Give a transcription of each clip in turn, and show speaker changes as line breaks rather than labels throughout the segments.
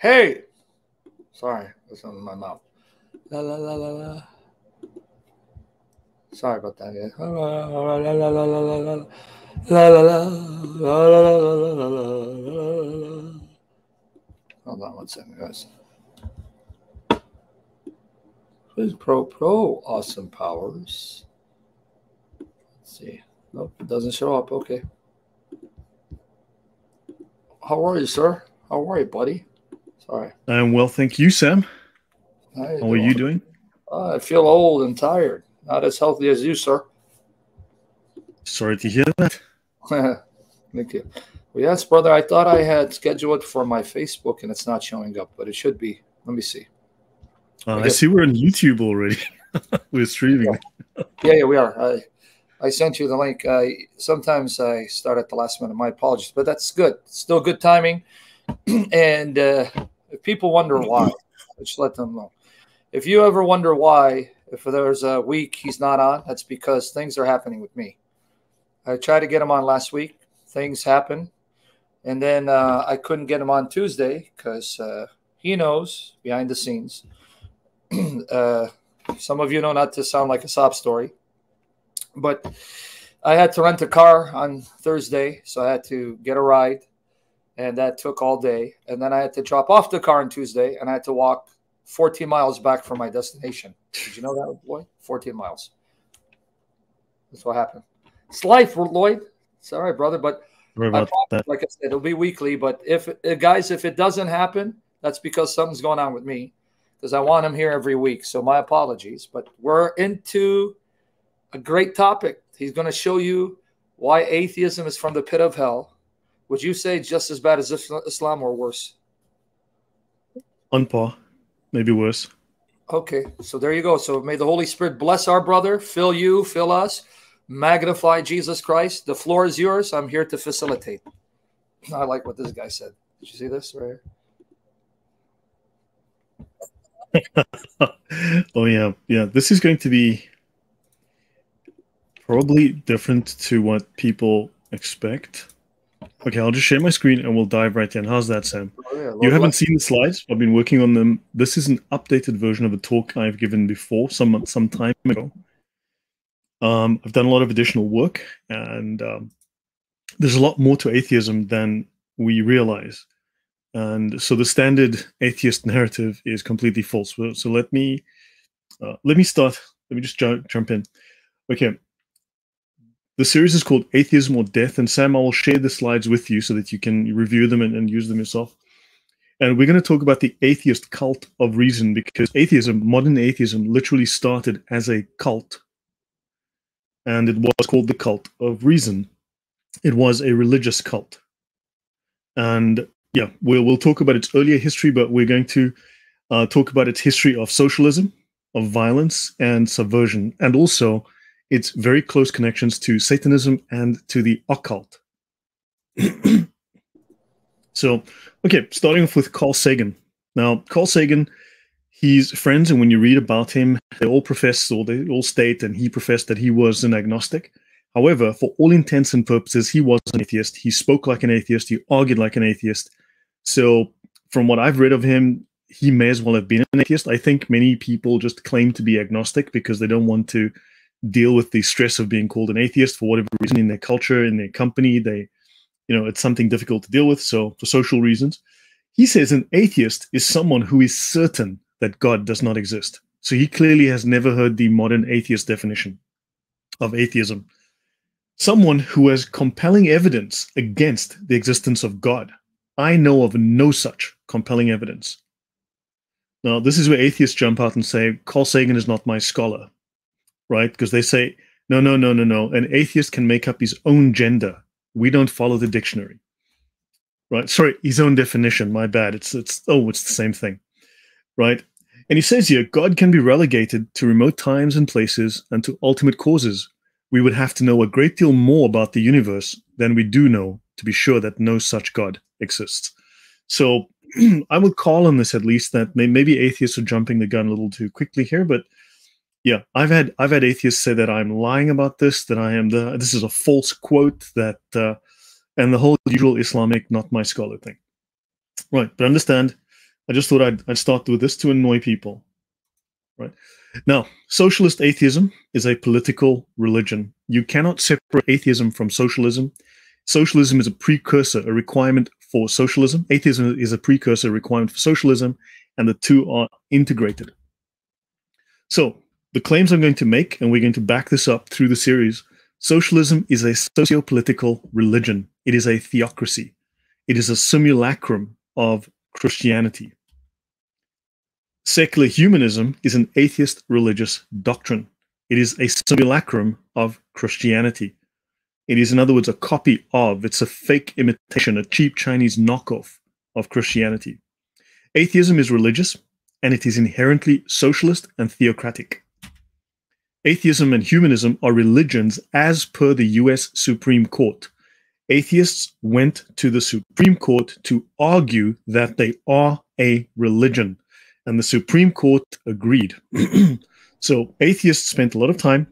Hey, sorry, that's in my mouth. La la la la la. Sorry about that. Yeah. La la la la la la la la la. La la la la la la la la la. Hold on one second, guys. Who's Pro Pro Awesome Powers? Let's see. Nope, it doesn't show up. Okay. How are you, sir? How are you, buddy? Sorry.
I'm well, thank you, Sam.
How,
How are you doing?
Uh, I feel old and tired. Not as healthy as you, sir.
Sorry to hear that.
Thank you. Well, yes, brother. I thought I had scheduled for my Facebook, and it's not showing up, but it should be. Let me see.
Uh,
I
I, see we're on YouTube already. we're streaming.
Yeah, yeah, we are. I, I sent you the link. I sometimes I start at the last minute. My apologies, but that's good. Still good timing. and uh, if people wonder why, just let them know. If you ever wonder why, if there's a week he's not on, that's because things are happening with me. I tried to get him on last week. Things happen, and then uh, I couldn't get him on Tuesday because uh, he knows behind the scenes. uh, some of you know not to sound like a sob story but I had to rent a car on Thursday, so I had to get a ride, and that took all day. And then I had to drop off the car on Tuesday, and I had to walk 14 miles back from my destination. Did you know that, Lloyd? 14 miles. That's what happened. It's life, Lloyd. It's all right, brother. But I promise, like I said, it'll be weekly. But if uh, guys, if it doesn't happen, that's because something's going on with me. Because I want him here every week. So my apologies. But we're into a great topic. He's going to show you why atheism is from the pit of hell. Would you say just as bad as Isla- Islam or worse?
On par, maybe worse.
Okay, so there you go. So may the Holy Spirit bless our brother, fill you, fill us, magnify Jesus Christ. The floor is yours. I'm here to facilitate. I like what this guy said. Did you see this right here?
oh yeah, yeah. This is going to be probably different to what people expect. Okay, I'll just share my screen and we'll dive right in. How's that, Sam?
Oh, yeah,
You haven't seen the slides. I've been working on them. This is an updated version of a talk I've given before, some some time ago. Um, I've done a lot of additional work, and um, there's a lot more to atheism than we realize. And so the standard atheist narrative is completely false. So, so let me uh, let me start. Let me just ju- jump in. Okay. The series is called Atheism or Death, and Sam, I will share the slides with you so that you can review them and, and use them yourself. And we're going to talk about the atheist cult of reason because atheism, modern atheism, literally started as a cult. And it was called the cult of reason. It was a religious cult. And yeah, we'll, we'll talk about its earlier history, but we're going to uh, talk about its history of socialism, of violence, and subversion, and also its very close connections to Satanism and to the occult. so, okay, starting off with Carl Sagan. Now, Carl Sagan, he's friends, and when you read about him, they all profess or they all state, and he professed that he was an agnostic. However, for all intents and purposes, he was an atheist. He spoke like an atheist. He argued like an atheist. So, from what I've read of him, he may as well have been an atheist. I think many people just claim to be agnostic because they don't want to deal with the stress of being called an atheist for whatever reason in their culture, in their company. They, you know, it's something difficult to deal with. So, for social reasons, he says an atheist is someone who is certain that God does not exist. So, he clearly has never heard the modern atheist definition of atheism. Someone who has compelling evidence against the existence of God. I know of no such compelling evidence. Now, this is where atheists jump out and say, Carl Sagan is not my scholar, right? Because they say, no, no, no, no, no. An atheist can make up his own gender. We don't follow the dictionary, right? Sorry, his own definition. My bad. It's, it's, oh, it's the same thing, right? And he says here, God can be relegated to remote times and places and to ultimate causes. We would have to know a great deal more about the universe than we do know to be sure that no such God exists. So I would call on this at least that may, maybe atheists are jumping the gun a little too quickly here, but yeah, I've had I've had atheists say that I'm lying about this, that I am the this is a false quote, that uh, and the whole usual Islamic not my scholar thing. Right, but understand I just thought I'd, I'd start with this to annoy people. Right now, socialist atheism is a political religion. You cannot separate atheism from socialism. Socialism is a precursor, a requirement for socialism. Atheism is a precursor, requirement for socialism, and the two are integrated. So, the claims I'm going to make, and we're going to back this up through the series socialism is a socio political religion, it is a theocracy, it is a simulacrum of Christianity. Secular humanism is an atheist religious doctrine. It is a simulacrum of Christianity. It is, in other words, a copy of, it's a fake imitation, a cheap Chinese knockoff of Christianity. Atheism is religious, and it is inherently socialist and theocratic. Atheism and humanism are religions as per the US Supreme Court. Atheists went to the Supreme Court to argue that they are a religion, and the Supreme Court agreed. so atheists spent a lot of time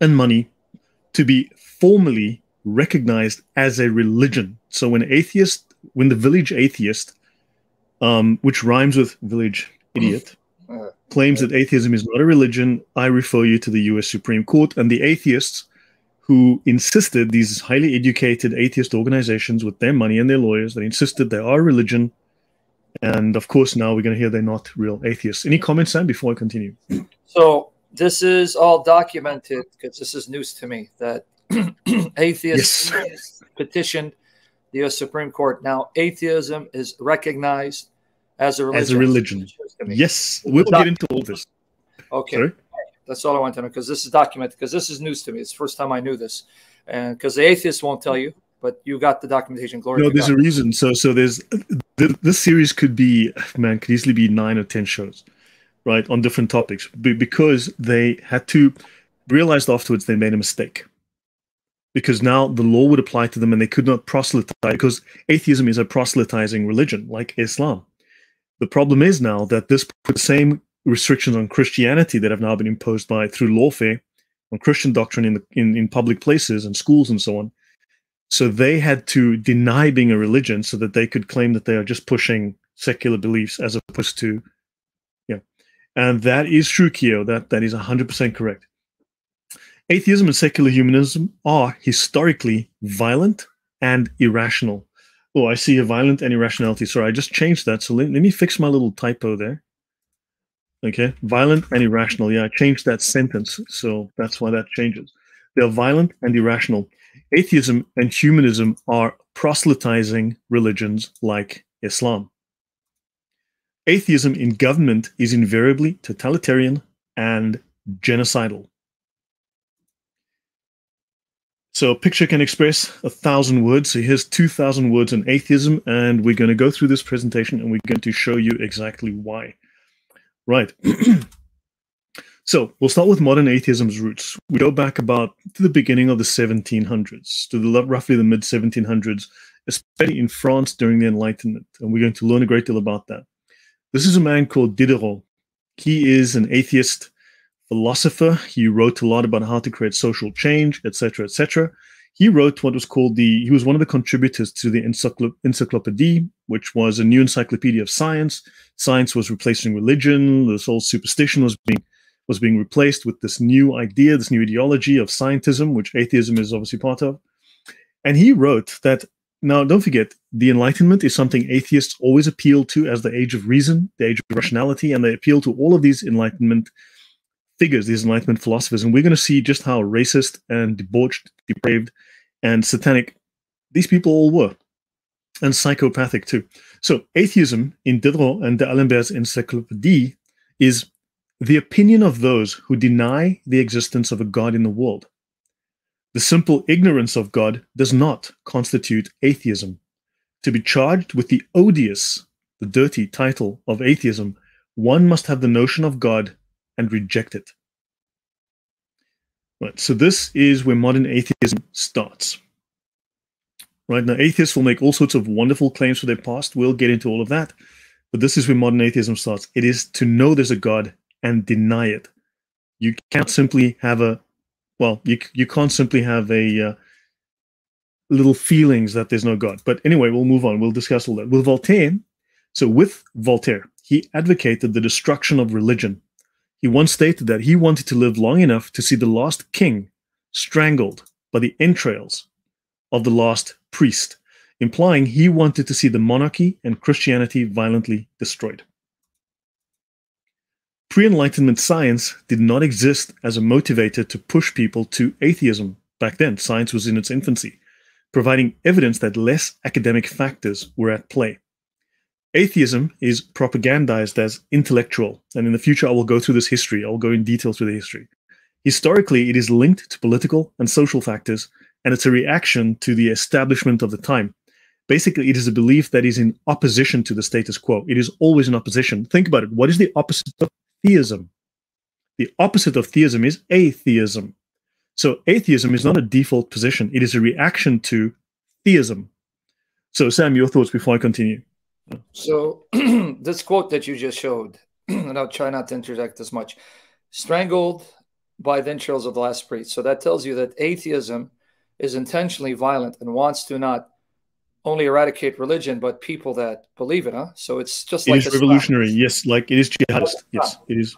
and money to be formally recognized as a religion. So when atheist, when the village atheist, um, which rhymes with village idiot, claims that atheism is not a religion, I refer you to the US Supreme Court and the atheists who insisted, these highly educated atheist organizations with their money and their lawyers, they insisted they are a religion. And of course, now we're going to hear they're not real atheists. Any comments, Sam, before I continue?
So, this is all documented because this is news to me that atheists yes. petitioned the US Supreme Court. Now, atheism is recognized as a religion.
As a religion. Yes, we'll get into all this.
Okay. Sorry? That's all I want to know because this is documented because this is news to me. It's the first time I knew this. And because the atheists won't tell you, but you got the documentation. Glory
no, there's God. a reason. So, so there's this series could be, man, could easily be nine or 10 shows, right, on different topics because they had to realized afterwards they made a mistake because now the law would apply to them and they could not proselytize because atheism is a proselytizing religion like Islam. The problem is now that this put the same restrictions on Christianity that have now been imposed by through lawfare on Christian doctrine in, the, in in public places and schools and so on. So they had to deny being a religion so that they could claim that they are just pushing secular beliefs as opposed to, yeah. And that is true, Keo. That that is hundred percent correct. Atheism and secular humanism are historically violent and irrational. Oh, I see a violent and irrationality. Sorry, I just changed that. So let, let me fix my little typo there. Okay, violent and irrational. Yeah, I changed that sentence. So that's why that changes. They're violent and irrational. Atheism and humanism are proselytizing religions like Islam. Atheism in government is invariably totalitarian and genocidal. So a picture can express a thousand words. So here's 2,000 words on atheism, and we're going to go through this presentation and we're going to show you exactly why. Right. so we'll start with modern atheism's roots. We go back about to the beginning of the 1700s, to the roughly the mid 1700s, especially in France during the Enlightenment, and we're going to learn a great deal about that. This is a man called Diderot. He is an atheist philosopher. He wrote a lot about how to create social change, etc., etc. He wrote what was called the. He was one of the contributors to the Encyclopédie, which was a new encyclopedia of science. Science was replacing religion. This whole superstition was being was being replaced with this new idea, this new ideology of scientism, which atheism is obviously part of. And he wrote that now, don't forget, the Enlightenment is something atheists always appeal to as the age of reason, the age of rationality, and they appeal to all of these Enlightenment figures, these Enlightenment philosophers, and we're going to see just how racist and debauched, depraved, and satanic these people all were, and psychopathic too. So, atheism in Diderot and D'Alembert's Encyclopédie is the opinion of those who deny the existence of a God in the world. The simple ignorance of God does not constitute atheism. To be charged with the odious, the dirty title of atheism, one must have the notion of God and reject it. Right, so this is where modern atheism starts. Right now, atheists will make all sorts of wonderful claims for their past. We'll get into all of that. But this is where modern atheism starts. It is to know there's a God and deny it. You can't simply have a, well, you, you can't simply have a uh, little feelings that there's no God. But anyway, we'll move on. We'll discuss all that. With Voltaire, So, with Voltaire, he advocated the destruction of religion. He once stated that he wanted to live long enough to see the lost king strangled by the entrails of the lost priest, implying he wanted to see the monarchy and Christianity violently destroyed. Pre Enlightenment science did not exist as a motivator to push people to atheism. Back then, science was in its infancy, providing evidence that less academic factors were at play. Atheism is propagandized as intellectual, and in the future I will go through this history. I will go in detail through the history. Historically, it is linked to political and social factors, and it's a reaction to the establishment of the time. Basically, it is a belief that is in opposition to the status quo. It is always in opposition. Think about it. What is the opposite of theism. The opposite of theism is atheism. So atheism is not a default position, it is a reaction to theism. So, Sam, your thoughts before I continue.
So, this quote that you just showed, and I'll try not to interject as much strangled by the entrails of the last priest. So, that tells you that atheism is intentionally violent and wants to not only eradicate religion, but people that believe it. Huh? So it's just like
it is revolutionary. Yes, like it is jihadist. Oh, yes, it is.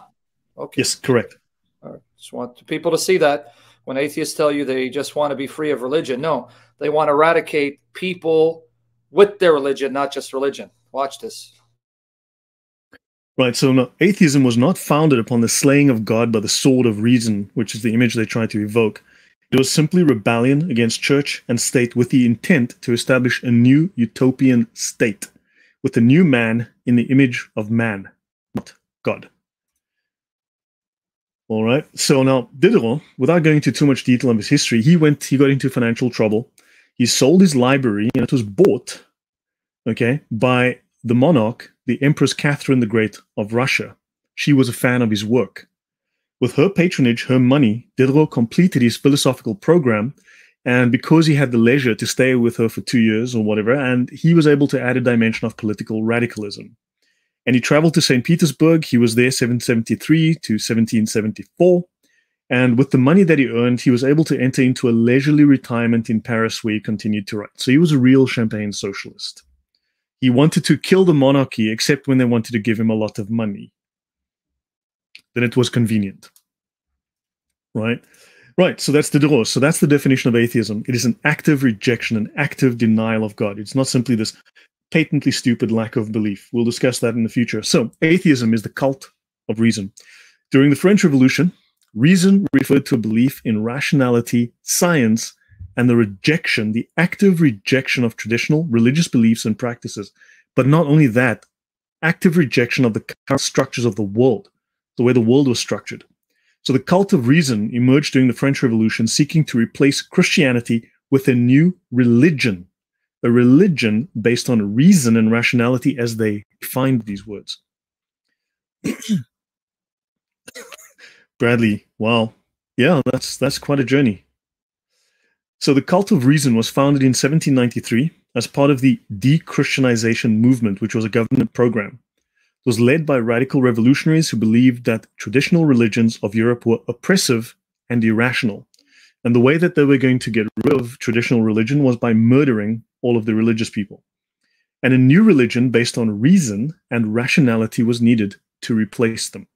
Okay. Yes, correct.
All right. Just want people to see that when atheists tell you they just want to be free of religion, no, they want to eradicate people with their religion, not just religion. Watch this.
Right. So no, atheism was not founded upon the slaying of God by the sword of reason, which is the image they try to evoke. It was simply rebellion against church and state with the intent to establish a new utopian state with a new man in the image of man, not God. All right. So now Diderot, without going into too much detail of his history, he went, he got into financial trouble. He sold his library, and it was bought, okay, by the monarch, the Empress Catherine the Great of Russia. She was a fan of his work. With her patronage, her money, Diderot completed his philosophical program. And because he had the leisure to stay with her for two years or whatever, and he was able to add a dimension of political radicalism. And he traveled to St. Petersburg. He was there 1773 to 1774. And with the money that he earned, he was able to enter into a leisurely retirement in Paris where he continued to write. So he was a real champagne socialist. He wanted to kill the monarchy, except when they wanted to give him a lot of money then it was convenient. Right? Right. So that's the Diderot. So that's the definition of atheism. It is an active rejection, an active denial of God. It's not simply this patently stupid lack of belief. We'll discuss that in the future. So atheism is the cult of reason. During the French Revolution, reason referred to a belief in rationality, science, and the rejection, the active rejection of traditional religious beliefs and practices. But not only that, active rejection of the current structures of the world the way the world was structured. So the cult of reason emerged during the French Revolution, seeking to replace Christianity with a new religion, a religion based on reason and rationality as they defined these words. Bradley, wow. Yeah, that's that's quite a journey. So the cult of reason was founded in 1793 as part of the de-Christianization movement, which was a government program It was led by radical revolutionaries who believed that traditional religions of Europe were oppressive and irrational. And the way that they were going to get rid of traditional religion was by murdering all of the religious people. And a new religion based on reason and rationality was needed to replace them.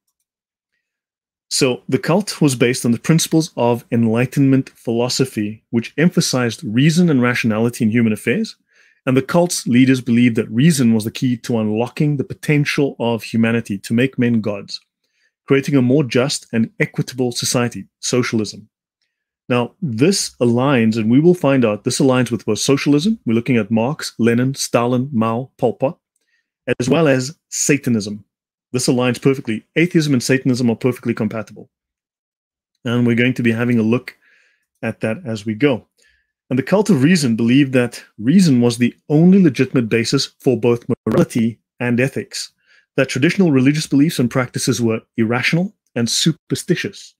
So the cult was based on the principles of Enlightenment philosophy, which emphasized reason and rationality in human affairs and the cult's leaders believed that reason was the key to unlocking the potential of humanity to make men gods, creating a more just and equitable society, socialism. Now, this aligns, and we will find out this aligns with both socialism, we're looking at Marx, Lenin, Stalin, Mao, Pol Pot, as well as Satanism. This aligns perfectly. Atheism and Satanism are perfectly compatible. And we're going to be having a look at that as we go. And the cult of reason believed that reason was the only legitimate basis for both morality and ethics, that traditional religious beliefs and practices were irrational and superstitious.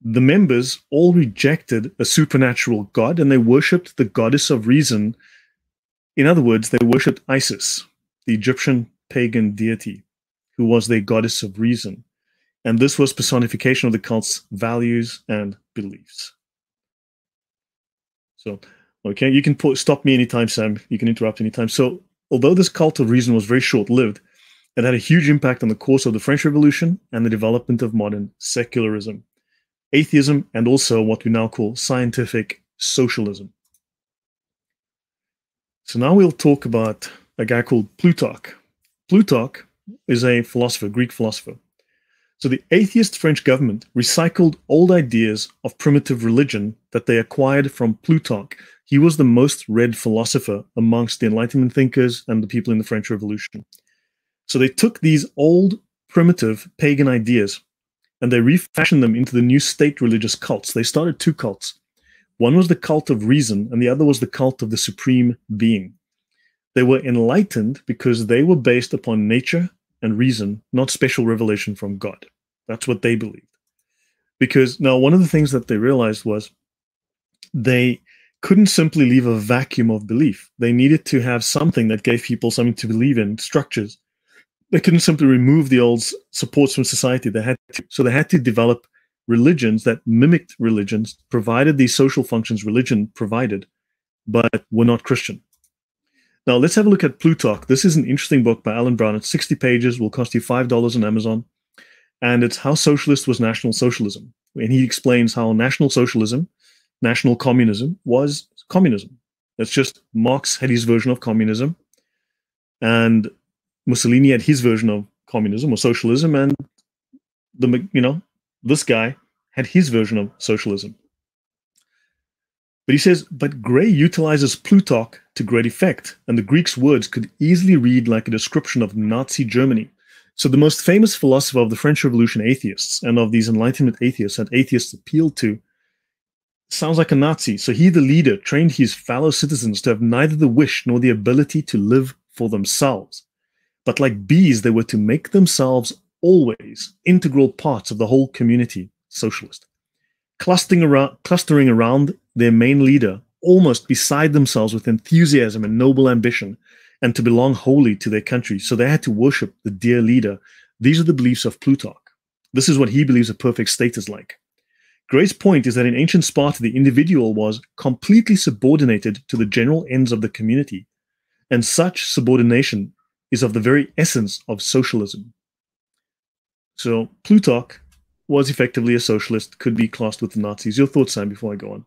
The members all rejected a supernatural god and they worshipped the goddess of reason. In other words, they worshipped Isis, the Egyptian pagan deity, who was their goddess of reason. And this was personification of the cult's values and beliefs. So, okay, you can put, stop me anytime, Sam. You can interrupt anytime. So, although this cult of reason was very short lived, it had a huge impact on the course of the French Revolution and the development of modern secularism, atheism, and also what we now call scientific socialism. So now we'll talk about a guy called Plutarch. Plutarch is a philosopher, Greek philosopher. So the atheist French government recycled old ideas of primitive religion that they acquired from Plutarch. He was the most read philosopher amongst the Enlightenment thinkers and the people in the French Revolution. So they took these old primitive pagan ideas and they refashioned them into the new state religious cults. They started two cults. One was the cult of reason, and the other was the cult of the supreme being. They were enlightened because they were based upon nature and reason, not special revelation from God. That's what they believed. Because now, one of the things that they realized was they couldn't simply leave a vacuum of belief. They needed to have something that gave people something to believe in, structures. They couldn't simply remove the old supports from society. They had to, so they had to develop religions that mimicked religions, provided these social functions religion provided, but were not Christian. Now let's have a look at Plutarch. This is an interesting book by Alan Brown. It's 60 pages, will cost you $5 on Amazon. And it's How Socialist Was National Socialism. And he explains how National Socialism, National Communism, was communism. It's just Marx had his version of communism, and Mussolini had his version of communism or socialism, and the you know this guy had his version of socialism. But he says, but Gray utilizes Plutarch to great effect, and the Greek's words could easily read like a description of Nazi Germany. So the most famous philosopher of the French Revolution, atheists, and of these Enlightenment atheists that atheists appealed to, sounds like a Nazi. So he, the leader, trained his fellow citizens to have neither the wish nor the ability to live for themselves. But like bees, they were to make themselves always integral parts of the whole community, socialist clustering around, clustering around their main leader, almost beside themselves with enthusiasm and noble ambition, and to belong wholly to their country. So they had to worship the dear leader. These are the beliefs of Plutarch. This is what he believes a perfect state is like. Gray's point is that in ancient Sparta, the individual was completely subordinated to the general ends of the community, and such subordination is of the very essence of socialism. So Plutarch was effectively a socialist, could be classed with the Nazis. Your thoughts, Sam, before I go on.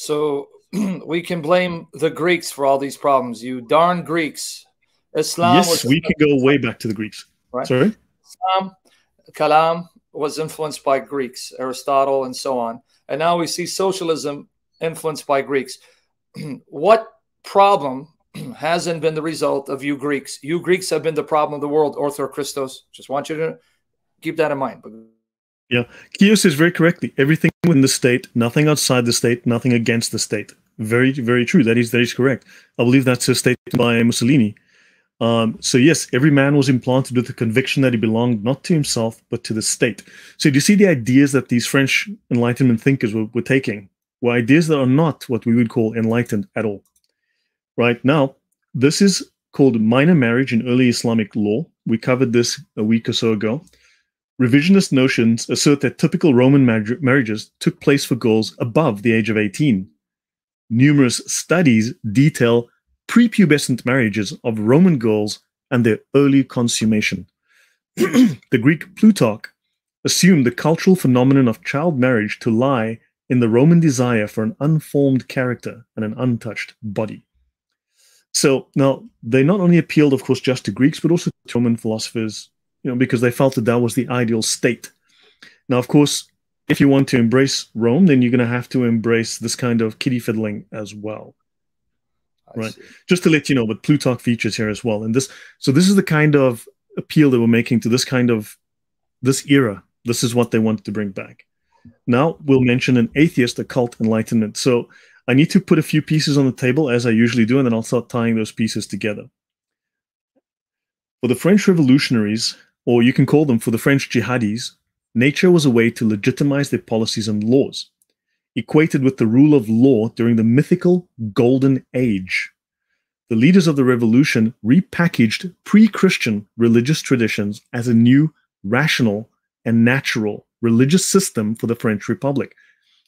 So we can blame the Greeks for all these problems. You darn Greeks. Islam.
Yes, we can go way back to the Greeks. Right. Sorry.
Islam, Kalam was influenced by Greeks, Aristotle, and so on. And now we see socialism influenced by Greeks. what problem hasn't been the result of you Greeks? You Greeks have been the problem of the world, Ortho Christos. Just want you to keep that in mind.
Yeah, Kio says very correctly. Everything within the state, nothing outside the state, nothing against the state. Very, very true. That is that is correct. I believe that's a statement by Mussolini. Um, so yes, every man was implanted with the conviction that he belonged not to himself but to the state. So do you see the ideas that these French Enlightenment thinkers were, were taking? Were ideas that are not what we would call enlightened at all. Right now, this is called minor marriage in early Islamic law. We covered this a week or so ago. Revisionist notions assert that typical Roman marriages took place for girls above the age of 18. Numerous studies detail prepubescent marriages of Roman girls and their early consummation. the Greek Plutarch assumed the cultural phenomenon of child marriage to lie in the Roman desire for an unformed character and an untouched body. So now they not only appealed, of course, just to Greeks, but also to Roman philosophers, you know, because they felt that that was the ideal state. Now, of course, if you want to embrace Rome, then you're going to have to embrace this kind of kitty fiddling as well. I right. See. Just to let you know, but Plutarch features here as well. And this, so this is the kind of appeal that we're making to this kind of this era. This is what they wanted to bring back. Now we'll mention an atheist occult enlightenment. So I need to put a few pieces on the table as I usually do, and then I'll start tying those pieces together. For the French revolutionaries, or you can call them for the French jihadis, nature was a way to legitimize their policies and laws, equated with the rule of law during the mythical Golden Age. The leaders of the revolution repackaged pre Christian religious traditions as a new, rational, and natural religious system for the French Republic.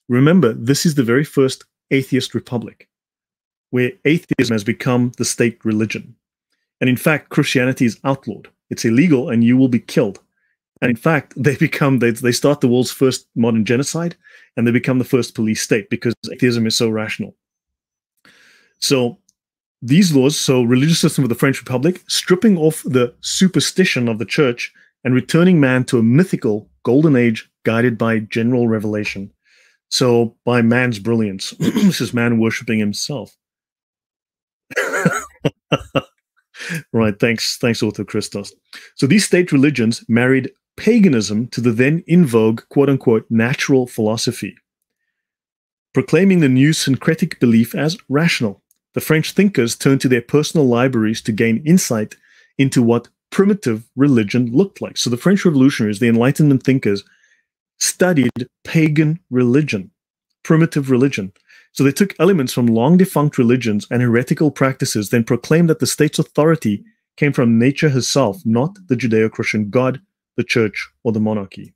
Remember, this is the very first atheist republic, where atheism has become the state religion. And in fact, Christianity is outlawed. It's illegal and you will be killed. And in fact, they become they, they start the world's first modern genocide and they become the first police state because atheism is so rational. So these laws, so religious system of the French Republic, stripping off the superstition of the church and returning man to a mythical golden age guided by general revelation. So by man's brilliance, this is man worshiping himself. right. Thanks. Thanks, Ortho Christos. So these state religions married paganism to the then in vogue, quote unquote, natural philosophy, proclaiming the new syncretic belief as rational. The French thinkers turned to their personal libraries to gain insight into what primitive religion looked like. So the French revolutionaries, the Enlightenment thinkers, studied pagan religion, primitive religion. So they took elements from long defunct religions and heretical practices, then proclaimed that the state's authority came from nature herself, not the Judeo Christian God, the church, or the monarchy.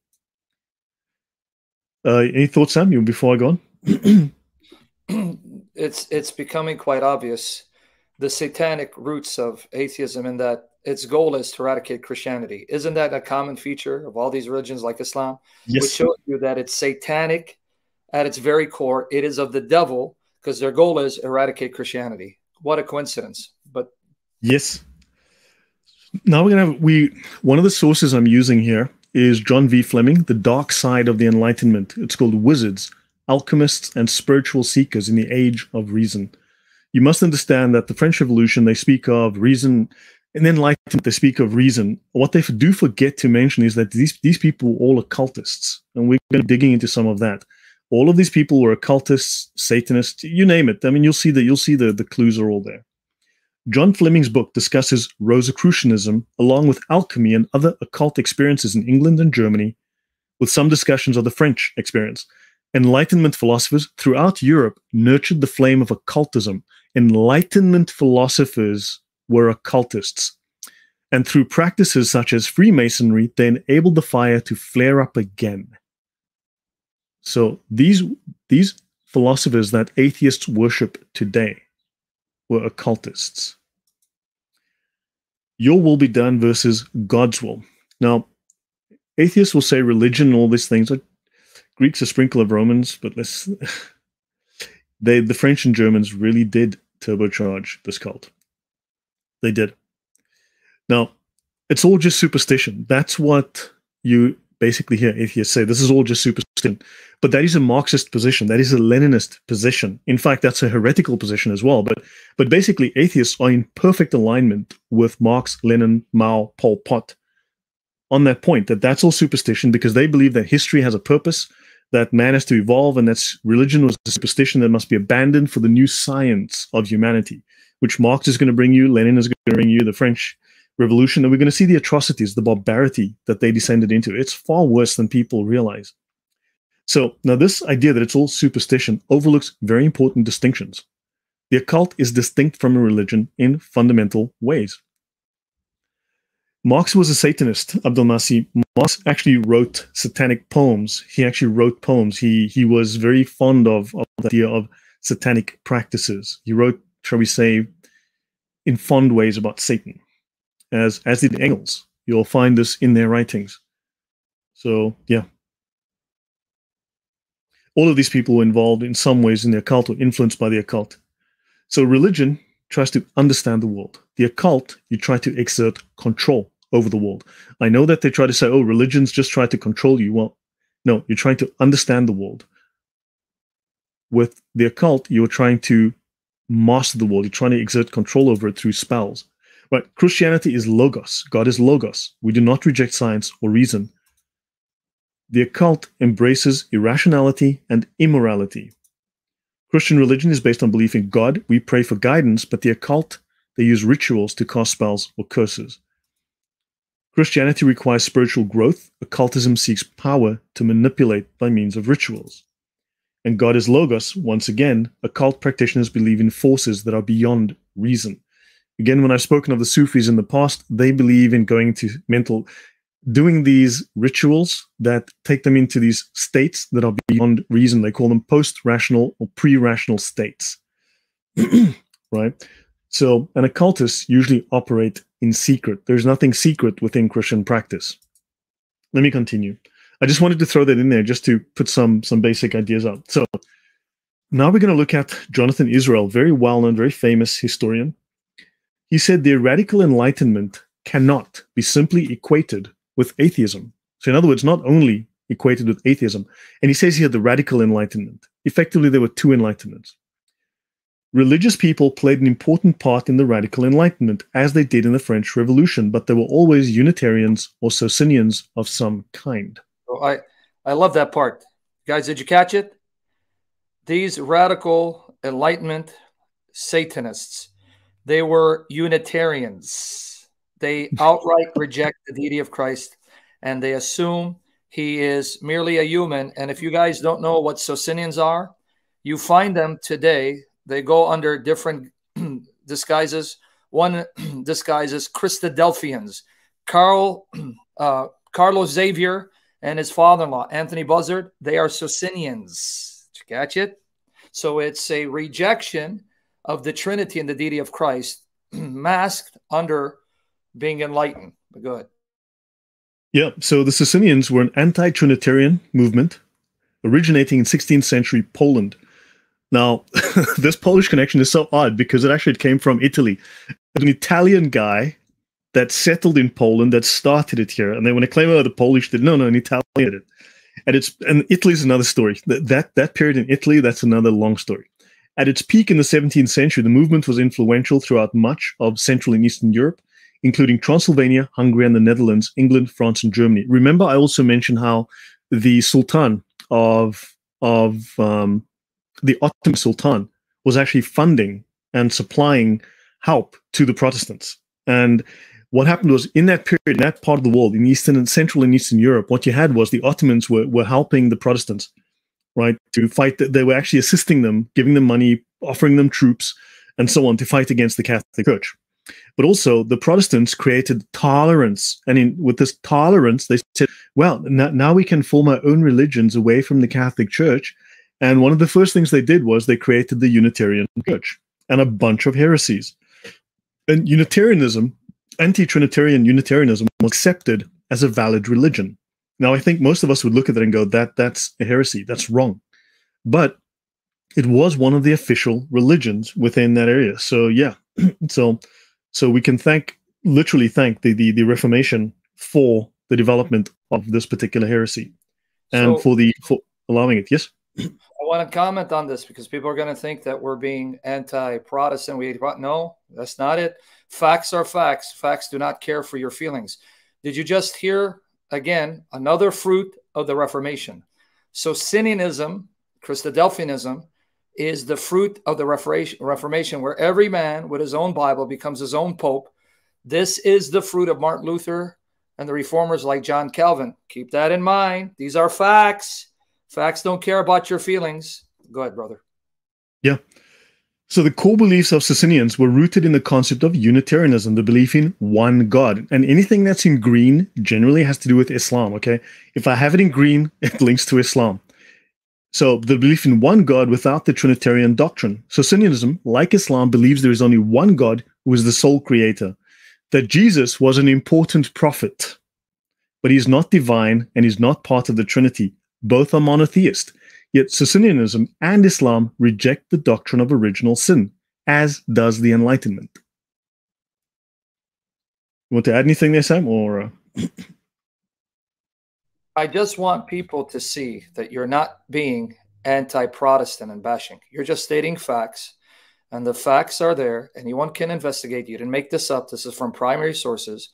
Uh, any thoughts, Samuel, before I go
on? it's it's becoming quite obvious the satanic roots of atheism in that its goal is to eradicate Christianity. Isn't that a common feature of all these religions like Islam?
Yes.
Which shows you that it's satanic at its very core, it is of the devil because their goal is eradicate Christianity. What a coincidence! But
yes. Now we're gonna have we one of the sources I'm using here is John V. Fleming, The Dark Side of the Enlightenment. It's called Wizards, Alchemists, and Spiritual Seekers in the Age of Reason. You must understand that the French Revolution, they speak of reason, and Enlightenment, they speak of reason. What they do forget to mention is that these, these people were all occultists, and we're going to be digging into some of that all of these people were occultists, Satanists, you name it. I mean, you'll see that you'll see the, the clues are all there. John Fleming's book discusses Rosicrucianism along with alchemy and other occult experiences in England and Germany, with some discussions of the French experience. Enlightenment philosophers throughout Europe nurtured the flame of occultism. Enlightenment philosophers were occultists. And through practices such as Freemasonry, they enabled the fire to flare up again. So these these philosophers that atheists worship today were occultists. Your will be done versus God's will. Now, atheists will say religion and all these things. Greeks a sprinkle of Romans, but let's they the French and Germans really did turbocharge this cult. They did. Now, it's all just superstition. That's what you basically here atheists say. This is all just superstition. But that is a Marxist position. That is a Leninist position. In fact, that's a heretical position as well. But but basically, atheists are in perfect alignment with Marx, Lenin, Mao, Pol Pot on that point. That that's all superstition because they believe that history has a purpose, that man has to evolve, and that religion was a superstition that must be abandoned for the new science of humanity, which Marx is going to bring you, Lenin is going to bring you, the French Revolution, and we're going to see the atrocities, the barbarity that they descended into. It's far worse than people realize. So now this idea that it's all superstition overlooks very important distinctions. The occult is distinct from a religion in fundamental ways. Marx was a Satanist, Abdelmasih. Marx actually wrote satanic poems. He actually wrote poems. He he was very fond of, of the idea of satanic practices. He wrote, shall we say, in fond ways about Satan, as as did Engels. You'll find this in their writings. So yeah, all of these people were involved in some ways in the occult or influenced by the occult. So religion tries to understand the world. The occult, you try to exert control over the world. I know that they try to say, oh, religions just try to control you. Well, no, you're trying to understand the world. With the occult, you're trying to master the world. You're trying to exert control over it through spells. But Christianity is logos. God is logos. We do not reject science or reason. The occult embraces irrationality and immorality. Christian religion is based on belief in God. We pray for guidance, but the occult, they use rituals to cast spells or curses. Christianity requires spiritual growth. Occultism seeks power to manipulate by means of rituals. And God is Logos. Once again, occult practitioners believe in forces that are beyond reason. Again, when I've spoken of the Sufis in the past, they believe in going to mental doing these rituals that take them into these states that are beyond reason. They call them post rational or pre rational states. right? So, and occultists usually operate in secret. There's nothing secret within Christian practice. Let me continue. I just wanted to throw that in there just to put some some basic ideas out. So now we're going to look at Jonathan Israel, very well-known, very famous historian. He said the radical enlightenment cannot be simply equated with atheism. So in other words, not only equated with atheism, and he says here the radical enlightenment. Effectively, there were two enlightenments. Religious people played an important part in the radical enlightenment, as they did in the French Revolution, but they were always Unitarians or Socinians of some kind.
Oh, I, I love that part. Guys, did you catch it? These radical enlightenment Satanists, they were Unitarians. They outright reject the deity of Christ and they assume he is merely a human. And if you guys don't know what Socinians are, you find them today. They go under different disguises. One disguise is Christadelphians. Carl, uh, Carlos Xavier and his father-in-law, Anthony Buzzard, they are Socinians. Catch it? So it's a rejection of the Trinity and the deity of Christ, masked under being enlightened. But good.
Yeah, so the Socinians were an anti Trinitarian movement originating in 16th century Poland. Now, this Polish connection is so odd because it actually came from Italy. An Italian guy that settled in Poland that started it here. And then when they claim, oh, the Polish did, no, no, an Italian did it. And it's and Italy is another story. That, that that period in Italy, that's another long story. At its peak in the 17th century, the movement was influential throughout much of Central and Eastern Europe including Transylvania, Hungary, and the Netherlands, England, France, and Germany. Remember, I also mentioned how the Sultan of of um, the Ottoman Sultan was actually funding and supplying help to the Protestants. And what happened was in that period, in that part of the world, in Eastern and Central and Eastern Europe, what you had was the Ottomans were, were helping the Protestants, right, to fight. They were actually assisting them, giving them money, offering them troops, and so on to fight against the Catholic Church. But also, the Protestants created tolerance. And in, with this tolerance, they said, well, now, we can form our own religions away from the Catholic Church. And one of the first things they did was they created the Unitarian Church and a bunch of heresies. And Unitarianism, anti Trinitarian Unitarianism, was accepted as a valid religion. Now, I think most of us would look at it and go, that that's a heresy, that's wrong. But it was one of the official religions within that area. So, yeah. so, so we can thank, literally thank the, the, the Reformation for the development of this particular heresy and so, for the for allowing it. Yes.
I want to comment on this because people are going to think that we're being anti-Protestant. We no, that's not it. Facts are facts. Facts do not care for your feelings. Did you just hear again another fruit of the Reformation? Socinianism, Christadelphianism, is the fruit of the Reformation, where every man with his own Bible becomes his own pope. This is the fruit of Martin Luther and the reformers like John Calvin. Keep that in mind. These are facts. Facts don't care about your feelings. Go ahead, brother.
Yeah. So the core beliefs of Socinians were rooted in the concept of Unitarianism, the belief in one God. And anything that's in green generally has to do with Islam. Okay. If I have it in green, it links to Islam. So the belief in one God without the Trinitarian doctrine. Socinianism, like Islam, believes there is only one God who is the sole creator, that Jesus was an important prophet, but he's not divine and he's not part of the Trinity. Both are monotheist. Yet Socinianism and Islam reject the doctrine of original sin, as does the Enlightenment. You want to add anything there, Sam? Or uh...
I just want people to see that you're not being anti-Protestant and bashing. You're just stating facts, and the facts are there. Anyone can investigate. You didn't make this up. This is from primary sources.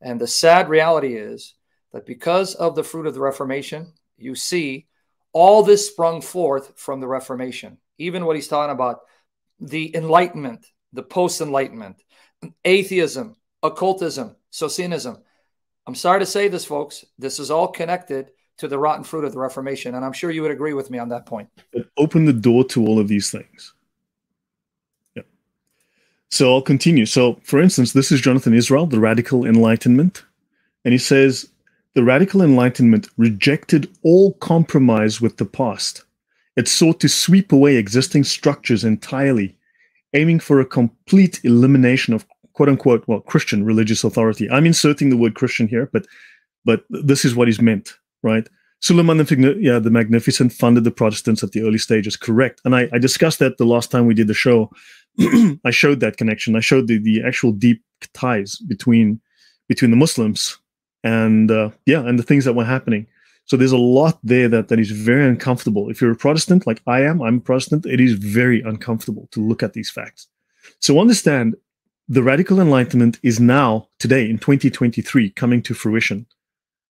And the sad reality is that because of the fruit of the Reformation, you see all this sprung forth from the Reformation. Even what he's talking about, the Enlightenment, the post-Enlightenment, atheism, occultism, Socinianism I'm sorry to say this, folks. This is all connected to the rotten fruit of the Reformation. And I'm sure you would agree with me on that point.
It opened the door to all of these things. Yeah. So I'll continue. So, for instance, this is Jonathan Israel, the radical enlightenment. And he says the radical enlightenment rejected all compromise with the past. It sought to sweep away existing structures entirely. aiming for a complete elimination of quote unquote well Christian religious authority. I'm inserting the word Christian here, but but this is what is meant, right? Suleiman the, yeah, the Magnificent funded the Protestants at the early stages, correct. And I, I discussed that the last time we did the show. I showed that connection. I showed the, the actual deep ties between between the Muslims and uh, yeah, and the things that were happening. So there's a lot there that, that is very uncomfortable. If you're a Protestant, like I am, I'm a Protestant, it is very uncomfortable to look at these facts. So understand the radical enlightenment is now, today in 2023, coming to fruition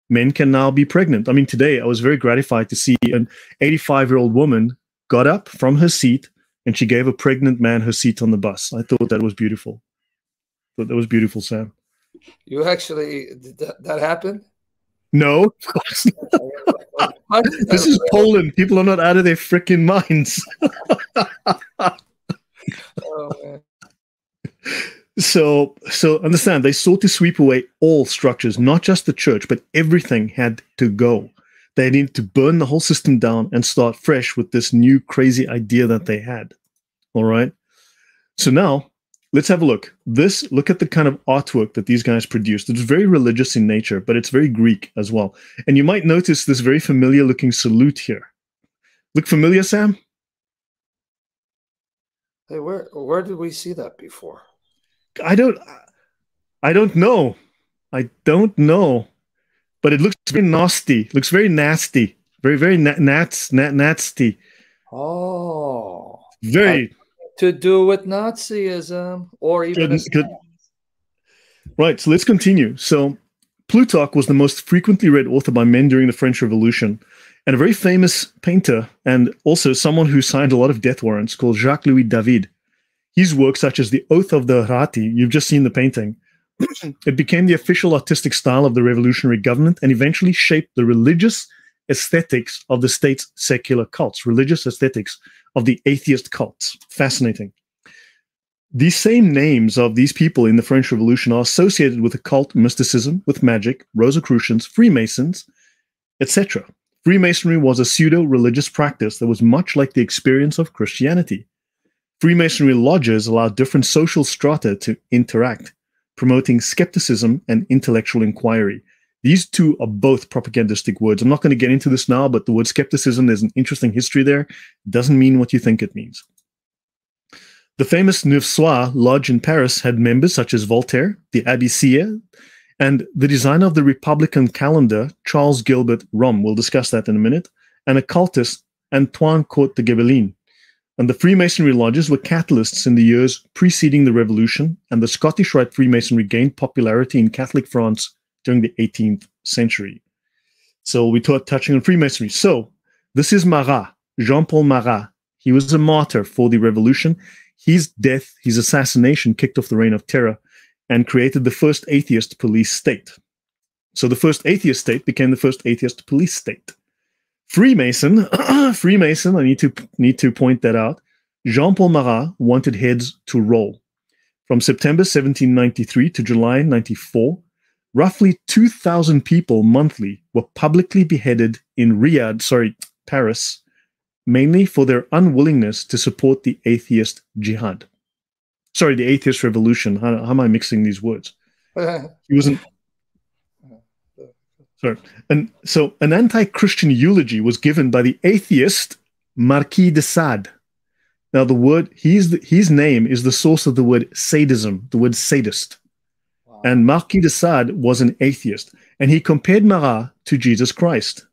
men can now be pregnant. I mean, today I was very gratified to see an 85 year old woman got up from her seat and she gave a pregnant man her seat on the bus. I thought that was beautiful. Thought that was beautiful, Sam.
You actually did that, that happen?
No, of course this is Poland. People are not out of their freaking minds. oh, man so so understand they sought to sweep away all structures not just the church but everything had to go they needed to burn the whole system down and start fresh with this new crazy idea that they had all right so now let's have a look this look at the kind of artwork that these guys produced it's very religious in nature but it's very greek as well and you might notice this very familiar looking salute here look familiar sam
hey where where did we see that before
I don't I don't know. I don't know. But it looks very nasty. Looks very nasty. Very very na- nats nat nasty.
Oh.
Very
to do with Nazism or even could,
Right, so let's continue. So Plutarch was the most frequently read author by men during the French Revolution, and a very famous painter, and also someone who signed a lot of death warrants called Jacques Louis David. His work, such as the Oath of the Horatii, you've just seen the painting, it became the official artistic style of the revolutionary government and eventually shaped the religious aesthetics of the state's secular cults, religious aesthetics of the atheist cults. Fascinating. These same names of these people in the French Revolution are associated with occult mysticism, with magic, Rosicrucians, Freemasons, etc. Freemasonry was a pseudo religious practice that was much like the experience of Christianity. Freemasonry lodges allow different social strata to interact, promoting skepticism and intellectual inquiry. These two are both propagandistic words. I'm not going to get into this now, but the word skepticism, there's an interesting history there. It doesn't mean what you think it means. The famous Neuf Sœurs Lodge in Paris had members such as Voltaire, the Abbé Sieyès, and the designer of the Republican calendar, Charles Gilbert Romme. We'll discuss that in a minute. And occultist, Antoine Court de Gebelin and the Freemasonry lodges were catalysts in the years preceding the Revolution, and the Scottish Rite Freemasonry gained popularity in Catholic France during the 18th century. So we taught touching on Freemasonry. So this is Marat, Jean-Paul Marat. He was a martyr for the Revolution. His death, his assassination, kicked off the reign of terror and created the first atheist police state. So the first atheist state became the first atheist police state. Freemason, Freemason, I need to need to point that out. Jean-Paul Marat wanted heads to roll. From September 1793 to July 94, roughly 2,000 people monthly were publicly beheaded in Riyadh, sorry, Paris, mainly for their unwillingness to support the atheist jihad. Sorry, the atheist revolution. How, how am I mixing these words? he wasn't. Sorry. And so an anti-Christian eulogy was given by the atheist Marquis de Sade. Now the word he's the, his name is the source of the word sadism, the word sadist. And Marquis de Sade was an atheist, and he compared Marat to Jesus Christ.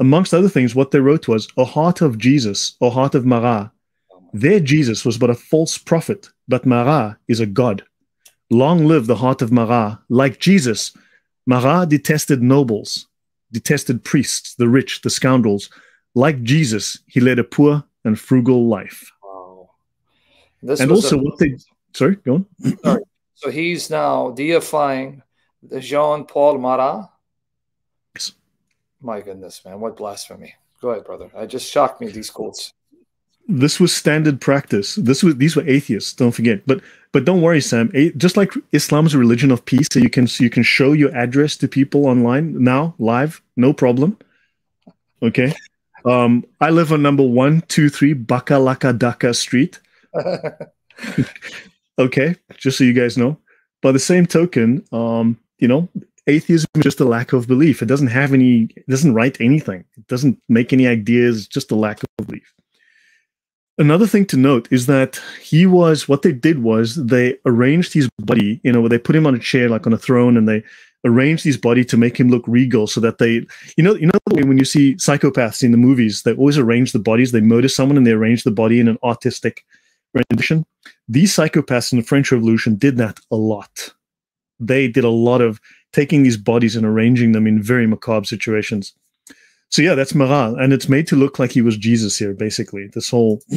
Amongst other things, what they wrote was, "O heart of Jesus, O heart of Marat, their Jesus was but a false prophet, but Marat is a god. Long live the heart of Marat, like Jesus." Marat detested nobles, detested priests, the rich, the scoundrels. Like Jesus, he led a poor and frugal life. Wow. This and also, a, what they. Sorry, go on. Sorry.
So he's now deifying the Jean Paul Marat. My goodness, man, what blasphemy! Go ahead, brother. I just shocked me these quotes
this was standard practice. This was these were atheists. Don't forget. But but don't worry, Sam. Just like Islam's a religion of peace, so you can so you can show your address to people online now, live, no problem. Okay. Um, I live on number one two three Bakalaka Daka Street. okay, just so you guys know. By the same token, um, you know, atheism is just a lack of belief. It doesn't have any, it doesn't write anything. It doesn't make any ideas, just a lack of belief. Another thing to note is that he was, what they did was they arranged his body, you know, they put him on a chair, like on a throne, and they arranged his body to make him look regal so that they, you know, you know, when you see psychopaths in the movies, they always arrange the bodies, they murder someone and they arrange the body in an artistic rendition. These psychopaths in the French Revolution did that a lot. They did a lot of taking these bodies and arranging them in very macabre situations. So yeah, that's Marat, and it's made to look like he was Jesus here, basically. This whole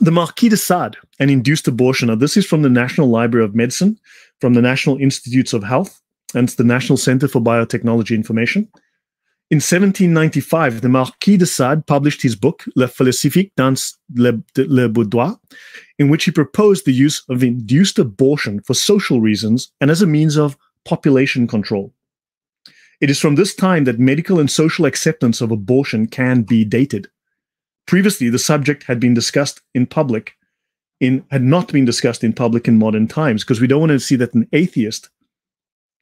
the Marquis de Sade, and induced abortion. Now, this is from the National Library of Medicine, from the National Institutes of Health, and it's the National Center for Biotechnology Information. In 1795, the Marquis de Sade published his book, Le philosophique dans le, le boudoir, in which he proposed the use of induced abortion for social reasons and as a means of population control. It is from this time that medical and social acceptance of abortion can be dated. Previously, the subject had been discussed in public, in had not been discussed in public in modern times, because we don't want to see that an atheist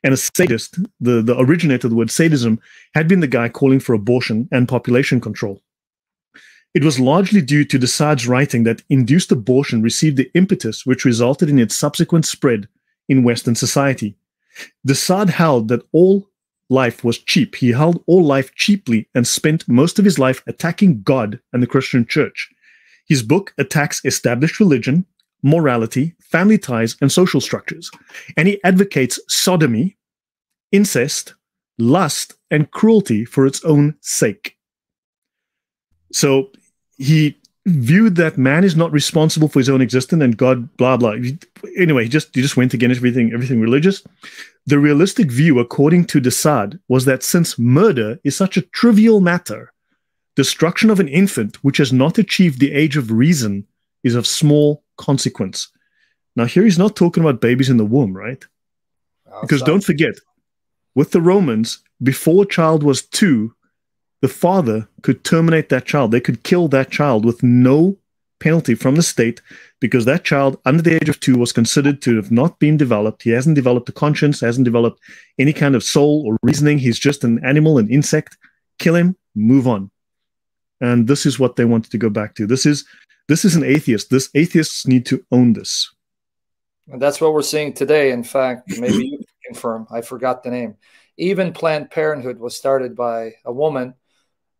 and a sadist, the, the originator of the word sadism, had been the guy calling for abortion and population control. It was largely due to de Sade's writing that induced abortion received the impetus which resulted in its subsequent spread in Western society. De Sade held that all life was cheap. He held all life cheaply and spent most of his life attacking God and the Christian church. His book attacks established religion, morality, family ties, and social structures. And he advocates sodomy, incest, lust, and cruelty for its own sake. So he viewed that man is not responsible for his own existence and God, blah blah. Anyway, he just he just went against everything, everything religious. The realistic view, according to de Sade, was that since murder is such a trivial matter, destruction of an infant which has not achieved the age of reason is of small consequence. Now, here he's not talking about babies in the womb, right? Outside. Because don't forget, with the Romans, before a child was two, the father could terminate that child. They could kill that child with no penalty from the state because that child under the age of two was considered to have not been developed. He hasn't developed a conscience, hasn't developed any kind of soul or reasoning. He's just an animal, an insect. Kill him, move on. And this is what they wanted to go back to. This is this is an atheist. This atheists need to own this.
And that's what we're seeing today. In fact, maybe you can confirm. I forgot the name. Even Planned Parenthood was started by a woman,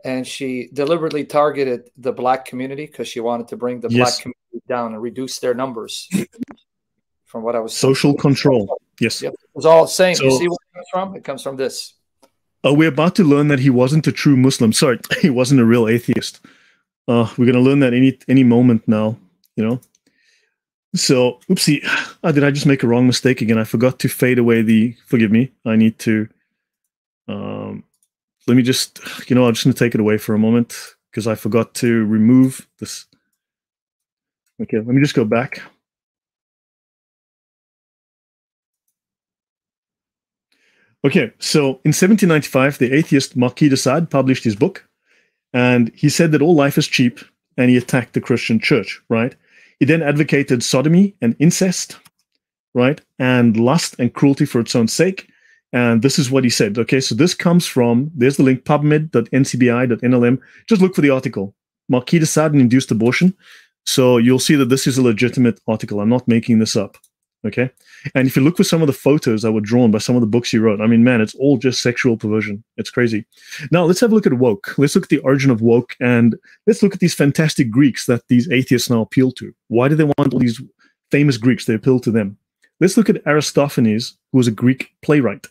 and she deliberately targeted the black community because she wanted to bring the yes. black community down and reduce their numbers. from what I was
social control. Yes,
yep. it was all saying. So, you see where it comes from? It comes from this.
Uh, we're about to learn that he wasn't a true Muslim. Sorry, he wasn't a real atheist. Uh, we're gonna learn that any any moment now. You know. So, oopsie, oh, did I just make a wrong mistake again? I forgot to fade away the. Forgive me. I need to. Um, let me just. You know, I'm just gonna take it away for a moment because I forgot to remove this. Okay, let me just go back. Okay, so in 1795, the atheist Marquis de Sade published his book, and he said that all life is cheap and he attacked the Christian church, right? He then advocated sodomy and incest, right? And lust and cruelty for its own sake. And this is what he said. Okay, so this comes from, there's the link, pubmed.ncbi.nlm. Just look for the article. Marquis de Sade induced abortion. So you'll see that this is a legitimate article. I'm not making this up. Okay. And if you look for some of the photos that were drawn by some of the books he wrote, I mean, man, it's all just sexual perversion. It's crazy. Now, let's have a look at woke. Let's look at the origin of woke and let's look at these fantastic Greeks that these atheists now appeal to. Why do they want all these famous Greeks? They appeal to them. Let's look at Aristophanes, who was a Greek playwright.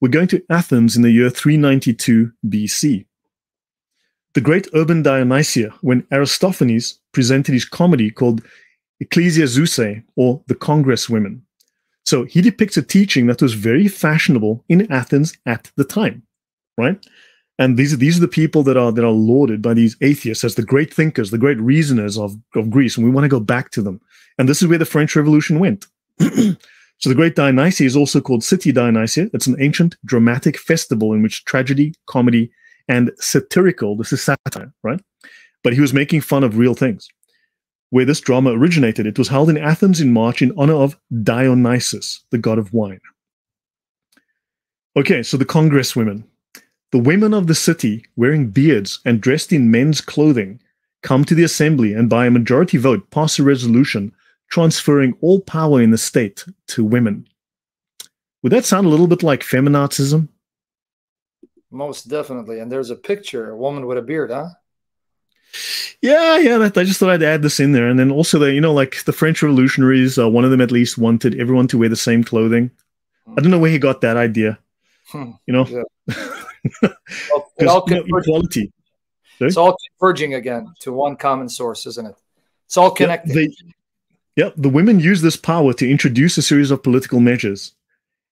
We're going to Athens in the year 392 BC. The great urban Dionysia, when Aristophanes presented his comedy called Ecclesiazusae, or the Congress Women. So he depicts a teaching that was very fashionable in Athens at the time, right? And these are these are the people that are that are lauded by these atheists as the great thinkers, the great reasoners of, of Greece, and we want to go back to them. And this is where the French Revolution went. so the Great Dionysia is also called City Dionysia. It's an ancient dramatic festival in which tragedy, comedy, and satirical, this is satire, right? But he was making fun of real things. Where this drama originated. It was held in Athens in March in honor of Dionysus, the god of wine. Okay, so the Congress women. The women of the city, wearing beards and dressed in men's clothing, come to the assembly and by a majority vote pass a resolution transferring all power in the state to women. Would that sound a little bit like feminazism?
Most definitely. And there's a picture, a woman with a beard, huh?
Yeah, yeah. That, I just thought I'd add this in there, and then also the you know like the French revolutionaries, uh, one of them at least wanted everyone to wear the same clothing. I don't know where he got that idea. Hmm. You know, yeah.
well, you know, equality. Sorry? It's all converging again to one common source, isn't it? It's all connected.
Yeah, they, the women use this power to introduce a series of political measures.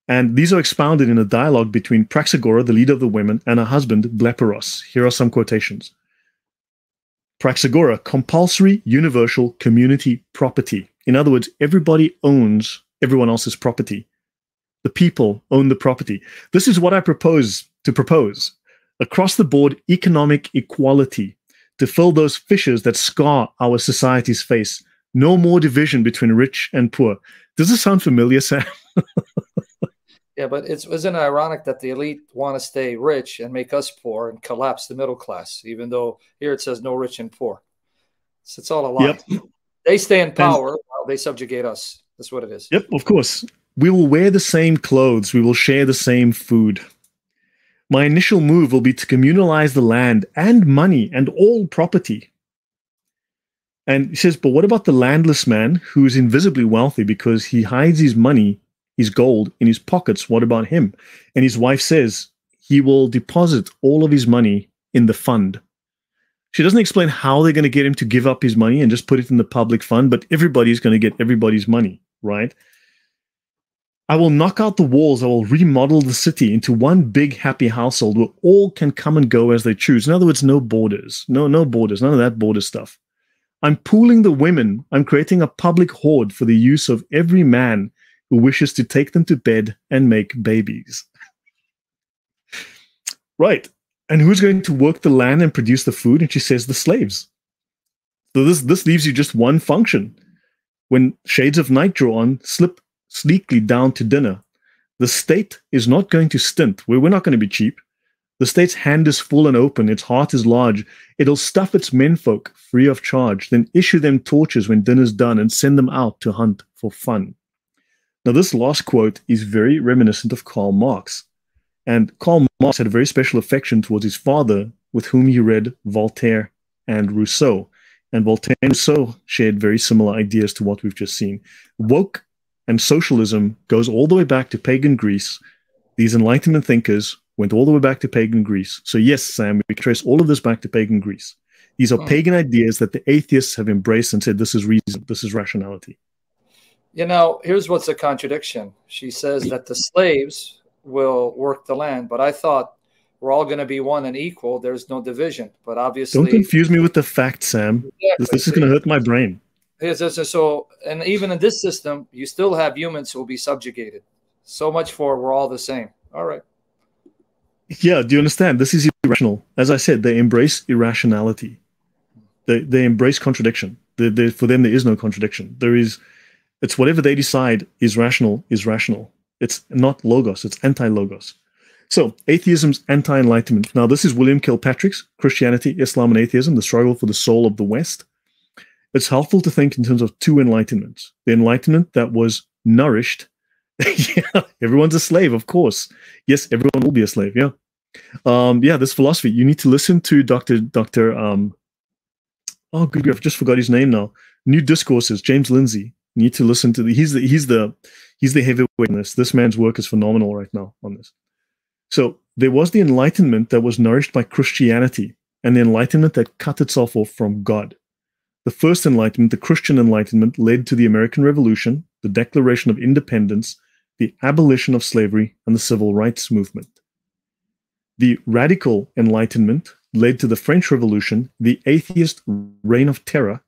And these are expounded in a dialogue between Praxagora, the leader of the women, and her husband, Blepyrus. Here are some quotations. Praxagora, compulsory universal community property. In other words, everybody owns everyone else's property. The people own the property. This is what I propose to propose. Across the board, economic equality to fill those fissures that scar our society's face. No more division between rich and poor. Does this sound familiar, Sam?
Yeah, but it's isn't it ironic that the elite want to stay rich and make us poor and collapse the middle class, even though here it says no rich and poor. So it's all a lie. Yep. They stay in power while they subjugate us. That's what it is.
Yep, of course. We will wear the same clothes. We will share the same food. My initial move will be to communalize the land and money and all property. And he says, but what about the landless man who is invisibly wealthy because he hides his money his gold in his pockets. What about him? And his wife says he will deposit all of his money in the fund. She doesn't explain how they're going to get him to give up his money and just put it in the public fund, but everybody's going to get everybody's money, right? I will knock out the walls. I will remodel the city into one big happy household where all can come and go as they choose. In other words, no borders. No, no borders. None of that border stuff. I'm pooling the women. I'm creating a public hoard for the use of every man who wishes to take them to bed and make babies. right. And who's going to work the land and produce the food? And she says the slaves. So this this leaves you just one function. When shades of night draw on, slip sleekly down to dinner. The state is not going to stint. We're, we're not going to be cheap. The state's hand is full and open, its heart is large. It'll stuff its menfolk free of charge, then issue them torches when dinner's done and send them out to hunt for fun. Now, this last quote is very reminiscent of Karl Marx. And Karl Marx had a very special affection towards his father, with whom he read Voltaire and Rousseau. And Voltaire and Rousseau shared very similar ideas to what we've just seen. Woke and socialism goes all the way back to pagan Greece. These Enlightenment thinkers went all the way back to pagan Greece. So, yes, Sam, we can trace all of this back to pagan Greece. These are oh. pagan ideas that the atheists have embraced and said this is reason, this is rationality.
You know, here's what's a contradiction. She says that the slaves will work the land, but I thought we're all going to be one and equal. There's no division, but obviously.
Don't confuse me with the facts, Sam. Exactly. This, is going to hurt my brain.
Yes, So, and even in this system, you still have humans who will be subjugated. So much for we're all the same. All right.
Yeah, do you understand? This is irrational. As I said, they embrace irrationality. They they embrace contradiction. They, they, for them, there is no contradiction. There is it's whatever they decide is rational is rational. It's not logos, it's anti logos. So, atheism's anti enlightenment. Now, this is William Kilpatrick's Christianity, Islam, and Atheism, the struggle for the soul of the West. It's helpful to think in terms of two enlightenments the enlightenment that was nourished. yeah, everyone's a slave, of course. Yes, everyone will be a slave. Yeah. Um, yeah, this philosophy. You need to listen to Dr. Dr. Um, oh, good grief, just forgot his name now. New Discourses, James Lindsay need to listen to the he's the he's the he's the heavyweight in this. This man's work is phenomenal right now on this. So there was the enlightenment that was nourished by Christianity and the enlightenment that cut itself off from God. The first enlightenment, the Christian enlightenment, led to the American Revolution, the Declaration of Independence, the abolition of slavery, and the civil rights movement. The radical enlightenment led to the French Revolution, the atheist reign of terror,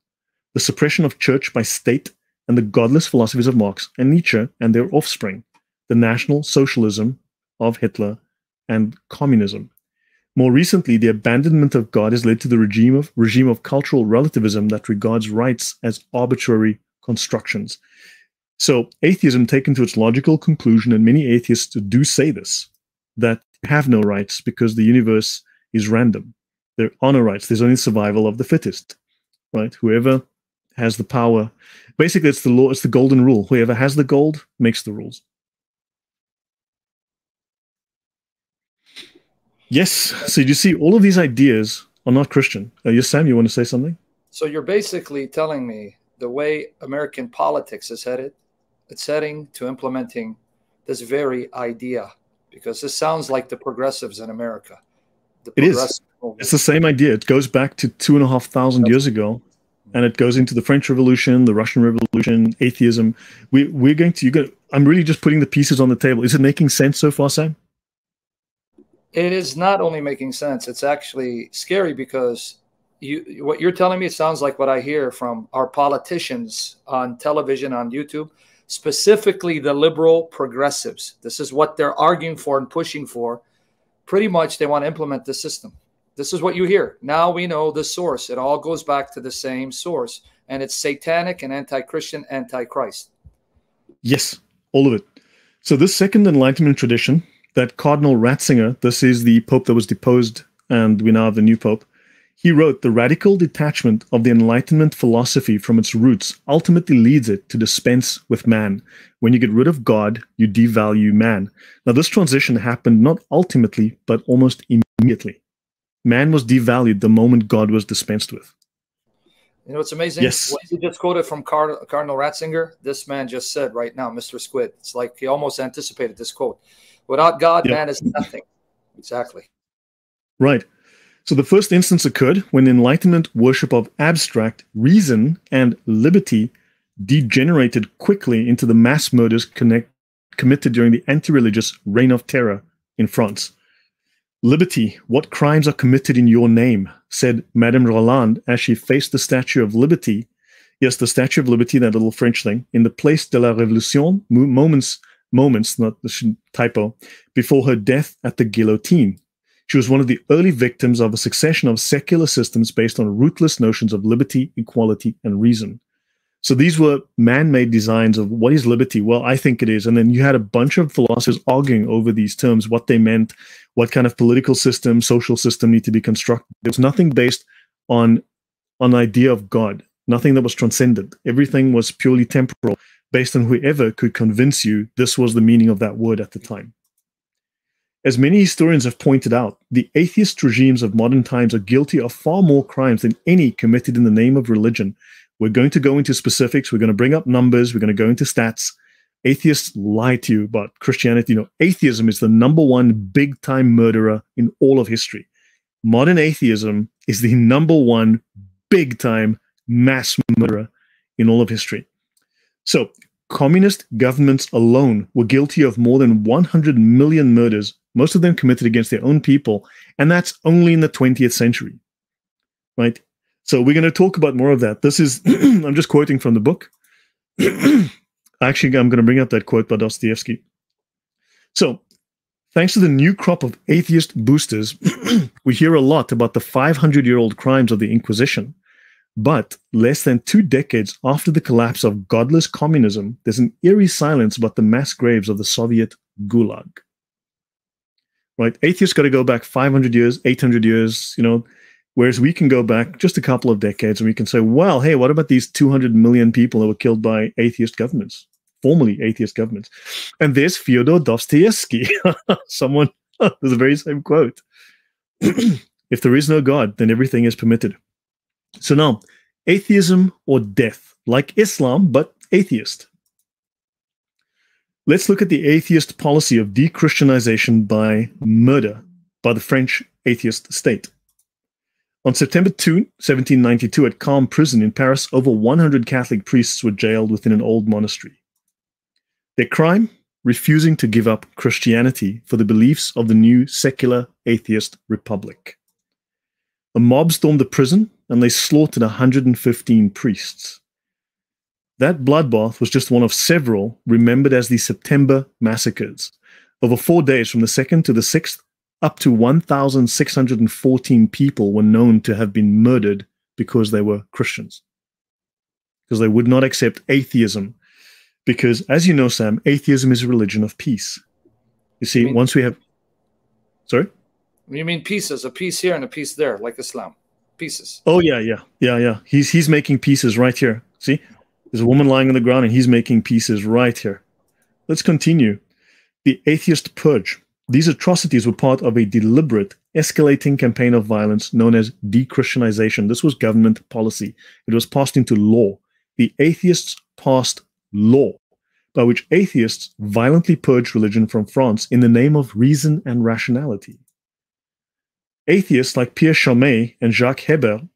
the suppression of church by state and the godless philosophies of Marx and Nietzsche and their offspring, the National Socialism of Hitler and communism. More recently, the abandonment of God has led to the regime of regime of cultural relativism that regards rights as arbitrary constructions. So, atheism taken to its logical conclusion, and many atheists do say this, that have no rights because the universe is random. There are no rights. There's only survival of the fittest, right? Whoever has the power. Basically, it's the law. It's the golden rule. Whoever has the gold makes the rules. Yes. So you see, all of these ideas are not Christian. Uh, yes, Sam, you want to say something?
So you're basically telling me the way American politics is headed, it's heading to implementing this very idea because this sounds like the progressives in America.
it is. Movement. It's the same idea. It goes back to two and a half thousand years ago, and it goes into the French Revolution, the Russian Revolution, atheism. We we're going to. You go. I'm really just putting the pieces on the table. Is it making sense so far, Sam?
It is not only making sense. It's actually scary because you what you're telling me it sounds like what I hear from our politicians on television, on YouTube specifically the liberal progressives. This is what they're arguing for and pushing for. Pretty much, they want to implement the system. This is what you hear. Now we know the source. It all goes back to the same source, and it's satanic and anti Christian, anti Christ.
Yes, all of it. So, this second Enlightenment tradition that Cardinal Ratzinger, this is the Pope that was deposed, and we now have the new Pope, he wrote, The radical detachment of the Enlightenment philosophy from its roots ultimately leads it to dispense with man. When you get rid of God, you devalue man. Now, this transition happened not ultimately, but almost immediately. Man was devalued the moment God was dispensed with.
You know, it's amazing.
Yes.
What you just quoted from Car- Cardinal Ratzinger, this man just said right now, Mr. Squid. It's like he almost anticipated this quote. Without God, man is nothing. Exactly.
Right. So the first instance occurred when Enlightenment worship of abstract reason and liberty degenerated quickly into the mass murders connect, committed during the anti religious Reign of Terror in France. Liberty, what crimes are committed in your name? said Madame Roland as she faced the Statue of Liberty. Yes, the Statue of Liberty, that little French thing, in the Place de la Révolution, moments, moments, not the typo, before her death at the guillotine. She was one of the early victims of a succession of secular systems based on ruthless notions of liberty, equality, and reason. So these were man-made designs of what is liberty? Well, I think it is. And then you had a bunch of philosophers arguing over these terms, what they meant, what kind of political system, social system need to be constructed. There was nothing based on an idea of God, nothing that was transcendent. Everything was purely temporal, based on whoever could convince you this was the meaning of that word at the time. As many historians have pointed out, the atheist regimes of modern times are guilty of far more crimes than any committed in the name of religion. We're going to go into specifics. We're going to bring up numbers. We're going to go into stats. Atheists lie to you about Christianity. You know, atheism is the number one big time murderer in all of history. Modern atheism is the number one big time mass murderer in all of history. So, communist governments alone were guilty of more than 100 million murders most of them committed against their own people. And that's only in the 20th century, right? So we're going to talk about more of that. This is, I'm just quoting from the book. Actually, I'm going to bring up that quote by Dostoevsky. So, thanks to the new crop of atheist boosters, we hear a lot about the 500 year old crimes of the Inquisition. But less than two decades after the collapse of godless communism, there's an eerie silence about the mass graves of the Soviet Gulag right? Atheists got to go back 500 years, 800 years, you know, whereas we can go back just a couple of decades and we can say, well, hey, what about these 200 million people that were killed by atheist governments, formerly atheist governments? And there's Fyodor Dostoevsky, someone, there's the very same quote. if there is no God, then everything is permitted. So now, atheism or death, like Islam, but atheist. Let's look at the atheist policy of de-Christianization by murder by the French atheist state. On September 2, 1792, at Carmes prison in Paris, over 100 Catholic priests were jailed within an old monastery. Their crime? Refusing to give up Christianity for the beliefs of the new secular atheist republic. A mob stormed the prison and they slaughtered 115 priests. That bloodbath was just one of several remembered as the September massacres. Over four days, from the 2nd to the 6th up to 1,614 people were known to have been murdered because they were Christians. Because they would not accept atheism. Because, as you know, Sam, atheism is a religion of peace. You see, mean, once we have. Sorry?
You mean pieces, a piece here and a piece there, like Islam. Pieces.
Oh, yeah, yeah, yeah, yeah. He's, he's making pieces right here. See? There's a woman lying on the ground and he's making pieces right here. Let's continue. The atheist purge. These atrocities were part of a deliberate, escalating campaign of violence known as de-Christianization. This was government policy. It was passed into law. The atheists passed law by which atheists violently purged religion from France in the name of reason and rationality. Atheists like Pierre Chaumette and Jacques Hébert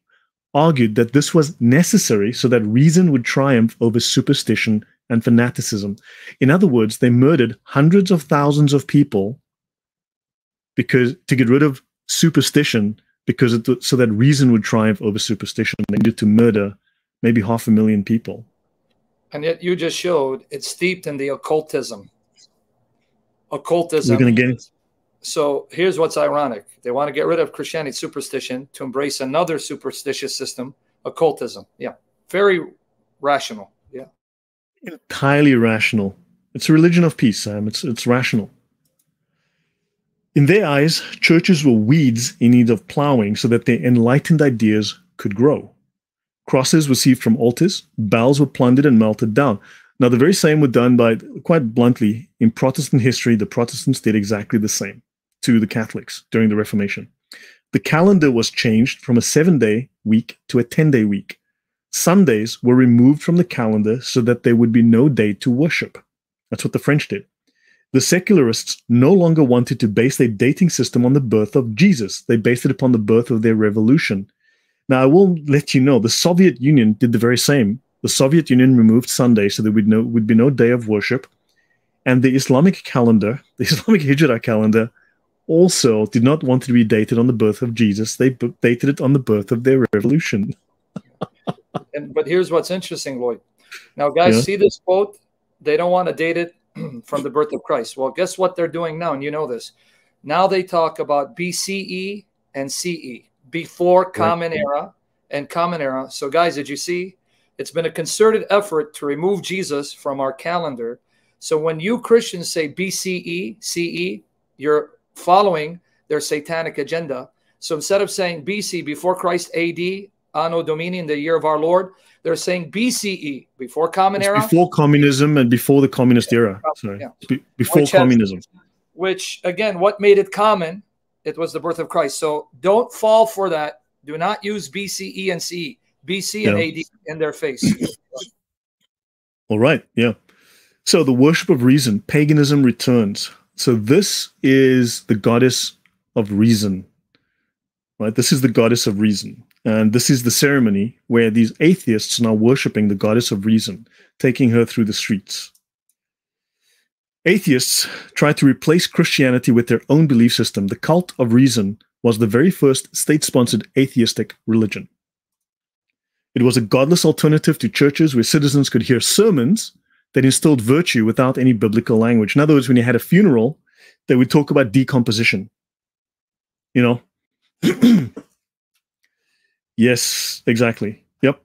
argued that this was necessary so that reason would triumph over superstition and fanaticism. In other words, they murdered hundreds of thousands of people because to get rid of superstition because it, so that reason would triumph over superstition. They needed to murder maybe half a million people.
And yet you just showed it's steeped in the occultism. Occultism.
We're going to get it.
So here's what's ironic. They want to get rid of christianity superstition to embrace another superstitious system occultism. Yeah very rational. Yeah.
Entirely rational. It's a religion of peace sam. It's it's rational in their eyes, churches were weeds in need of plowing so that their enlightened ideas could grow. Crosses were received from altars, bells were plundered and melted down. Now, the very same were done by, quite bluntly, in Protestant history, the Protestants did exactly the same to the Catholics during the Reformation. The calendar was changed from a seven day week to a 10 day week. Sundays were removed from the calendar so that there would be no day to worship. That's what the French did. The secularists no longer wanted to base their dating system on the birth of Jesus. They based it upon the birth of their revolution. Now, I will let you know the Soviet Union did the very same. The Soviet Union removed Sunday so there would, no, would be no day of worship. And the Islamic calendar, the Islamic Hijrah calendar, also did not want to be dated on the birth of Jesus. They dated it on the birth of their revolution.
and, but here's what's interesting, Lloyd. Now, guys, yeah. see this quote? They don't want to date it from the birth of Christ. Well, guess what they're doing now? And you know this. Now they talk about BCE and CE, before Common. Era and Common Era. So, guys, did you see? It's been a concerted effort to remove Jesus from our calendar. So, when you Christians say BCE, CE, you're following their satanic agenda. So, instead of saying BC, before Christ, AD, Anno Domini, in the year of our Lord, they're saying BCE, before Common it's Era.
Before communism and before the communist era. Sorry. Yeah. Be- before which communism. Has,
which, again, what made it common? It was the birth of Christ. So don't fall for that. Do not use BCE and CE. BC yeah. and AD in their face.
All right. Yeah. So the worship of reason, paganism returns. So this is the goddess of reason, right? This is the goddess of reason. And this is the ceremony where these atheists are now worshipping the goddess of reason, taking her through the streets. Atheists tried to replace Christianity with their own belief system. The cult of reason was the very first state sponsored atheistic religion. It was a godless alternative to churches where citizens could hear sermons that instilled virtue without any biblical language. In other words, when you had a funeral, they would talk about decomposition. You know? Yes, exactly. Yep.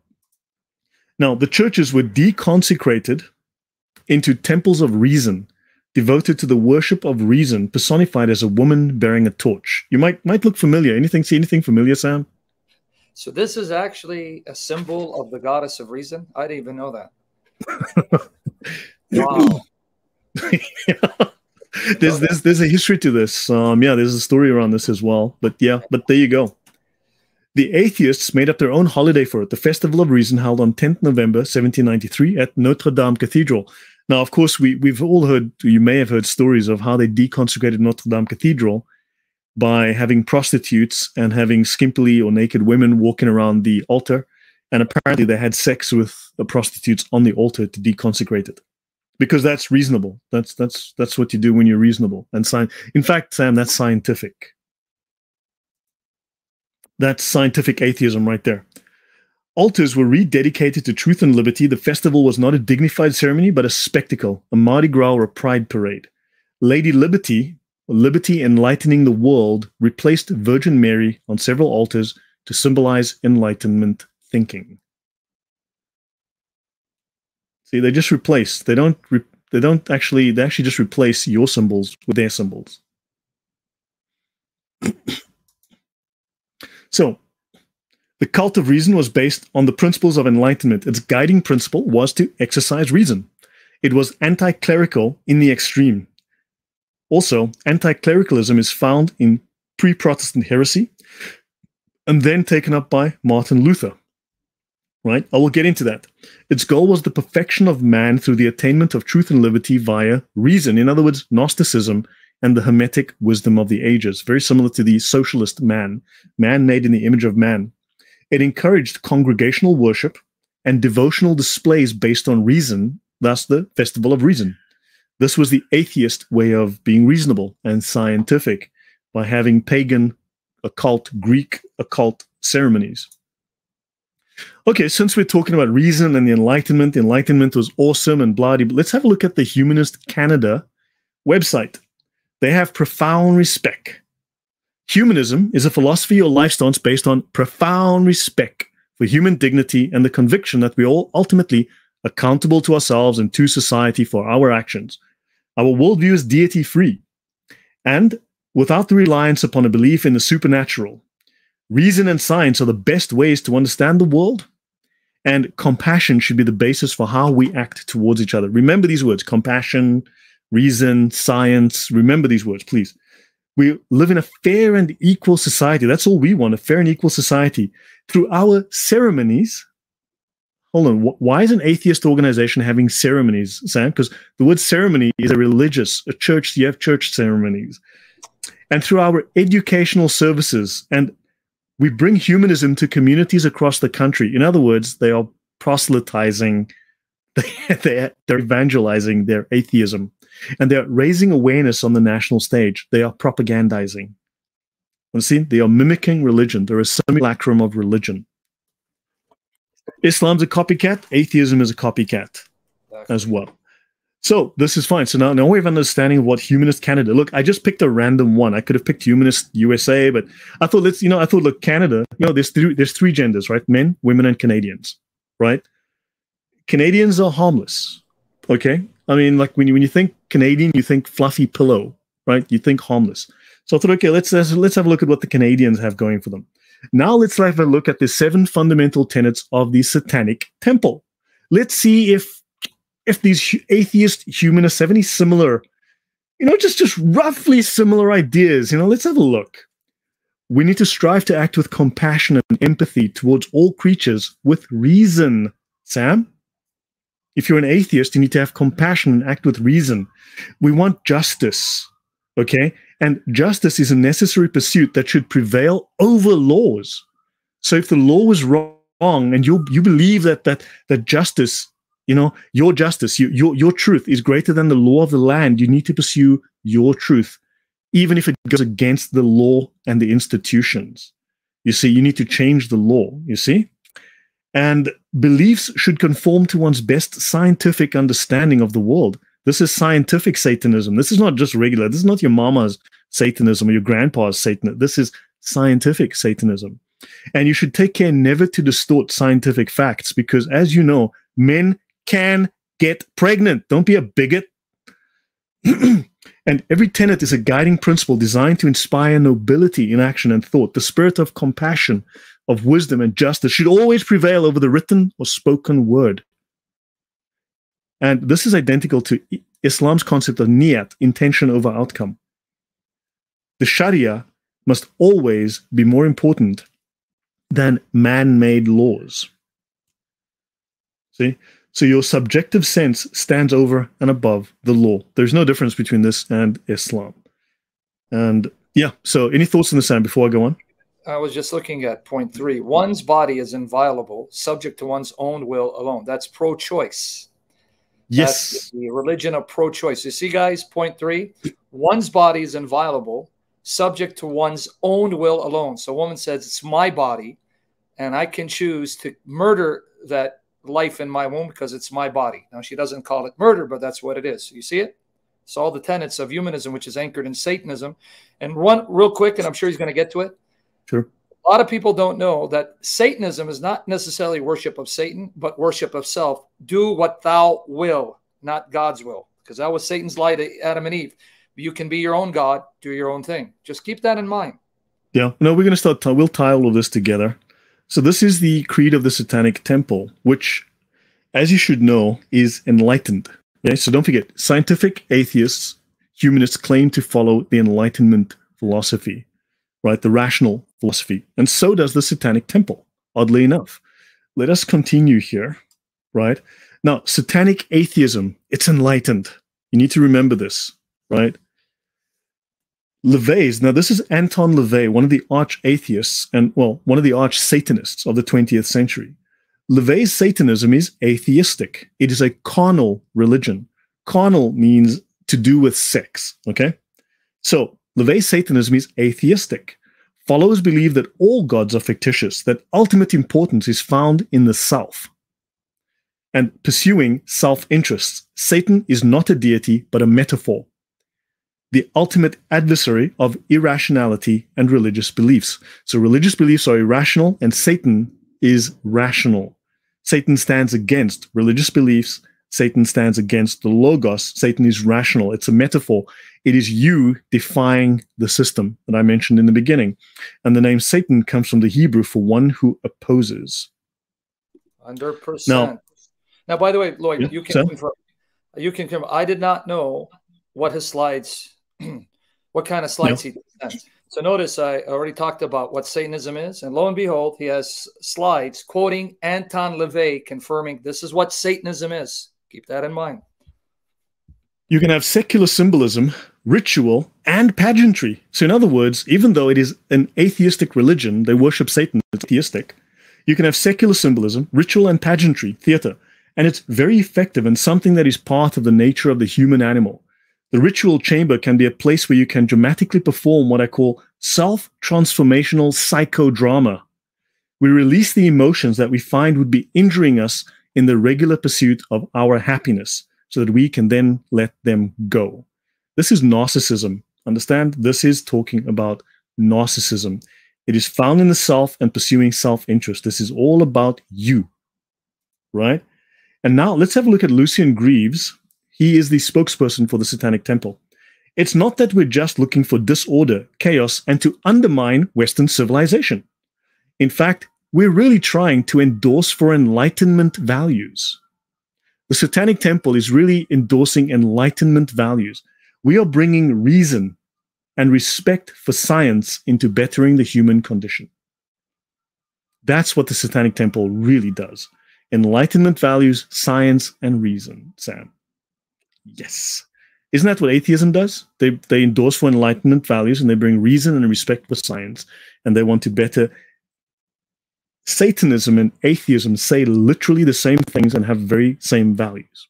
Now, the churches were deconsecrated into temples of reason, devoted to the worship of reason, personified as a woman bearing a torch. You might might look familiar. Anything see anything familiar, Sam?
So this is actually a symbol of the goddess of reason. I didn't even know that. wow.
yeah. There's, there's there's a history to this. Um, yeah, there's a story around this as well. But yeah, but there you go. The atheists made up their own holiday for it, the Festival of Reason, held on 10th November 1793 at Notre Dame Cathedral. Now, of course, we, we've all heard, you may have heard stories of how they deconsecrated Notre Dame Cathedral by having prostitutes and having skimpily or naked women walking around the altar. And apparently, they had sex with the prostitutes on the altar to deconsecrate it because that's reasonable. That's that's that's what you do when you're reasonable and sign. In fact, Sam, that's scientific. That's scientific atheism right there. Altars were rededicated to truth and liberty. The festival was not a dignified ceremony, but a spectacle, a Mardi Gras or a pride parade. Lady Liberty liberty enlightening the world replaced Virgin Mary on several altars to symbolize enlightenment thinking. See, they just replace. They don't. Re- they don't actually. They actually just replace your symbols with their symbols. So, the cult of reason was based on the principles of enlightenment. Its guiding principle was to exercise reason. It was anti-clerical in the extreme. Also, anti-clericalism is found in pre-Protestant heresy, and then taken up by Martin Luther right? I will get into that. Its goal was the perfection of man through the attainment of truth and liberty via reason. In other words, Gnosticism and the Hermetic wisdom of the ages, very similar to the socialist man, man made in the image of man. It encouraged congregational worship and devotional displays based on reason, thus the Festival of Reason. This was the atheist way of being reasonable and scientific by having pagan, occult, Greek occult ceremonies. Okay, since we're talking about reason and the Enlightenment, the Enlightenment was awesome and bloody, blah. Let's have a look at the Humanist Canada website. They have profound respect. Humanism is a philosophy or life stance based on profound respect for human dignity and the conviction that we're all ultimately accountable to ourselves and to society for our actions. Our worldview is deity free and without the reliance upon a belief in the supernatural. Reason and science are the best ways to understand the world, and compassion should be the basis for how we act towards each other. Remember these words compassion, reason, science. Remember these words, please. We live in a fair and equal society. That's all we want a fair and equal society. Through our ceremonies, hold on, why is an atheist organization having ceremonies, Sam? Because the word ceremony is a religious, a church, you have church ceremonies. And through our educational services and we bring humanism to communities across the country. In other words, they are proselytizing, they're, they're evangelizing their atheism, and they're raising awareness on the national stage. They are propagandizing. You see, they are mimicking religion. They're a simulacrum of religion. Islam's a copycat. Atheism is a copycat as well. So this is fine. So now, now we have understanding of what Humanist Canada. Look, I just picked a random one. I could have picked Humanist USA, but I thought let's, you know, I thought look, Canada. You know, there's three, there's three genders, right? Men, women, and Canadians, right? Canadians are harmless. Okay, I mean, like when you when you think Canadian, you think fluffy pillow, right? You think harmless. So I thought, okay, let's let's, let's have a look at what the Canadians have going for them. Now let's have a look at the seven fundamental tenets of the Satanic Temple. Let's see if if these atheist humanists have any similar, you know, just just roughly similar ideas. You know, let's have a look. We need to strive to act with compassion and empathy towards all creatures with reason. Sam, if you're an atheist, you need to have compassion and act with reason. We want justice, okay? And justice is a necessary pursuit that should prevail over laws. So if the law was wrong and you you believe that that that justice you know your justice you, your your truth is greater than the law of the land you need to pursue your truth even if it goes against the law and the institutions you see you need to change the law you see and beliefs should conform to one's best scientific understanding of the world this is scientific satanism this is not just regular this is not your mama's satanism or your grandpa's satanism this is scientific satanism and you should take care never to distort scientific facts because as you know men can get pregnant. Don't be a bigot. and every tenet is a guiding principle designed to inspire nobility in action and thought. The spirit of compassion, of wisdom, and justice should always prevail over the written or spoken word. And this is identical to Islam's concept of niyat, intention over outcome. The Sharia must always be more important than man made laws. See? So your subjective sense stands over and above the law. There's no difference between this and Islam. And yeah, so any thoughts on this, Sam, before I go on?
I was just looking at point three. One's body is inviolable, subject to one's own will alone. That's pro choice.
Yes.
That's the religion of pro choice. You see, guys, point three one's body is inviolable, subject to one's own will alone. So a woman says, It's my body, and I can choose to murder that life in my womb because it's my body. Now, she doesn't call it murder, but that's what it is. You see it? It's all the tenets of humanism, which is anchored in Satanism. And one real quick, and I'm sure he's going to get to it.
Sure.
A lot of people don't know that Satanism is not necessarily worship of Satan, but worship of self. Do what thou will, not God's will, because that was Satan's lie to Adam and Eve. You can be your own God, do your own thing. Just keep that in mind.
Yeah. No, we're going to start. T- we'll tie all of this together. So this is the creed of the Satanic Temple, which, as you should know, is enlightened. Okay? So don't forget, scientific atheists, humanists claim to follow the Enlightenment philosophy, right? The rational philosophy. And so does the Satanic Temple, oddly enough. Let us continue here, right? Now, Satanic atheism, it's enlightened. You need to remember this, right? LaVey's, now this is Anton LaVey, one of the arch atheists and, well, one of the arch Satanists of the 20th century. LaVey's Satanism is atheistic. It is a carnal religion. Carnal means to do with sex, okay? So LaVey's Satanism is atheistic. Followers believe that all gods are fictitious, that ultimate importance is found in the self. And pursuing self interests, Satan is not a deity, but a metaphor the ultimate adversary of irrationality and religious beliefs. So religious beliefs are irrational and Satan is rational. Satan stands against religious beliefs. Satan stands against the Logos. Satan is rational. It's a metaphor. It is you defying the system that I mentioned in the beginning. And the name Satan comes from the Hebrew for one who opposes.
100%. Now, now by the way, Lloyd, yeah, you can confirm. You can confirm. I did not know what his slides what kind of slides he sent. So notice I already talked about what Satanism is, and lo and behold, he has slides quoting Anton LaVey confirming this is what Satanism is. Keep that in mind.
You can have secular symbolism, ritual, and pageantry. So, in other words, even though it is an atheistic religion, they worship Satan, it's theistic. You can have secular symbolism, ritual, and pageantry, theater, and it's very effective and something that is part of the nature of the human animal. The ritual chamber can be a place where you can dramatically perform what I call self transformational psychodrama. We release the emotions that we find would be injuring us in the regular pursuit of our happiness so that we can then let them go. This is narcissism. Understand? This is talking about narcissism. It is found in the self and pursuing self interest. This is all about you. Right? And now let's have a look at Lucien Greaves, he is the spokesperson for the Satanic Temple. It's not that we're just looking for disorder, chaos, and to undermine Western civilization. In fact, we're really trying to endorse for enlightenment values. The Satanic Temple is really endorsing enlightenment values. We are bringing reason and respect for science into bettering the human condition. That's what the Satanic Temple really does. Enlightenment values, science, and reason, Sam. Yes. Isn't that what atheism does? They they endorse for enlightenment values and they bring reason and respect for science and they want to better Satanism and atheism say literally the same things and have very same values.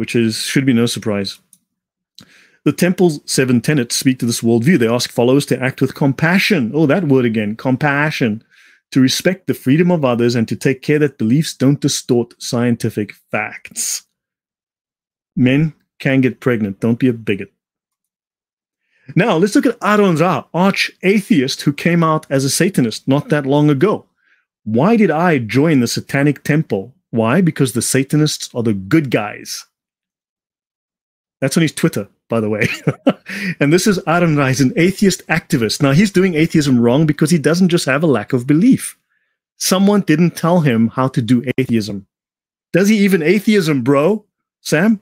Which is should be no surprise. The temple's seven tenets speak to this worldview. They ask followers to act with compassion. Oh, that word again, compassion to respect the freedom of others and to take care that beliefs don't distort scientific facts. Men can get pregnant. Don't be a bigot. Now, let's look at Aaron Ra, arch atheist who came out as a Satanist not that long ago. Why did I join the Satanic Temple? Why? Because the Satanists are the good guys. That's on his Twitter, by the way. and this is Aaron Ra. An atheist activist. Now, he's doing atheism wrong because he doesn't just have a lack of belief. Someone didn't tell him how to do atheism. Does he even atheism, bro? Sam?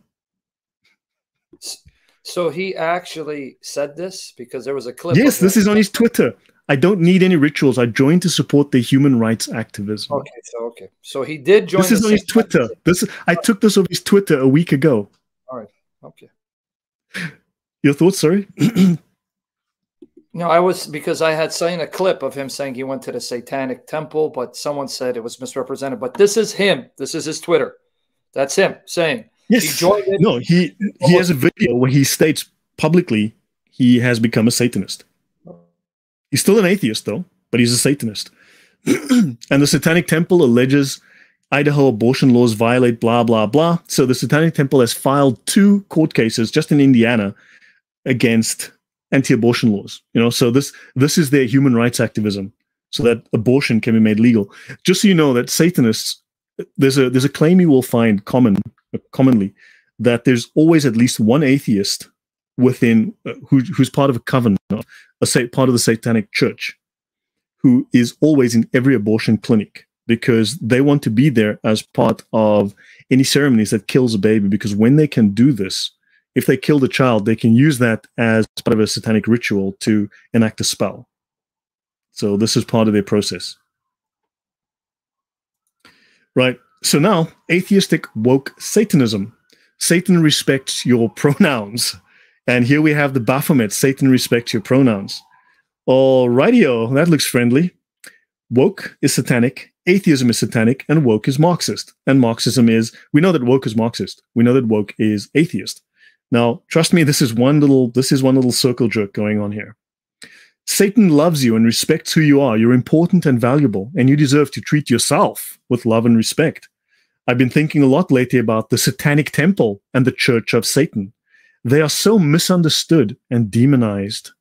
So he actually said this because there was a clip.
Yes, this is on his Twitter. I don't need any rituals. I joined to support the human rights activism.
Okay, so okay, so he did join.
This is on his Twitter. This I took this off his Twitter a week ago.
Okay.
Your thoughts? Sorry.
no, I was because I had seen a clip of him saying he went to the Satanic Temple, but someone said it was misrepresented. But this is him. This is his Twitter. That's him saying
Yes. He no, he he has a oh. video where he states publicly he has become a Satanist. He's still an atheist though, but he's a Satanist. and the Satanic Temple alleges Idaho abortion laws violate blah, blah, blah. So the Satanic Temple has filed two court cases just in Indiana against anti-abortion laws. You know, so this this is their human rights activism so that abortion can be made legal. Just so you know that Satanists, there's a there's a claim you will find common commonly that there's always at least one atheist within uh, who, who's part of a covenant, a part of the Satanic Church, who is always in every abortion clinic because they want to be there as part of any ceremonies that kills a baby. Because when they can do this, if they kill the child, they can use that as part of a satanic ritual to enact a spell. So this is part of their process. Right. So now, atheistic woke Satanism. Satan respects your pronouns. And here we have the Baphomet. Satan respects your pronouns. Alrighty, that looks friendly. Woke is satanic, atheism is satanic, and woke is Marxist. And Marxism is, we know that woke is Marxist. We know that woke is atheist. Now, trust me, this is one little, this is one little circle jerk going on here. Satan loves you and respects who you are. You're important and valuable, and you deserve to treat yourself with love and respect. I've been thinking a lot lately about the Satanic Temple and the Church of Satan. They are so misunderstood and demonized.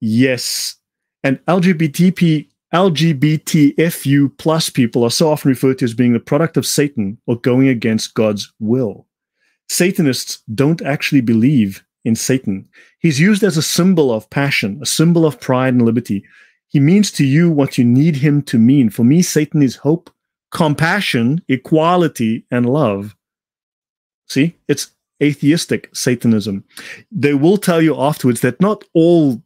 Yes, and LGBTP, LGBTFU plus people are so often referred to as being the product of Satan or going against God's will. Satanists don't actually believe in Satan. He's used as a symbol of passion, a symbol of pride and liberty. He means to you what you need him to mean. For me, Satan is hope, compassion, equality, and love. See, it's atheistic Satanism. They will tell you afterwards that not all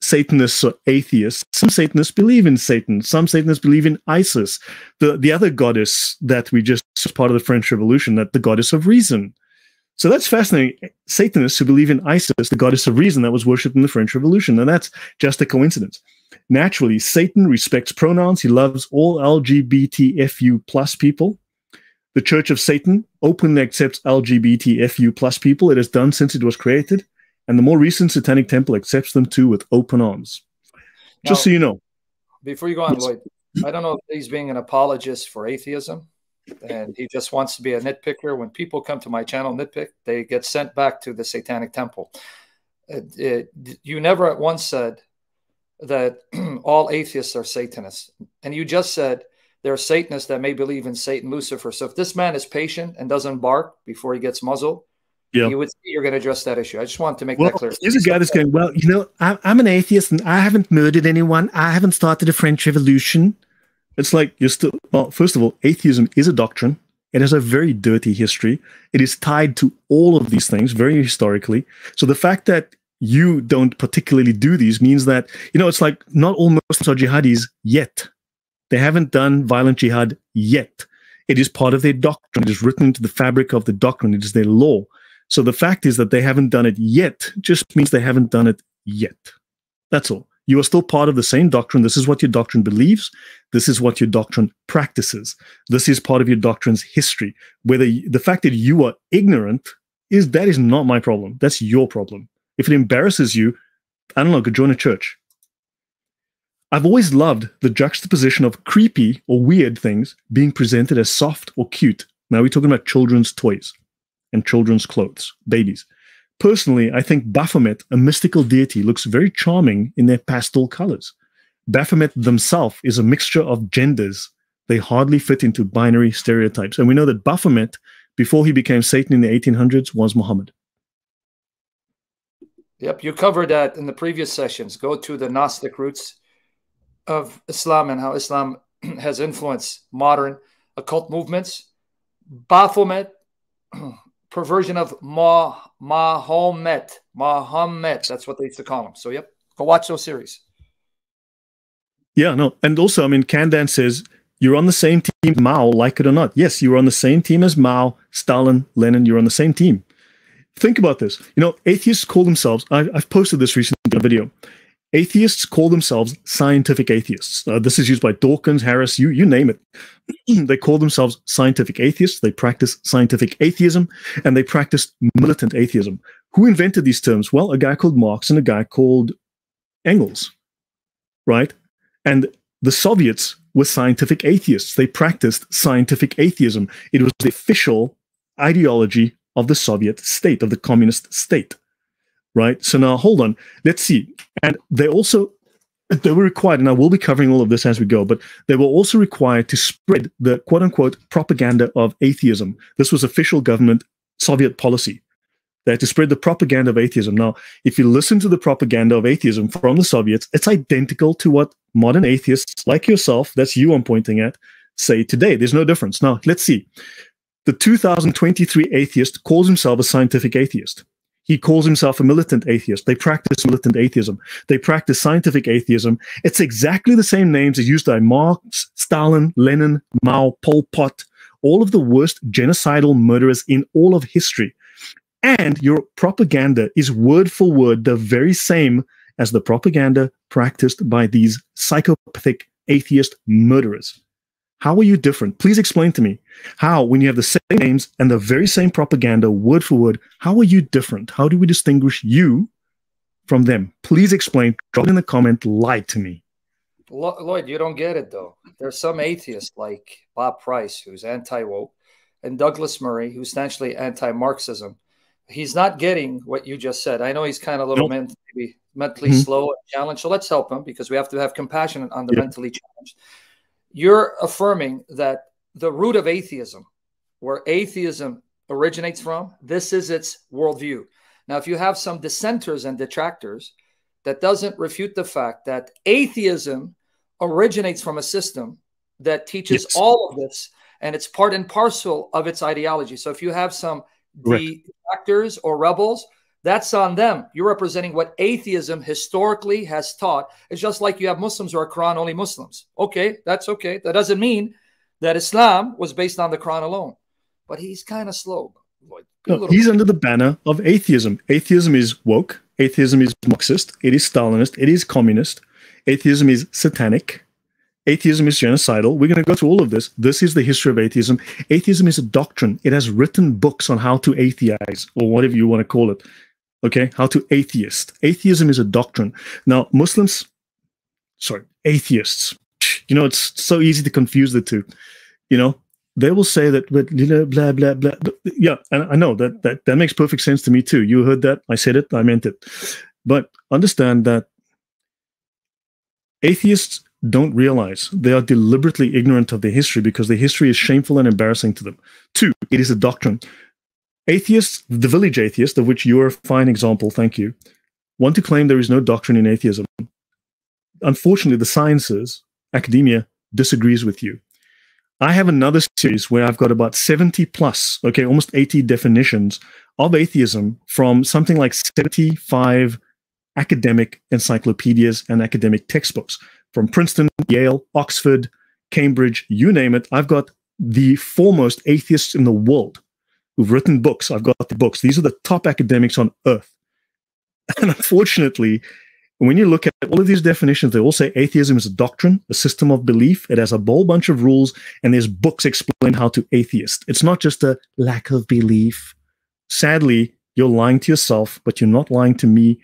Satanists or atheists. Some Satanists believe in Satan. Some Satanists believe in Isis, the, the other goddess that we just part of the French Revolution, that the goddess of reason. So that's fascinating. Satanists who believe in Isis, the goddess of reason that was worshipped in the French Revolution, and that's just a coincidence. Naturally, Satan respects pronouns. He loves all LGBTFU plus people. The Church of Satan openly accepts LGBTFU plus people. It has done since it was created, and the more recent Satanic Temple accepts them too with open arms. Now, just so you know.
Before you go on. Lloyd, I don't know if he's being an apologist for atheism and he just wants to be a nitpicker. When people come to my channel nitpick, they get sent back to the Satanic Temple. It, it, you never at once said that all atheists are Satanists, and you just said there are Satanists that may believe in Satan, Lucifer. So if this man is patient and doesn't bark before he gets muzzled, yeah. you would you're going to address that issue. I just want to make
well,
that clear.
Here's a guy that's going, well, you know, I'm an atheist and I haven't murdered anyone. I haven't started a French Revolution. It's like you're still, well, first of all, atheism is a doctrine. It has a very dirty history. It is tied to all of these things very historically. So the fact that you don't particularly do these means that, you know, it's like not all Muslims are jihadis yet. They haven't done violent jihad yet. It is part of their doctrine. It is written into the fabric of the doctrine. It is their law. So the fact is that they haven't done it yet just means they haven't done it yet. That's all. You are still part of the same doctrine. This is what your doctrine believes. This is what your doctrine practices. This is part of your doctrine's history. Whether the fact that you are ignorant is that is not my problem. That's your problem. If it embarrasses you, I don't know, go join a church. I've always loved the juxtaposition of creepy or weird things being presented as soft or cute. Now we're talking about children's toys and children's clothes, babies. Personally, I think Baphomet, a mystical deity, looks very charming in their pastel colors. Baphomet themselves is a mixture of genders. They hardly fit into binary stereotypes. And we know that Baphomet, before he became Satan in the 1800s, was Muhammad.
Yep, you covered that in the previous sessions. Go to the Gnostic roots of Islam and how Islam has influenced modern occult movements. Baphomet perversion of Ma Mahomet. Mahomet. That's what they used to call him. So yep, go watch those series.
Yeah, no. And also, I mean, Kandan says you're on the same team Mao, like it or not. Yes, you're on the same team as Mao, Stalin, Lenin. You're on the same team. Think about this. You know, atheists call themselves, I, have posted this recently in a video. Atheists call themselves scientific atheists. Uh, this is used by Dawkins, Harris, you, you name it. they call themselves scientific atheists. They practice scientific atheism and they practice militant atheism. Who invented these terms? Well, a guy called Marx and a guy called Engels, right? And the Soviets were scientific atheists. They practiced scientific atheism. It was the official ideology of the Soviet state, of the communist state. Right? So now hold on. Let's see. And they also they were required, and I will be covering all of this as we go, but they were also required to spread the quote unquote propaganda of atheism. This was official government Soviet policy. They had to spread the propaganda of atheism. Now, if you listen to the propaganda of atheism from the Soviets, it's identical to what modern atheists like yourself, that's you I'm pointing at, say today. There's no difference. Now, let's see. The 2023 atheist calls himself a scientific atheist. He calls himself a militant atheist. They practice militant atheism. They practice scientific atheism. It's exactly the same names as used by Marx, Stalin, Lenin, Mao, Pol Pot, all of the worst genocidal murderers in all of history. And your propaganda is word for word the very same as the propaganda practiced by these psychopathic atheist murderers. How are you different? Please explain to me how, when you have the same names and the very same propaganda, word for word, how are you different? How do we distinguish you from them? Please explain. Drop it in the comment. Lie to me.
Lloyd, you don't get it though. There's some atheists like Bob Price, who's anti woke, and Douglas Murray, who's essentially anti Marxism. He's not getting what you just said. I know he's kind of a little nope. maybe mentally mm-hmm. slow and challenged. So let's help him because we have to have compassion on the yeah. mentally challenged you're affirming that the root of atheism, where atheism originates from, this is its worldview. Now, if you have some dissenters and detractors, that doesn't refute the fact that atheism originates from a system that teaches yes. all of this and it's part and parcel of its ideology. So if you have some detractors or rebels, that's on them. You're representing what atheism historically has taught. It's just like you have Muslims who are Quran only Muslims. Okay, that's okay. That doesn't mean that Islam was based on the Quran alone. But he's kind of slow.
No, he's under the banner of atheism. Atheism is woke. Atheism is Marxist. It is Stalinist. It is communist. Atheism is satanic. Atheism is genocidal. We're going to go through all of this. This is the history of atheism. Atheism is a doctrine. It has written books on how to atheize, or whatever you want to call it. Okay, how to atheist. Atheism is a doctrine. Now, Muslims, sorry, atheists, you know, it's so easy to confuse the two. You know, they will say that, but blah, blah, blah, blah. Yeah, and I know that, that that makes perfect sense to me too. You heard that. I said it. I meant it. But understand that atheists don't realize they are deliberately ignorant of their history because their history is shameful and embarrassing to them. Two, it is a doctrine. Atheists, the village atheists, of which you are a fine example, thank you, want to claim there is no doctrine in atheism. Unfortunately, the sciences, academia, disagrees with you. I have another series where I've got about 70 plus, okay, almost 80 definitions of atheism from something like 75 academic encyclopedias and academic textbooks from Princeton, Yale, Oxford, Cambridge, you name it. I've got the foremost atheists in the world who've written books. I've got the books. These are the top academics on earth. And unfortunately, when you look at all of these definitions, they all say atheism is a doctrine, a system of belief. It has a whole bunch of rules, and there's books explain how to atheist. It's not just a lack of belief. Sadly, you're lying to yourself, but you're not lying to me,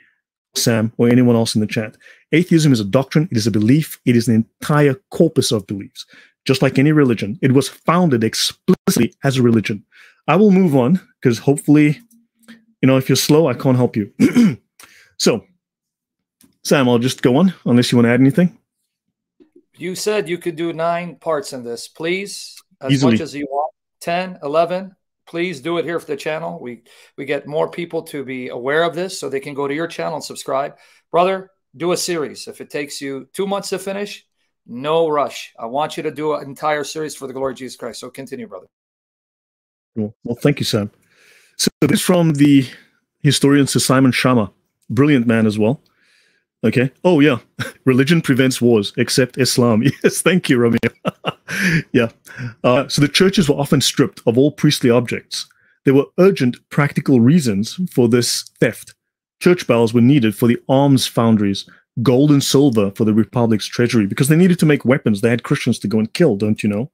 Sam, or anyone else in the chat. Atheism is a doctrine, it is a belief, it is an entire corpus of beliefs. Just like any religion, it was founded explicitly as a religion. I will move on because hopefully, you know, if you're slow, I can't help you. so, Sam, I'll just go on unless you want to add anything.
You said you could do nine parts in this. Please, as Easily. much as you want, 10, 11. Please do it here for the channel. We we get more people to be aware of this so they can go to your channel and subscribe. Brother, do a series. If it takes you two months to finish, no rush. I want you to do an entire series for the glory of Jesus Christ. So continue, brother.
Well, thank you, Sam. So this is from the historian Sir Simon Schama, brilliant man as well. Okay. Oh yeah, religion prevents wars except Islam. Yes, thank you, Ramir. yeah. Uh, so the churches were often stripped of all priestly objects. There were urgent practical reasons for this theft. Church bells were needed for the arms foundries, gold and silver for the republic's treasury, because they needed to make weapons. They had Christians to go and kill, don't you know?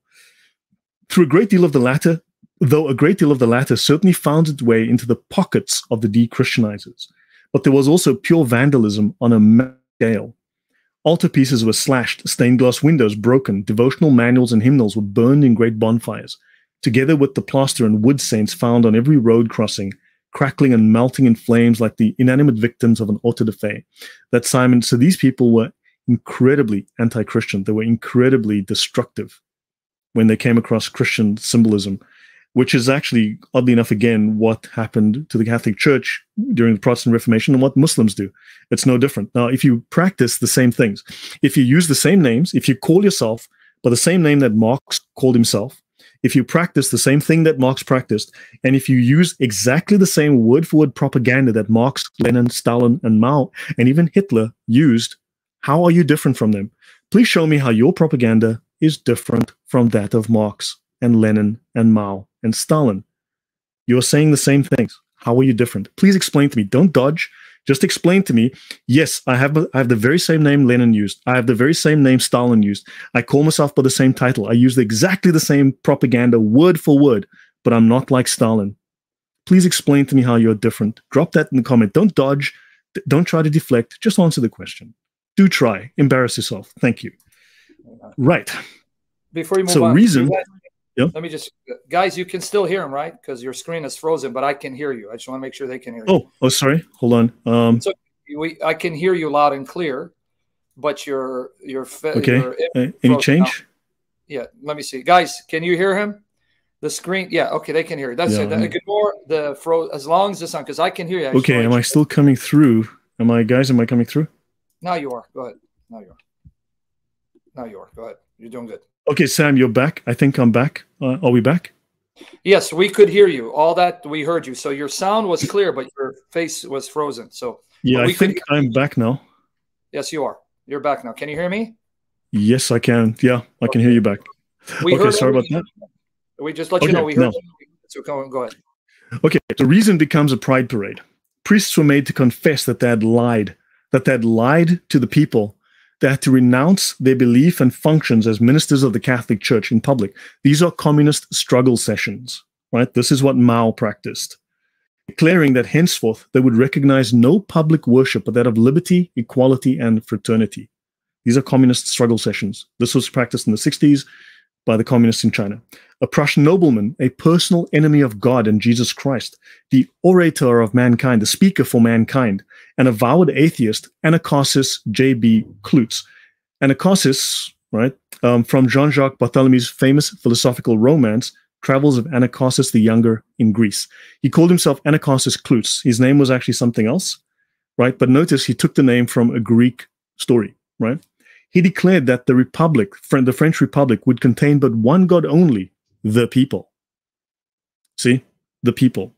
Through a great deal of the latter, though a great deal of the latter certainly found its way into the pockets of the de-Christianizers. But there was also pure vandalism on a scale. Altarpieces were slashed, stained glass windows broken, devotional manuals and hymnals were burned in great bonfires, together with the plaster and wood saints found on every road crossing, crackling and melting in flames like the inanimate victims of an auto da fe. That Simon, so these people were incredibly anti Christian. They were incredibly destructive when they came across Christian symbolism, which is actually, oddly enough, again, what happened to the Catholic Church during the Protestant Reformation and what Muslims do. It's no different. Now, if you practice the same things, if you use the same names, if you call yourself by the same name that Marx called himself, if you practice the same thing that Marx practiced, and if you use exactly the same word for word propaganda that Marx, Lenin, Stalin, and Mao, and even Hitler used, how are you different from them? Please show me how your propaganda is different from that of Marx and Lenin and Mao and Stalin. You are saying the same things. How are you different? Please explain to me. Don't dodge. Just explain to me. Yes, I have I have the very same name Lenin used. I have the very same name Stalin used. I call myself by the same title. I use exactly the same propaganda word for word, but I'm not like Stalin. Please explain to me how you're different. Drop that in the comment. Don't dodge. Don't try to deflect. Just answer the question. Do try. Embarrass yourself. Thank you. Right.
Before you move on
so
on,
reason.
Let me just, guys, you can still hear him, right? Because your screen is frozen, but I can hear you. I just want to make sure they can hear you.
Oh, oh, sorry. Hold on. Um,
so we, I can hear you loud and clear, but your your
okay.
Your
uh, any change?
Yeah. Let me see, guys. Can you hear him? The screen. Yeah. Okay, they can hear you. That's yeah, it. Ignore the froze as long as the sound, because I can hear you. I
okay. Am I still coming through? Am I, guys? Am I coming through?
Now you are. Go ahead. Now you are. Now you are. Go ahead. You're doing good.
Okay, Sam, you're back. I think I'm back. Uh, are we back?
Yes, we could hear you. All that we heard you. So your sound was clear, but your face was frozen. So
yeah, I think I'm back now.
Yes, you are. You're back now. Can you hear me?
Yes, I can. Yeah, I okay. can hear you back.
We
okay, sorry about that.
We just let okay, you know we heard. No. So go, go ahead.
Okay, the reason becomes a pride parade. Priests were made to confess that they had lied, that they had lied to the people they had to renounce their belief and functions as ministers of the Catholic Church in public. These are communist struggle sessions, right? This is what Mao practiced, declaring that henceforth they would recognize no public worship but that of liberty, equality, and fraternity. These are communist struggle sessions. This was practiced in the 60s by the communists in China. A Prussian nobleman, a personal enemy of God and Jesus Christ, the orator of mankind, the speaker for mankind, an avowed atheist, Anacharsis J.B. Clootz. Anacharsis, right, um, from Jean Jacques Bartholomew's famous philosophical romance, Travels of Anacharsis the Younger in Greece. He called himself Anacharsis Clootz. His name was actually something else, right? But notice he took the name from a Greek story, right? He declared that the Republic, the French Republic, would contain but one God only, the people. See? The people.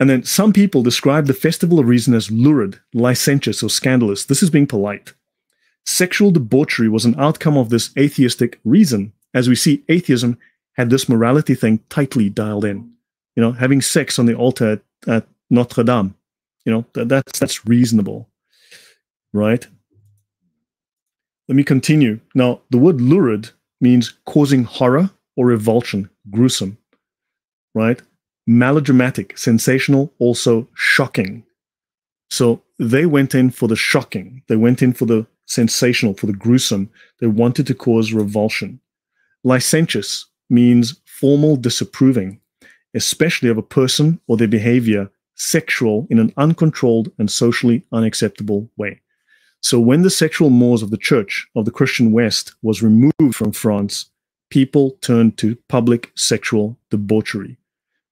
And then some people describe the Festival of Reason as lurid, licentious, or scandalous. This is being polite. Sexual debauchery was an outcome of this atheistic reason. As we see, atheism had this morality thing tightly dialed in. You know, having sex on the altar at, at Notre Dame, you know, that, that's that's reasonable, right? Let me continue. Now, the word lurid means causing horror or revulsion, gruesome, right? melodramatic, sensational, also shocking. So they went in for the shocking. They went in for the sensational, for the gruesome. They wanted to cause revulsion. Licentious means formal disapproving, especially of a person or their behavior sexual in an uncontrolled and socially unacceptable way. So when the sexual mores of the church of the Christian West was removed from France, people turned to public sexual debauchery.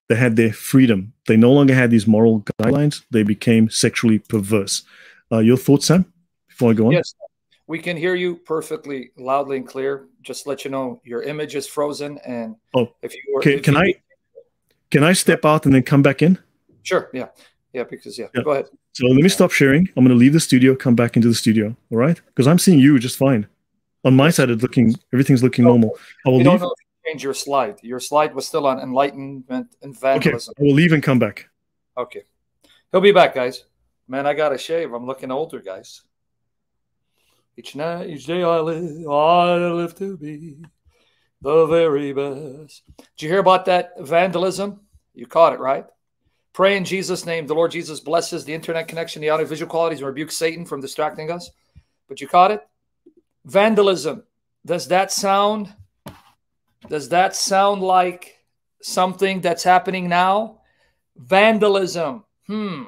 They had their freedom. They no longer had these moral guidelines. They became sexually perverse. Uh, your thoughts, Sam, before I go on?
Yes, we can hear you perfectly loudly and clear. Just let you know your image is frozen. And
oh, if you were, can, if can you, I can I step out and then come back in?
Sure. Yeah. Yeah. Because yeah. yeah. Go ahead.
So let me stop sharing. I'm going to leave the studio, come back into the studio. All right. Because I'm seeing you just fine. On my side, it's looking everything's looking oh, normal. I will leave
change your slide. Your slide was still on enlightenment and vandalism.
Okay, I will leave and come back.
Okay. He'll be back, guys. Man, I got to shave. I'm looking older, guys. Each night, each day I live, I live to be the very best. Did you hear about that vandalism? You caught it, right? Pray in Jesus' name. The Lord Jesus blesses the internet connection, the audio visual qualities, and rebukes Satan from distracting us. But you caught it? Vandalism. Does that sound? Does that sound like something that's happening now? Vandalism. Hmm.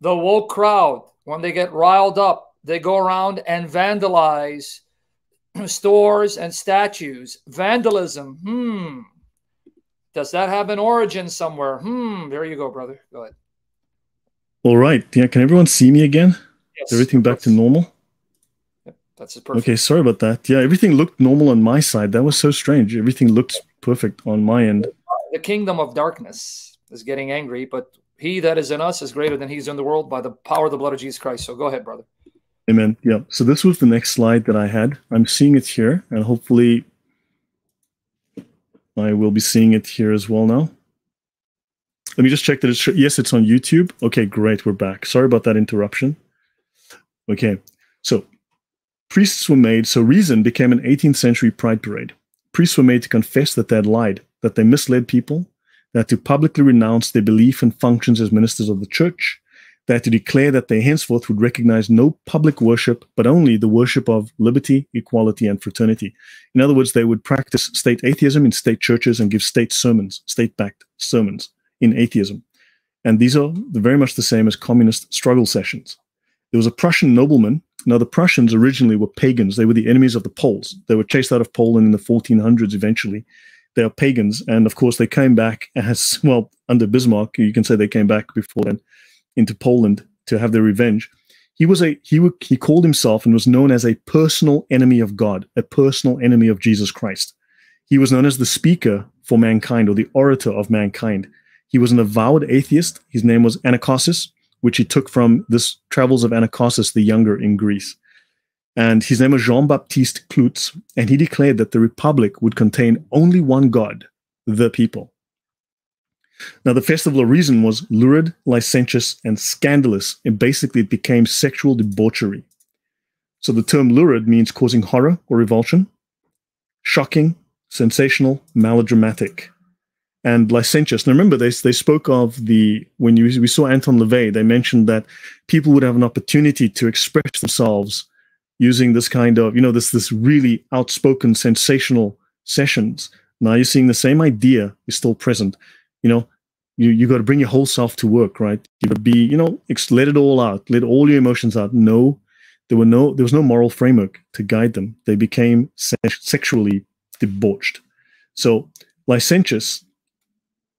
The woke crowd, when they get riled up, they go around and vandalize stores and statues. Vandalism. Hmm. Does that have an origin somewhere? Hmm. There you go, brother. Go ahead.
All right. Yeah. Can everyone see me again? Yes. Everything back to normal?
Yep. That's perfect.
Okay. Sorry about that. Yeah. Everything looked normal on my side. That was so strange. Everything looked perfect on my end.
The kingdom of darkness is getting angry, but he that is in us is greater than he's in the world by the power of the blood of Jesus Christ. So go ahead, brother.
Amen. Yeah. So this was the next slide that I had. I'm seeing it here, and hopefully I will be seeing it here as well now. Let me just check that it's yes, it's on YouTube. Okay, great. We're back. Sorry about that interruption. Okay, so priests were made. So reason became an 18th century pride parade. Priests were made to confess that they had lied, that they misled people, that to publicly renounce their belief and functions as ministers of the church, that to declare that they henceforth would recognize no public worship, but only the worship of liberty, equality, and fraternity. In other words, they would practice state atheism in state churches and give state sermons, state backed sermons in atheism. And these are very much the same as communist struggle sessions. There was a Prussian nobleman. Now, the Prussians originally were pagans. They were the enemies of the Poles. They were chased out of Poland in the 1400s eventually. They are pagans. And of course, they came back as, well, under Bismarck, you can say they came back before then into Poland to have their revenge. He was a he he called himself and was known as a personal enemy of God, a personal enemy of Jesus Christ. He was known as the speaker for mankind or the orator of mankind. He was an avowed atheist. His name was Anacharsis, which he took from this Travels of Anacharsis the Younger in Greece. And his name was Jean Baptiste Clootz, and he declared that the Republic would contain only one God, the people. Now, the Festival of Reason was lurid, licentious, and scandalous, and basically it became sexual debauchery. So the term lurid means causing horror or revulsion, shocking, sensational, melodramatic, and licentious. Now remember, they, they spoke of the, when you, we saw Anton LaVey, they mentioned that people would have an opportunity to express themselves using this kind of, you know, this, this really outspoken, sensational sessions. Now you're seeing the same idea is still present. You know, you you got to bring your whole self to work, right? You got to be, you know, let it all out, let all your emotions out. No, there were no, there was no moral framework to guide them. They became se- sexually debauched. So licentious,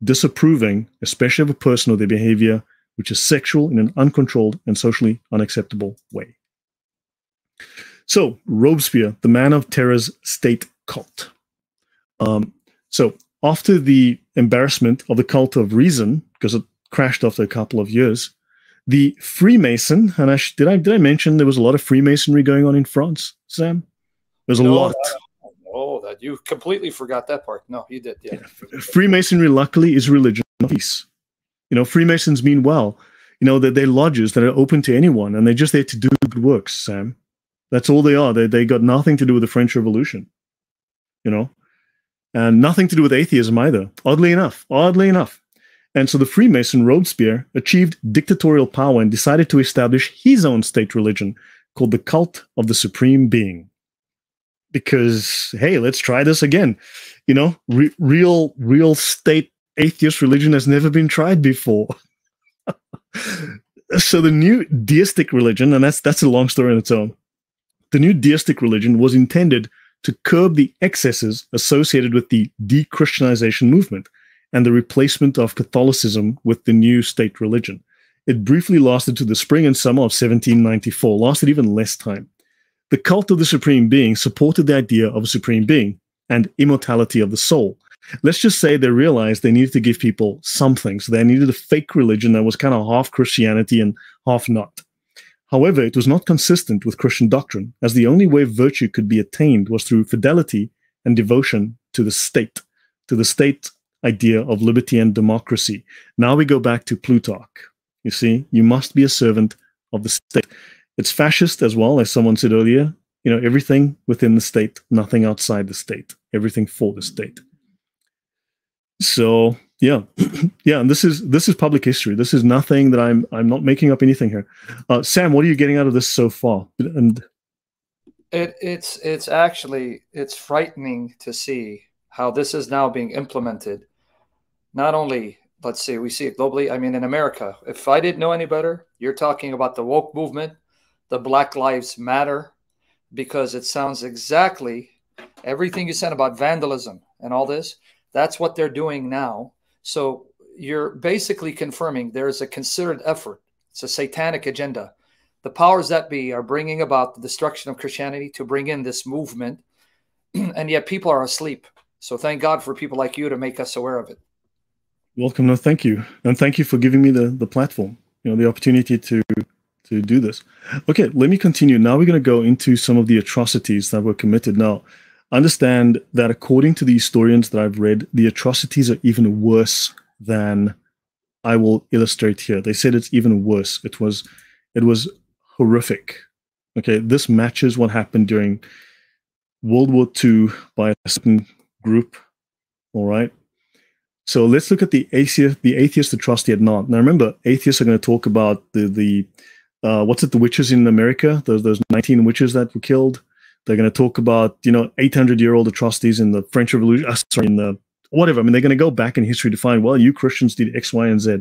disapproving, especially of a person or their behavior, which is sexual in an uncontrolled and socially unacceptable way. So Robespierre, the man of terror's state cult. Um, so after the embarrassment of the cult of reason, because it crashed after a couple of years, the Freemason, and I sh- did I did I mention there was a lot of Freemasonry going on in France, Sam? There's a no, lot.
oh, that you completely forgot that part. No, you did. Yeah.
Freemasonry, luckily, is religion of peace. You know, Freemasons mean well. You know that they're lodges that are open to anyone, and they're just there to do good works. Sam, that's all they are. They they got nothing to do with the French Revolution. You know, and nothing to do with atheism either, oddly enough. Oddly enough. And so the Freemason Robespierre achieved dictatorial power and decided to establish his own state religion called the Cult of the Supreme Being. Because, hey, let's try this again. You know, re- real, real state atheist religion has never been tried before. so the new deistic religion, and that's that's a long story in its own. The new deistic religion was intended to curb the excesses associated with the de-Christianization movement and the replacement of Catholicism with the new state religion. It briefly lasted to the spring and summer of 1794, lasted even less time. The cult of the supreme being supported the idea of a supreme being and immortality of the soul. Let's just say they realized they needed to give people something. So they needed a fake religion that was kind of half Christianity and half not. However, it was not consistent with Christian doctrine, as the only way virtue could be attained was through fidelity and devotion to the state, to the state idea of liberty and democracy. Now we go back to Plutarch. You see, you must be a servant of the state. It's fascist as well, as someone said earlier. You know, everything within the state, nothing outside the state, everything for the state. So yeah, yeah. And this is this is public history. This is nothing that I'm I'm not making up anything here. Uh, Sam, what are you getting out of this so far? And
it, it's it's actually it's frightening to see how this is now being implemented. Not only let's see, we see it globally. I mean, in America, if I didn't know any better, you're talking about the woke movement, the Black Lives Matter, because it sounds exactly everything you said about vandalism and all this. That's what they're doing now. So you're basically confirming there is a considered effort. It's a satanic agenda the powers that be are bringing about the destruction of Christianity to bring in this movement, and yet people are asleep. So thank God for people like you to make us aware of it.
Welcome. No, thank you, and thank you for giving me the the platform. You know, the opportunity to to do this. Okay, let me continue. Now we're going to go into some of the atrocities that were committed. Now, understand that according to the historians that I've read, the atrocities are even worse than I will illustrate here. They said it's even worse. It was it was horrific. Okay, this matches what happened during World War II by a certain group. All right. So let's look at the atheist, the atheist atrocity at Nantes. Now remember, atheists are going to talk about the the uh, what's it, the witches in America? Those those 19 witches that were killed. They're going to talk about you know 800 year old atrocities in the French Revolution. Uh, sorry, in the whatever. I mean, they're going to go back in history to find well, you Christians did X, Y, and Z.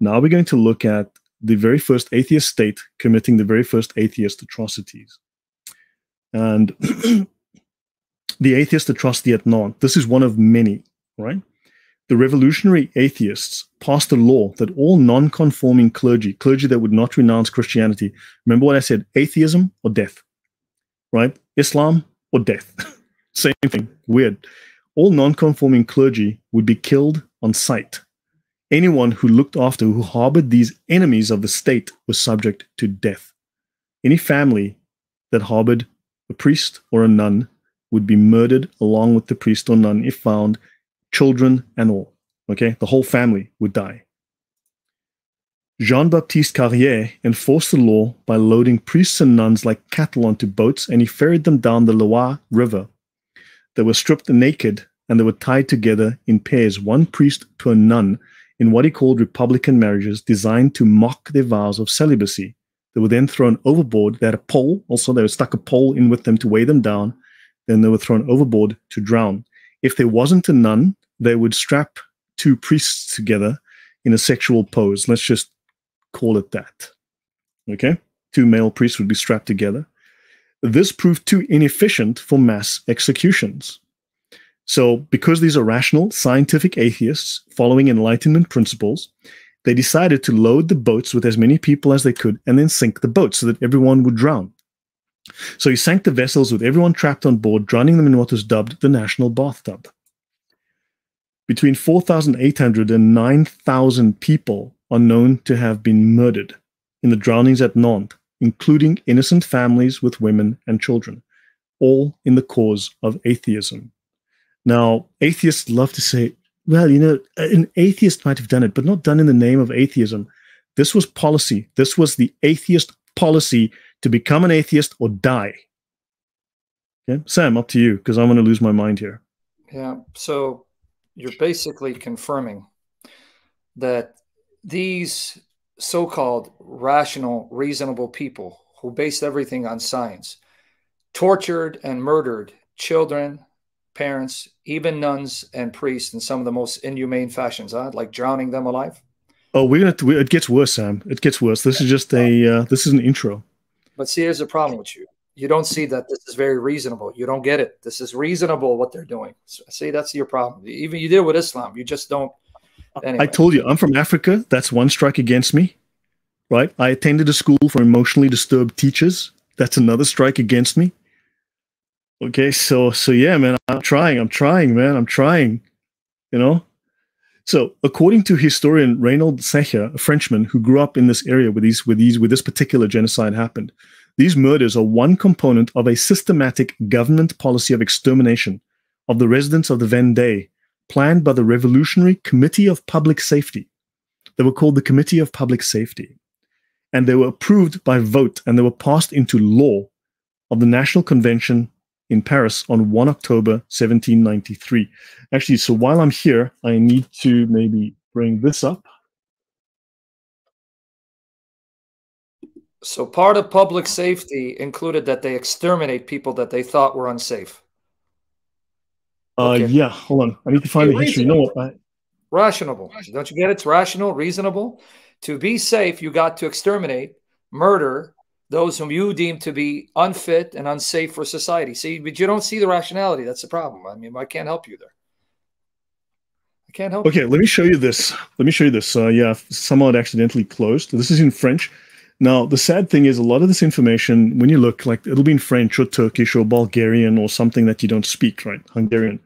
Now we're going to look at the very first atheist state committing the very first atheist atrocities. And the atheist atrocity at Nantes, this is one of many, right? The revolutionary atheists passed a law that all non conforming clergy, clergy that would not renounce Christianity, remember what I said atheism or death, right? Islam or death. Same thing, weird. All non conforming clergy would be killed on sight Anyone who looked after, who harbored these enemies of the state, was subject to death. Any family that harbored a priest or a nun would be murdered along with the priest or nun if found, children and all. Okay, the whole family would die. Jean Baptiste Carrier enforced the law by loading priests and nuns like cattle onto boats, and he ferried them down the Loire River. They were stripped naked and they were tied together in pairs, one priest to a nun, in what he called Republican marriages designed to mock their vows of celibacy. They were then thrown overboard. They had a pole, also, they were stuck a pole in with them to weigh them down. Then they were thrown overboard to drown. If there wasn't a nun, they would strap two priests together in a sexual pose. Let's just call it that. Okay? Two male priests would be strapped together. This proved too inefficient for mass executions. So, because these are rational, scientific atheists following Enlightenment principles, they decided to load the boats with as many people as they could and then sink the boats so that everyone would drown. So he sank the vessels with everyone trapped on board, drowning them in what was dubbed the national bathtub. Between 4,800 and 9,000 people are known to have been murdered in the drownings at Nantes, including innocent families with women and children, all in the cause of atheism. Now, atheists love to say, well, you know, an atheist might have done it, but not done in the name of atheism. This was policy. This was the atheist policy to become an atheist or die. Okay, Sam, up to you, because I'm going to lose my mind here.
Yeah. So you're basically confirming that these so called rational, reasonable people who based everything on science tortured and murdered children, parents, even nuns and priests in some of the most inhumane fashions, huh? like drowning them alive.
Oh, we're gonna. We, it gets worse, Sam. It gets worse. This is just a. Uh, this is an intro.
But see, here's the problem with you. You don't see that this is very reasonable. You don't get it. This is reasonable what they're doing. See, that's your problem. Even you did with Islam. You just don't.
Anyway. I told you, I'm from Africa. That's one strike against me, right? I attended a school for emotionally disturbed teachers. That's another strike against me. Okay, so so yeah, man, I'm trying. I'm trying, man. I'm trying. You know. So, according to historian Reynald Secher, a Frenchman who grew up in this area where these, where these, where this particular genocide happened, these murders are one component of a systematic government policy of extermination of the residents of the Vendée, planned by the Revolutionary Committee of Public Safety. They were called the Committee of Public Safety, and they were approved by vote, and they were passed into law of the National Convention in Paris on 1 October 1793. Actually, so while I'm here, I need to maybe bring this up.
So part of public safety included that they exterminate people that they thought were unsafe.
Uh, okay. yeah. Hold on. I need to find the history. You know what? I...
Rational. Don't you get it? It's rational, reasonable. To be safe, you got to exterminate, murder those whom you deem to be unfit and unsafe for society. See, but you don't see the rationality. That's the problem. I mean, I can't help you there. I can't help.
Okay, you. let me show you this. Let me show you this. Uh, yeah, somehow it accidentally closed. This is in French. Now, the sad thing is, a lot of this information, when you look, like it'll be in French or Turkish or Bulgarian or something that you don't speak, right? Hungarian.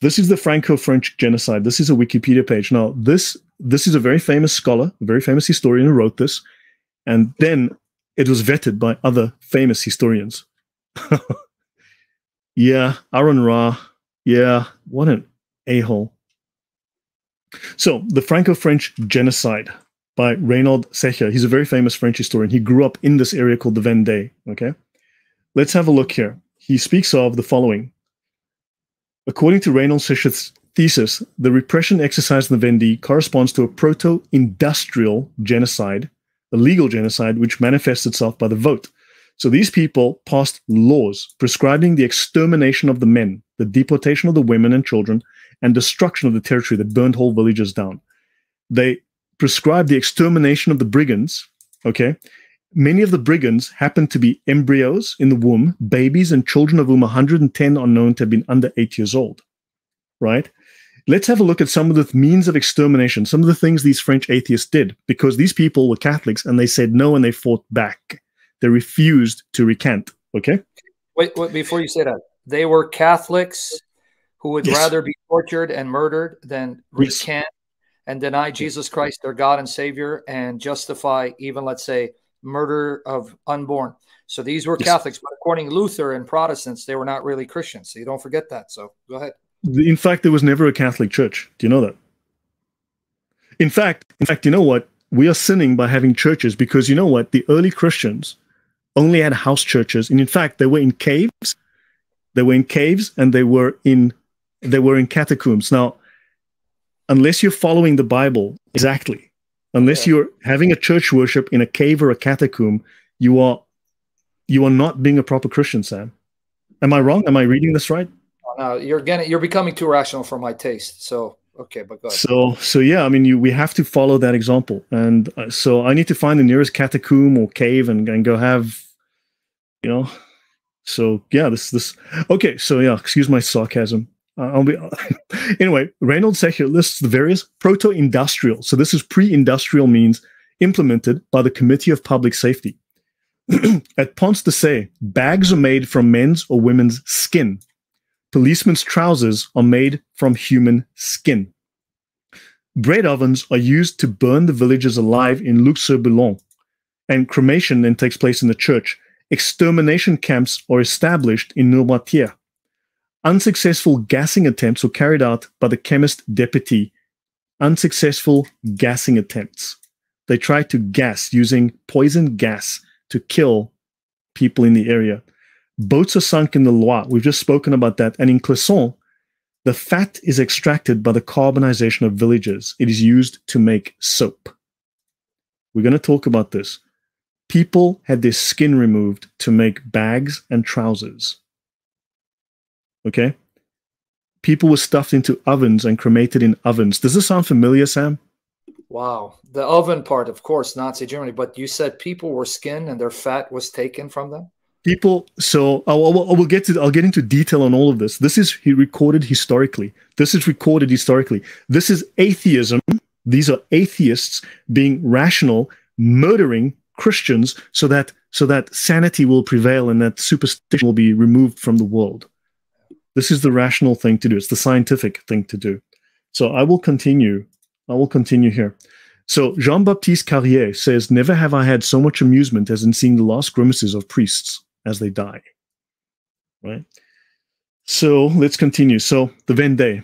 This is the Franco-French genocide. This is a Wikipedia page. Now, this this is a very famous scholar, a very famous historian who wrote this, and then it was vetted by other famous historians. yeah, Aron Ra. Yeah, what an a-hole. So, the Franco-French genocide by Reynald Secher. He's a very famous French historian. He grew up in this area called the Vendée. Okay. Let's have a look here. He speaks of the following. According to Reynald Secher's thesis, the repression exercised in the Vendée corresponds to a proto industrial genocide, a legal genocide which manifests itself by the vote. So these people passed laws prescribing the extermination of the men, the deportation of the women and children, and destruction of the territory that burned whole villages down. They prescribed the extermination of the brigands. Okay. Many of the brigands happened to be embryos in the womb, babies and children of whom 110 are known to have been under eight years old. Right? Let's have a look at some of the means of extermination, some of the things these French atheists did, because these people were Catholics and they said no and they fought back. They refused to recant. Okay?
Wait, wait before you say that, they were Catholics who would yes. rather be tortured and murdered than recant and deny Jesus Christ, their God and Savior, and justify even, let's say, murder of unborn. So these were yes. Catholics, but according to Luther and Protestants, they were not really Christians. So you don't forget that. So go ahead.
In fact, there was never a Catholic church. Do you know that? In fact, in fact, you know what? We are sinning by having churches because you know what? The early Christians only had house churches, and in fact, they were in caves. They were in caves, and they were in they were in catacombs. Now, unless you're following the Bible exactly, unless yeah. you're having a church worship in a cave or a catacomb, you are you are not being a proper Christian, Sam. Am I wrong? Am I reading this right?
No, you're getting you're becoming too rational for my taste. So okay, but go ahead.
So so yeah, I mean, you we have to follow that example, and uh, so I need to find the nearest catacomb or cave and, and go have, you know. So yeah, this this okay. So yeah, excuse my sarcasm. Uh, anyway. Reynald Secher lists the various proto-industrial. So this is pre-industrial means implemented by the Committee of Public Safety. At Ponts-de-Cé, bags are made from men's or women's skin. Policemen's trousers are made from human skin. Bread ovens are used to burn the villagers alive in Luc-sur-Boulogne, and cremation then takes place in the church. Extermination camps are established in Noirmoutier. Unsuccessful gassing attempts were carried out by the chemist deputy. Unsuccessful gassing attempts. They tried to gas using poison gas to kill people in the area. Boats are sunk in the Loire. We've just spoken about that. And in Clisson, the fat is extracted by the carbonization of villages. It is used to make soap. We're going to talk about this. People had their skin removed to make bags and trousers. Okay. People were stuffed into ovens and cremated in ovens. Does this sound familiar, Sam?
Wow. The oven part, of course, Nazi Germany, but you said people were skinned and their fat was taken from them?
People, so I will, I will get to, I'll get into detail on all of this. This is he recorded historically. This is recorded historically. This is atheism. These are atheists being rational, murdering Christians so that so that sanity will prevail and that superstition will be removed from the world. This is the rational thing to do. It's the scientific thing to do. So I will continue. I will continue here. So Jean Baptiste Carrier says, Never have I had so much amusement as in seeing the last grimaces of priests as they die. Right? So let's continue. So the Vendée,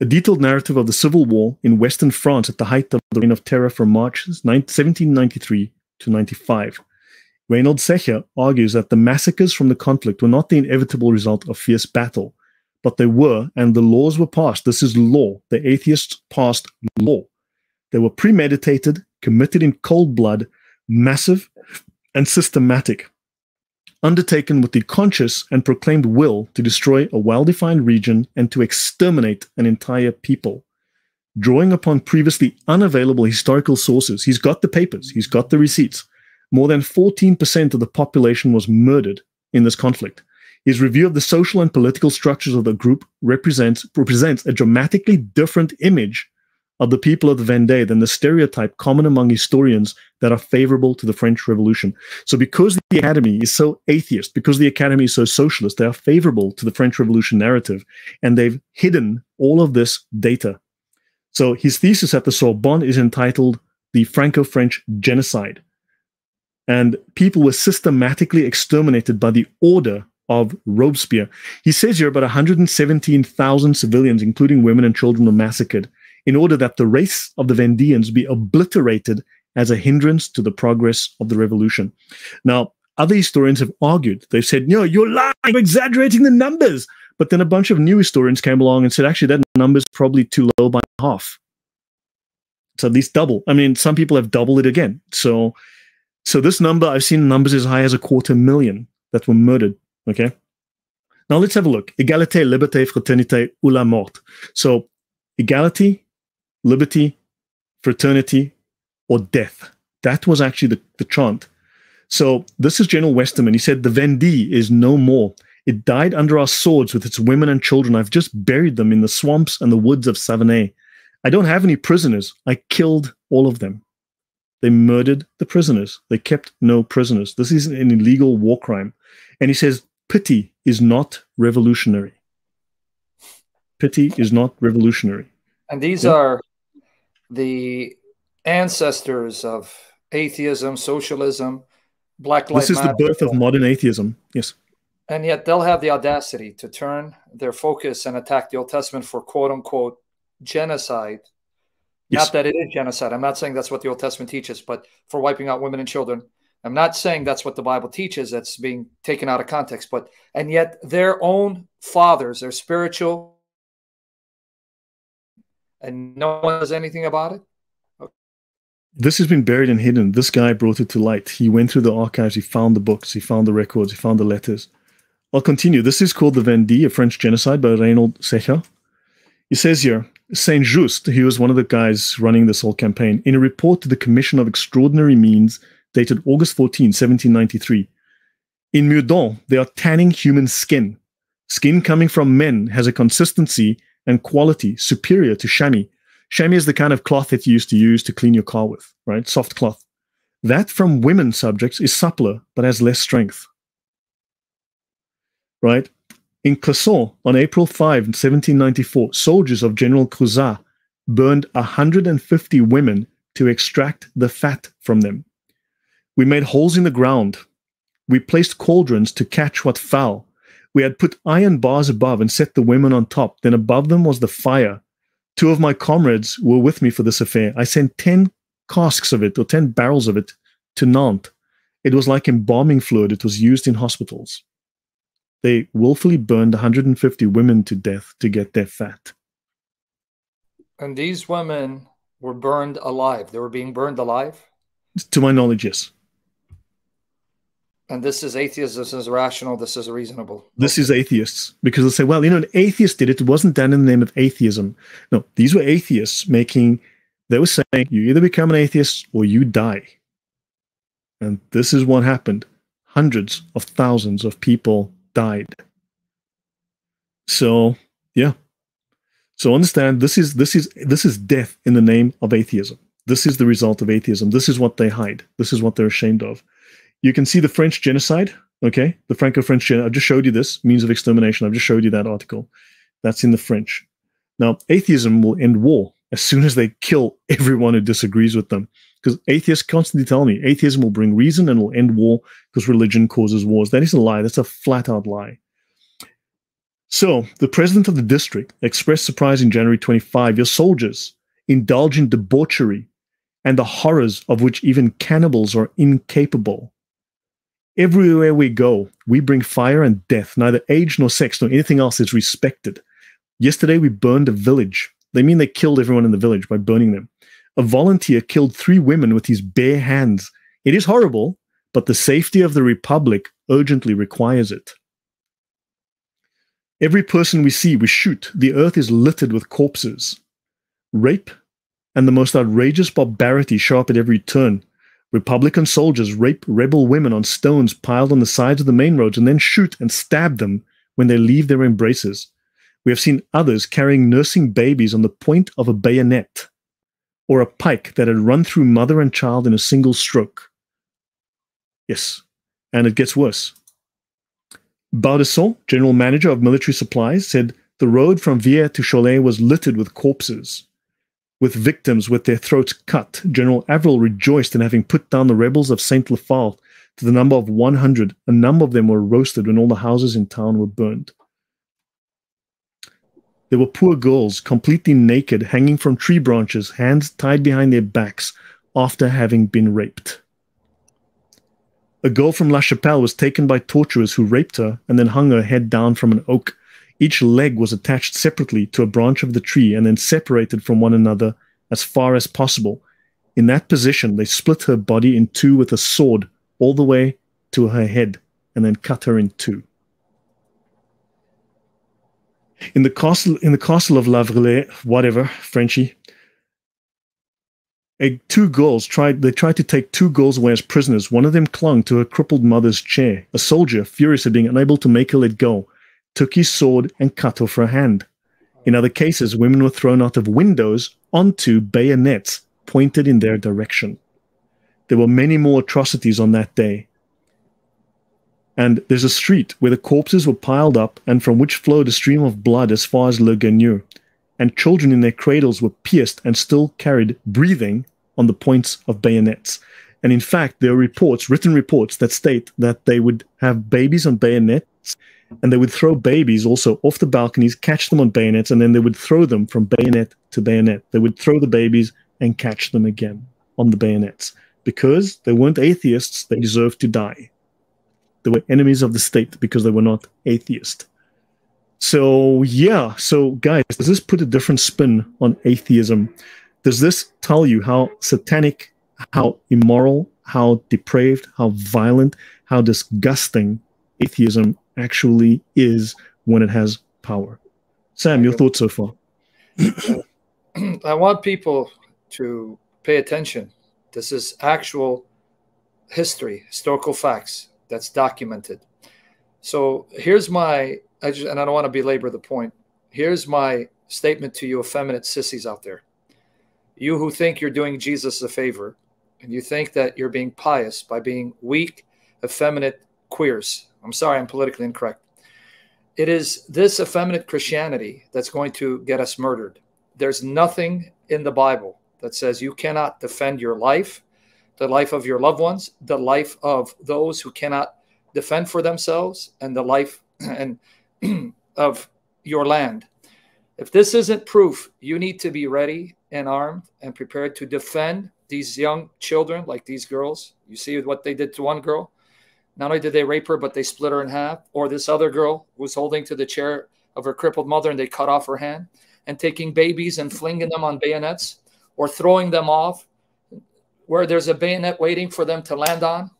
a detailed narrative of the civil war in Western France at the height of the Reign of Terror from March 1793 to 95. Reynald Secher argues that the massacres from the conflict were not the inevitable result of fierce battle, but they were, and the laws were passed. This is law. The atheists passed law. They were premeditated, committed in cold blood, massive, and systematic, undertaken with the conscious and proclaimed will to destroy a well defined region and to exterminate an entire people. Drawing upon previously unavailable historical sources, he's got the papers, he's got the receipts. More than 14% of the population was murdered in this conflict. His review of the social and political structures of the group represents, represents a dramatically different image of the people of the Vendée than the stereotype common among historians that are favorable to the French Revolution. So, because the Academy is so atheist, because the Academy is so socialist, they are favorable to the French Revolution narrative, and they've hidden all of this data. So, his thesis at the Sorbonne is entitled The Franco French Genocide. And people were systematically exterminated by the order of Robespierre. He says here about 117,000 civilians, including women and children, were massacred in order that the race of the Vendeans be obliterated as a hindrance to the progress of the revolution. Now, other historians have argued, they've said, no, you're lying, you're exaggerating the numbers. But then a bunch of new historians came along and said, actually, that number's probably too low by half. So at least double. I mean, some people have doubled it again. So, so this number, I've seen numbers as high as a quarter million that were murdered. Okay. Now let's have a look. Égalité, liberté, fraternité, ou la mort. So equality, liberty, fraternity, or death. That was actually the, the chant. So this is General Westermann. He said, The Vendée is no more. It died under our swords with its women and children. I've just buried them in the swamps and the woods of Savenay. I don't have any prisoners. I killed all of them. They murdered the prisoners. They kept no prisoners. This is an illegal war crime. And he says, pity is not revolutionary. Pity is not revolutionary.
And these yeah. are the ancestors of atheism, socialism, Black
Lives This is Matter. the birth of modern atheism. Yes.
And yet they'll have the audacity to turn their focus and attack the Old Testament for quote unquote genocide. Yes. Not that it is genocide. I'm not saying that's what the Old Testament teaches, but for wiping out women and children. I'm not saying that's what the Bible teaches. That's being taken out of context. But and yet their own fathers, their spiritual and no one does anything about it? Okay.
This has been buried and hidden. This guy brought it to light. He went through the archives, he found the books, he found the records, he found the letters. I'll continue. This is called The Vendée, a French genocide by Reynald Secher. He says here, Saint Just, he was one of the guys running this whole campaign, in a report to the Commission of Extraordinary Means dated August 14, 1793. In Meudon, they are tanning human skin. Skin coming from men has a consistency and quality superior to chamois. Chamois is the kind of cloth that you used to use to clean your car with, right? Soft cloth. That from women subjects is suppler, but has less strength. Right? In Clisson, on April 5, 1794, soldiers of General Crouzat burned 150 women to extract the fat from them. We made holes in the ground. We placed cauldrons to catch what fell we had put iron bars above and set the women on top. Then above them was the fire. Two of my comrades were with me for this affair. I sent 10 casks of it or 10 barrels of it to Nantes. It was like embalming fluid. It was used in hospitals. They willfully burned 150 women to death to get their fat.
And these women were burned alive. They were being burned alive?
To my knowledge, yes
and this is atheist, this is rational, this is reasonable.
This is atheists because they'll say, well, you know, an atheist did it. It wasn't done in the name of atheism. No, these were atheists making, they were saying, you either become an atheist or you die. And this is what happened. Hundreds of thousands of people died. So, yeah. So understand this is this is this is death in the name of atheism. This is the result of atheism. This is what they hide. This is what they're ashamed of. You can see the French genocide. Okay, the Franco-French genocide. I've just showed you this means of extermination. I've just showed you that article. That's in the French. Now, atheism will end war as soon as they kill everyone who disagrees with them. Because atheists constantly tell me atheism will bring reason and will end war because religion causes wars. That is a lie. That's a flat out lie. So, the president of the district expressed surprise in January 25 your soldiers indulge in debauchery and the horrors of which even cannibals are incapable. Everywhere we go, we bring fire and death. Neither age nor sex nor anything else is respected. Yesterday, we burned a village. They mean they killed everyone in the village by burning them. A volunteer killed three women with his bare hands. It is horrible, but the safety of the Republic urgently requires it. Every person we see, we shoot. The earth is littered with corpses. Rape and the most outrageous barbarity show up at every turn. Republican soldiers rape rebel women on stones piled on the sides of the main roads and then shoot and stab them when they leave their embraces. We have seen others carrying nursing babies on the point of a bayonet or a pike that had run through mother and child in a single stroke. Yes, and it gets worse. Baudisson, general manager of military supplies, said the road from Vire to Cholet was littered with corpses with victims with their throats cut. General Avril rejoiced in having put down the rebels of Saint Lefal to the number of 100. A number of them were roasted when all the houses in town were burned. There were poor girls, completely naked, hanging from tree branches, hands tied behind their backs after having been raped. A girl from La Chapelle was taken by torturers who raped her and then hung her head down from an oak each leg was attached separately to a branch of the tree and then separated from one another as far as possible. In that position, they split her body in two with a sword all the way to her head and then cut her in two. In the castle, in the castle of La Vrelay, whatever, Frenchy, a, two girls tried they tried to take two girls away as prisoners. One of them clung to her crippled mother's chair. A soldier, furious at being unable to make her let go, took his sword and cut off her hand. In other cases, women were thrown out of windows onto bayonets pointed in their direction. There were many more atrocities on that day. And there's a street where the corpses were piled up and from which flowed a stream of blood as far as Le Guigneux. And children in their cradles were pierced and still carried breathing on the points of bayonets. And in fact, there are reports, written reports, that state that they would have babies on bayonets and they would throw babies also off the balconies, catch them on bayonets, and then they would throw them from bayonet to bayonet. They would throw the babies and catch them again on the bayonets because they weren't atheists, they deserved to die. They were enemies of the state because they were not atheist. So, yeah, so guys, does this put a different spin on atheism? Does this tell you how satanic, how immoral, how depraved, how violent, how disgusting atheism actually is when it has power. Sam, your thoughts so far?
I want people to pay attention. This is actual history, historical facts that's documented. So here's my, I just, and I don't want to belabor the point. Here's my statement to you, effeminate sissies out there. You who think you're doing Jesus a favor and you think that you're being pious by being weak, effeminate queers. I'm sorry, I'm politically incorrect. It is this effeminate Christianity that's going to get us murdered. There's nothing in the Bible that says you cannot defend your life, the life of your loved ones, the life of those who cannot defend for themselves, and the life and of your land. If this isn't proof, you need to be ready and armed and prepared to defend these young children like these girls. You see what they did to one girl? Not only did they rape her, but they split her in half. Or this other girl was holding to the chair of her crippled mother and they cut off her hand and taking babies and flinging them on bayonets or throwing them off where there's a bayonet waiting for them to land on.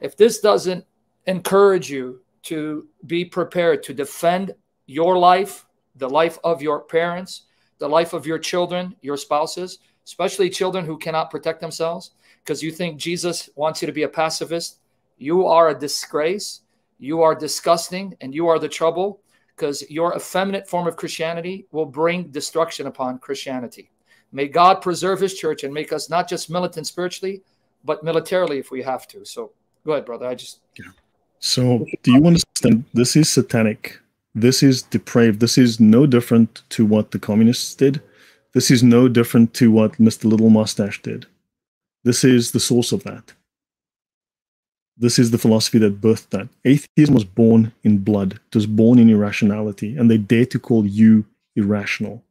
If this doesn't encourage you to be prepared to defend your life, the life of your parents, the life of your children, your spouses, especially children who cannot protect themselves, because you think Jesus wants you to be a pacifist you are a disgrace. You are disgusting and you are the trouble because your effeminate form of Christianity will bring destruction upon Christianity. May God preserve his church and make us not just militant spiritually, but militarily if we have to. So go ahead, brother. I just.
Yeah. So do you understand? This is satanic. This is depraved. This is no different to what the communists did. This is no different to what Mr. Little Mustache did. This is the source of that. This is the philosophy that birthed that. Atheism was born in blood, it was born in irrationality, and they dare to call you irrational.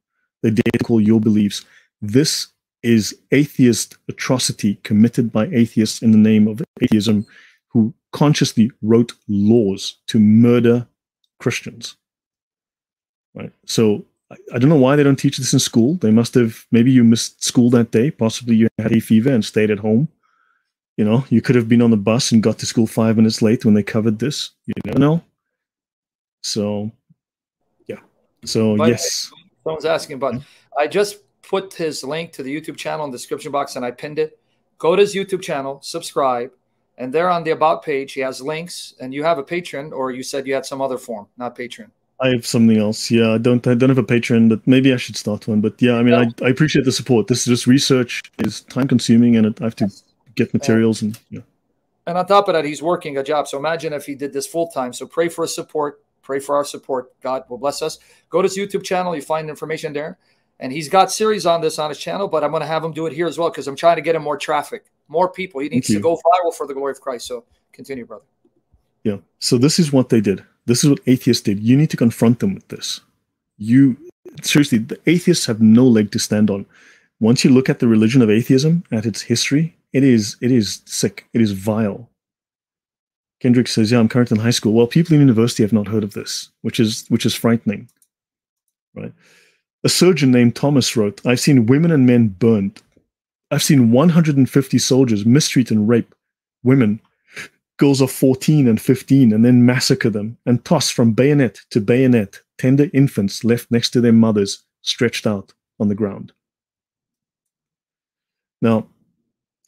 They dare to call your beliefs. This is atheist atrocity committed by atheists in the name of atheism who consciously wrote laws to murder Christians. Right? So I don't know why they don't teach this in school. They must have, maybe you missed school that day. Possibly you had a fever and stayed at home You know, you could have been on the bus and got to school five minutes late when they covered this. You never know. So, yeah. So but yes.
Someone's asking about. Hmm? I just put his link to the YouTube channel in the description box and I pinned it. Go to his YouTube channel, subscribe, and there on the about page he has links. And you have a patron, or you said you had some other form, not patron.
I have something else. Yeah, I don't. I don't have a patron, but maybe I should start one. But yeah, I mean, yeah. I, I appreciate the support. This is just research is time consuming, and it, I have to get materials and yeah.
And on top of that, he's working a job. So imagine if he did this full time. So pray for his support. Pray for our support. God will bless us. Go to his YouTube channel. You find information there. And he's got series on this on his channel, but I'm going to have him do it here as well because I'm trying to get him more traffic, more people. He needs to go viral for the glory of Christ. So continue, brother.
Yeah. So this is what they did. This is what atheists did. You need to confront them with this. You seriously, the atheists have no leg to stand on. Once you look at the religion of atheism, at its history, it is it is sick. It is vile. Kendrick says, "Yeah, I'm currently in high school." Well, people in university have not heard of this, which is which is frightening, right? A surgeon named Thomas wrote, "I've seen women and men burned. I've seen 150 soldiers mistreat and rape women girls of 14 and 15 and then massacre them and toss from bayonet to bayonet tender infants left next to their mothers stretched out on the ground. Now,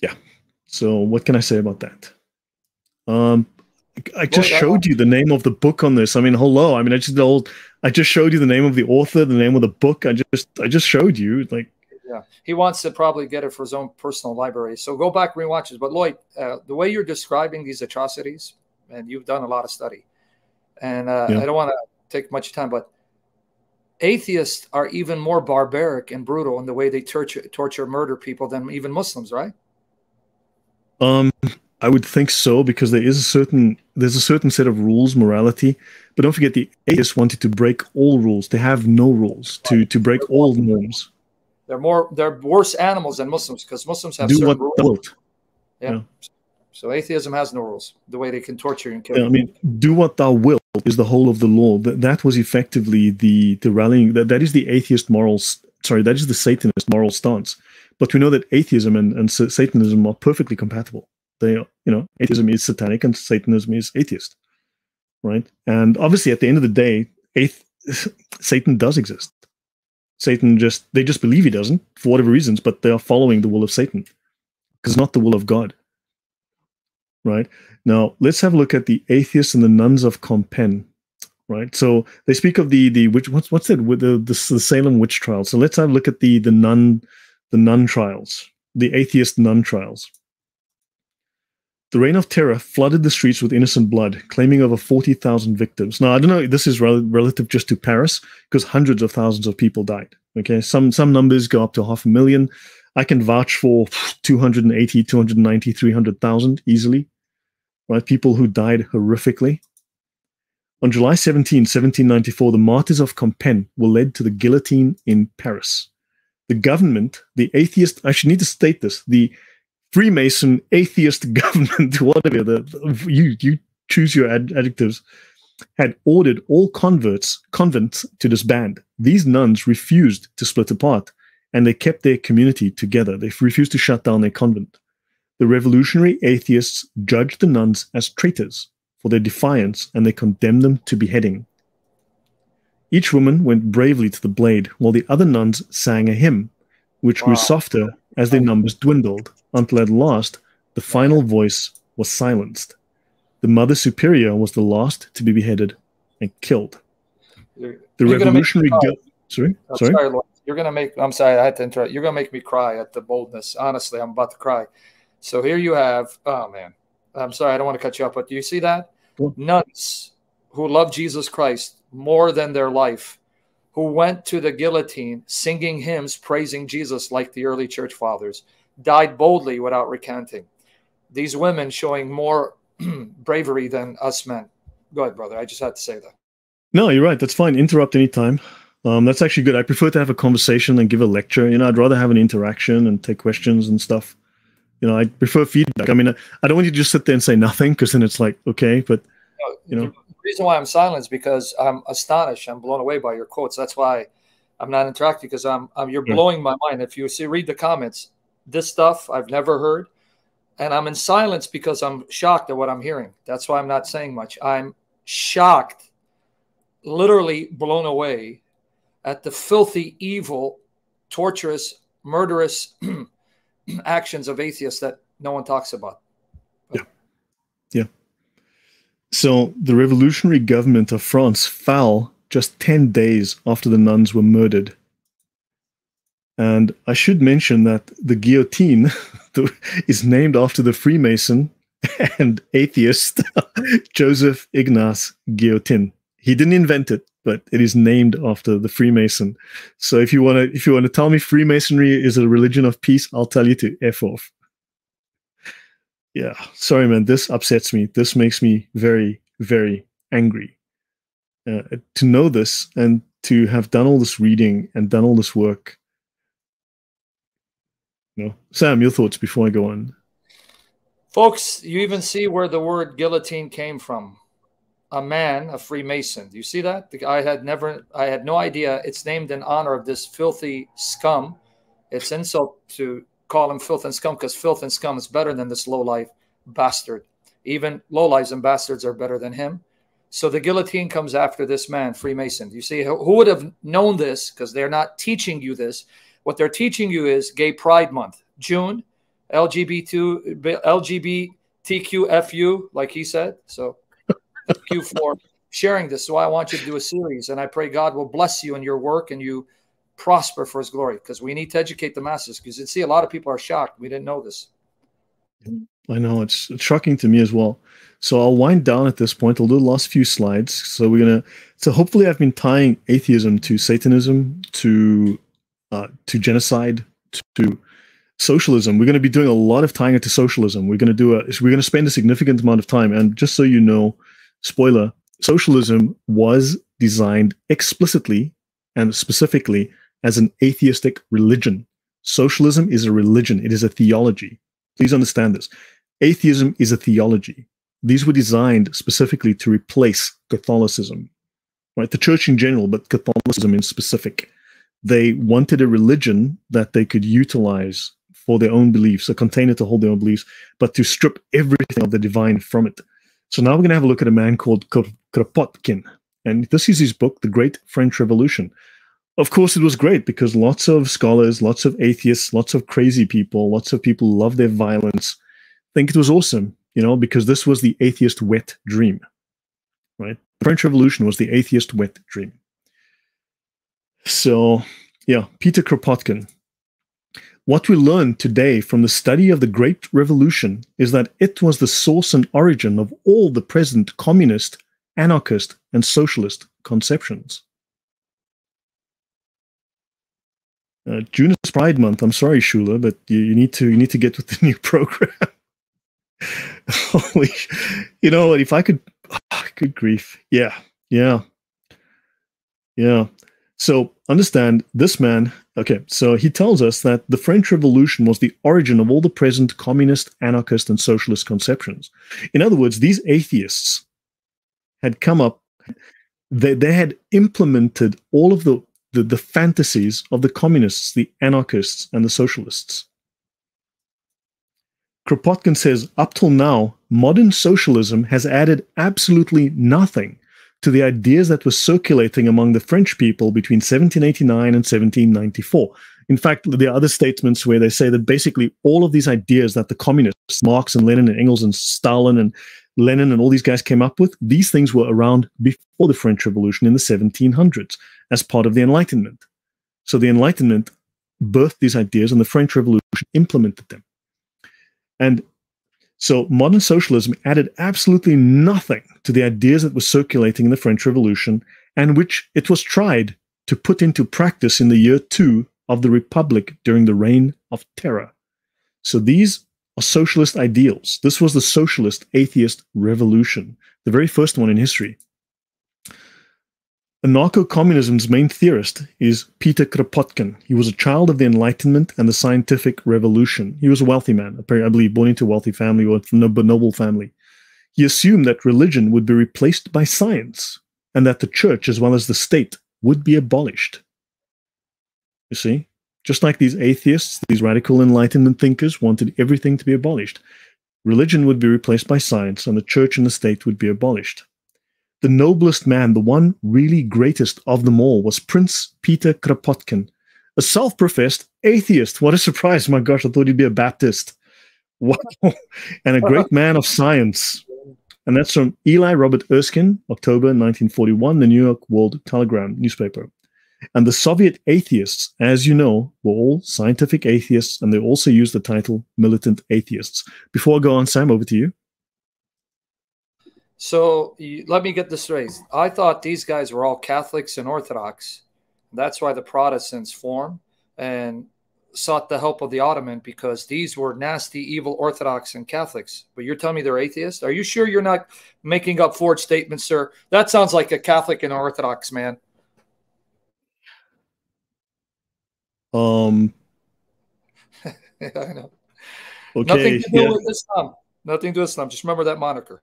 yeah. So what can I say about that? Um, I just showed you the name of the book on this. I mean, hello. I mean, I just old. I just showed you the name of the author, the name of the book. I just, I just showed you. Like,
yeah, he wants to probably get it for his own personal library. So go back rewatch it. But Lloyd, uh, the way you're describing these atrocities, and you've done a lot of study, and uh, yeah. I don't want to take much time, but atheists are even more barbaric and brutal in the way they torture, torture, murder people than even Muslims, right?
Um, I would think so because there is a certain there's a certain set of rules, morality. But don't forget, the atheists wanted to break all rules. They have no rules to to break all norms.
They're more they're worse animals than Muslims because Muslims have Do certain rules. Yeah. yeah. So atheism has no rules. The way they can torture and kill.
Yeah, I mean, do what thou wilt is the whole of the law. That that was effectively the the rallying. That that is the atheist morals. Sorry, that is the Satanist moral stance. But we know that atheism and, and Satanism are perfectly compatible. They, you know, atheism is satanic and Satanism is atheist, right? And obviously, at the end of the day, athe- Satan does exist. Satan just they just believe he doesn't for whatever reasons, but they are following the will of Satan because not the will of God. Right now, let's have a look at the atheists and the nuns of Compiègne. Right, so they speak of the the which what's what's it with the, the the Salem witch trials. So let's have a look at the the nun the nun trials, the atheist nun trials. The reign of terror flooded the streets with innocent blood, claiming over 40,000 victims. Now, I don't know if this is rel- relative just to Paris, because hundreds of thousands of people died. Okay, some some numbers go up to half a million. I can vouch for 280, 290, 300,000 easily. Right, people who died horrifically. On July 17, 1794, the martyrs of Compiègne were led to the guillotine in Paris. The government, the atheist, I should need to state this, the Freemason, atheist government, whatever the, you you choose your ad, adjectives, had ordered all converts convents to disband. These nuns refused to split apart, and they kept their community together. They refused to shut down their convent. The revolutionary atheists judged the nuns as traitors for their defiance, and they condemned them to beheading. Each woman went bravely to the blade, while the other nuns sang a hymn, which wow. grew softer as their numbers dwindled until at last the final voice was silenced. The Mother Superior was the last to be beheaded and killed. You're, the you're revolutionary. Go- sorry,
oh, sorry. sorry you're gonna make. I'm sorry, I had to interrupt. You're gonna make me cry at the boldness. Honestly, I'm about to cry. So here you have. Oh man, I'm sorry. I don't want to cut you off, but do you see that? Nuns who love Jesus Christ more than their life, who went to the guillotine singing hymns praising Jesus like the early church fathers died boldly without recanting. These women showing more bravery than us men. Go ahead, brother. I just had to say that.
No, you're right. That's fine. Interrupt anytime. Um, that's actually good. I prefer to have a conversation than give a lecture. You know, I'd rather have an interaction and take questions and stuff. You know, I prefer feedback. I mean, I don't want you to just sit there and say nothing because then it's like, okay, but, you know.
The reason why I'm silent is because I'm astonished. I'm blown away by your quotes. That's why I'm not interacting because I'm, I'm you're blowing my mind. If you see, read the comments, this stuff I've never heard. and I'm in silence because I'm shocked at what I'm hearing. That's why I'm not saying much. I'm shocked, literally blown away at the filthy, evil, torturous, murderous actions of atheists that no one talks about.
Yeah. Yeah. So the revolutionary government of France fell just 10 days after the nuns were murdered. And I should mention that the guillotine is named after the Freemason and atheist Joseph Ignace Guillotin. He didn't invent it, but it is named after the Freemason. So if you want to, if you want to tell me Freemasonry is a religion of peace, I'll tell you to f off. Yeah, sorry, man. This upsets me. This makes me very, very angry. Uh, to know this and to have done all this reading and done all this work no. Sam, your thoughts before I go on.
Folks, you even see where the word guillotine came from. A man, a Freemason. Do you see that? I had never, I had no idea. It's named in honor of this filthy scum. It's insult to call him filth and scum because filth and scum is better than this low life bastard. Even low lives and bastards are better than him. So the guillotine comes after this man, Freemason. You see, who would have known this? Because they're not teaching you this. What they're teaching you is Gay Pride Month, June, LGBT, LGBTQFU, like he said. So thank you for sharing this. So I want you to do a series, and I pray God will bless you in your work and you prosper for His glory, because we need to educate the masses. Because you see, a lot of people are shocked. We didn't know this.
I know it's, shocking to me as well. So I'll wind down at this point. I'll do the last few slides. So we're gonna. So hopefully, I've been tying atheism to Satanism, to uh, to genocide, to socialism. We're going to be doing a lot of tying it to socialism. We're going to do a. We're going to spend a significant amount of time. And just so you know, spoiler: socialism was designed explicitly and specifically as an atheistic religion. Socialism is a religion. It is a theology. Please understand this. Atheism is a theology. These were designed specifically to replace Catholicism, right? The church in general, but Catholicism in specific they wanted a religion that they could utilize for their own beliefs, a container to hold their own beliefs, but to strip everything of the divine from it. So now we're going to have a look at a man called Kropotkin. And this is his book, The Great French Revolution. Of course, it was great because lots of scholars, lots of atheists, lots of crazy people, lots of people love their violence, think it was awesome, you know, because this was the atheist wet dream, right? The French Revolution was the atheist wet dream. So, yeah, Peter Kropotkin. What we learn today from the study of the Great Revolution is that it was the source and origin of all the present communist, anarchist, and socialist conceptions. Uh, June is Pride Month. I'm sorry, Shula, but you, you need to you need to get with the new program. Holy, you know what? If I could, oh, good grief, yeah, yeah, yeah. So understand this man. Okay, so he tells us that the French Revolution was the origin of all the present communist, anarchist, and socialist conceptions. In other words, these atheists had come up, they, they had implemented all of the, the, the fantasies of the communists, the anarchists, and the socialists. Kropotkin says, up till now, modern socialism has added absolutely nothing to the ideas that were circulating among the French people between 1789 and 1794. In fact, there are other statements where they say that basically all of these ideas that the communists, Marx and Lenin and Engels and Stalin and Lenin and all these guys came up with, these things were around before the French Revolution in the 1700s as part of the Enlightenment. So the Enlightenment birthed these ideas and the French Revolution implemented them. And so modern socialism added absolutely nothing to the ideas that were circulating in the French Revolution and which it was tried to put into practice in the year two of the Republic during the Reign of Terror. So these are socialist ideals. This was the socialist atheist revolution, the very first one in history. Anarcho-communism's main theorist is Peter Kropotkin. He was a child of the Enlightenment and the Scientific Revolution. He was a wealthy man, I believe, born into a wealthy family or a noble family. He assumed that religion would be replaced by science and that the church, as well as the state, would be abolished. You see, Just like these atheists, these radical Enlightenment thinkers wanted everything to be abolished. Religion would be replaced by science, and the church and the state would be abolished. The noblest man, the one really greatest of them all, was Prince Peter Kropotkin, a self professed atheist. What a surprise. My gosh, I thought he'd be a Baptist. Wow. and a great man of science. And that's from Eli Robert Erskine, October 1941, the New York World Telegram newspaper. And the Soviet atheists, as you know, were all scientific atheists, and they also used the title militant atheists. Before I go on, Sam, over to you.
So you, let me get this straight. I thought these guys were all Catholics and Orthodox. That's why the Protestants formed and sought the help of the Ottoman because these were nasty, evil Orthodox and Catholics. But you're telling me they're atheists? Are you sure you're not making up forged statements, sir? That sounds like a Catholic and Orthodox man.
Um.
yeah, I know.
Okay.
Nothing to do
yeah.
with Islam. Nothing to do with Islam. Just remember that moniker.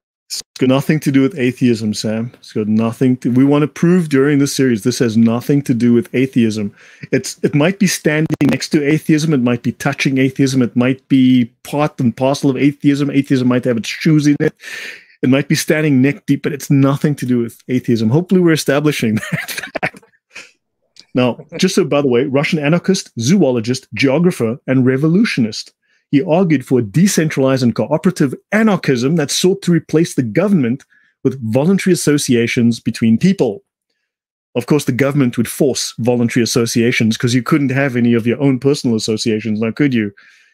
It's got nothing to do with atheism, Sam. It's got nothing to. We want to prove during the series this has nothing to do with atheism. It's it might be standing next to atheism. It might be touching atheism. It might be part and parcel of atheism. Atheism might have its shoes in it. It might be standing neck deep, but it's nothing to do with atheism. Hopefully, we're establishing that. now, just so by the way, Russian anarchist, zoologist, geographer, and revolutionist. He argued for a decentralized and cooperative anarchism that sought to replace the government with voluntary associations between people. Of course, the government would force voluntary associations because you couldn't have any of your own personal associations, now could you?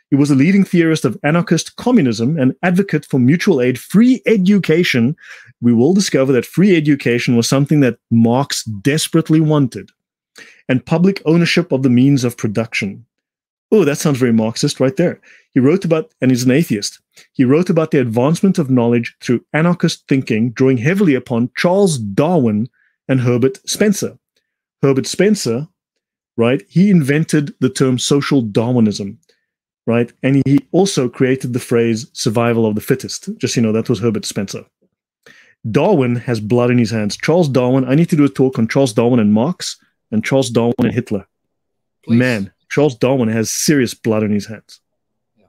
He was a leading theorist of anarchist communism and advocate for mutual aid, free education. We will discover that free education was something that Marx desperately wanted, and public ownership of the means of production. Oh, that sounds very Marxist right there. He wrote about, and he's an atheist, he wrote about the advancement of knowledge through anarchist thinking, drawing heavily upon Charles Darwin and Herbert Spencer. Herbert Spencer, right, he invented the term social Darwinism, right? And he also created the phrase survival of the fittest. Just, you know, that was Herbert Spencer. Darwin has blood in his hands. Charles Darwin, I need to do a talk on Charles Darwin and Marx and Charles Darwin and Hitler.
Please.
Man, Charles Darwin has serious blood on his hands.
Yeah.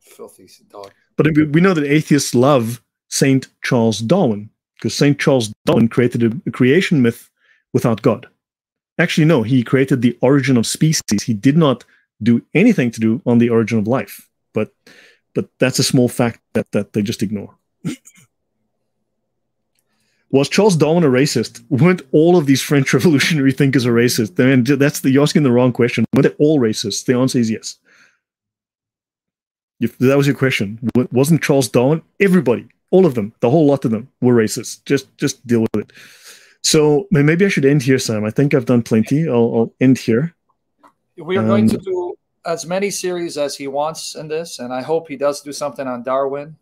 Filthy dog.
But we- know that atheists love Saint Charles Darwin because Saint Charles Darwin created a, a creation myth without God. Actually, no, he created the origin of species. He did not do anything to do on the origin of life. But but that's a small fact that that they just ignore. Was Charles Darwin a racist? Weren't all of these French revolutionary thinkers a racist? I mean, that's the you're asking the wrong question. Were they all racist? The answer is yes. If that was your question, wasn't Charles Darwin? Everybody, all of them, the whole lot of them were racist. Just just deal with it. So maybe I should end here, Sam. I think I've done plenty. I'll, I'll end here.
We are going to
Um,
do as many series as he wants in this, and I hope he does do something on Darwin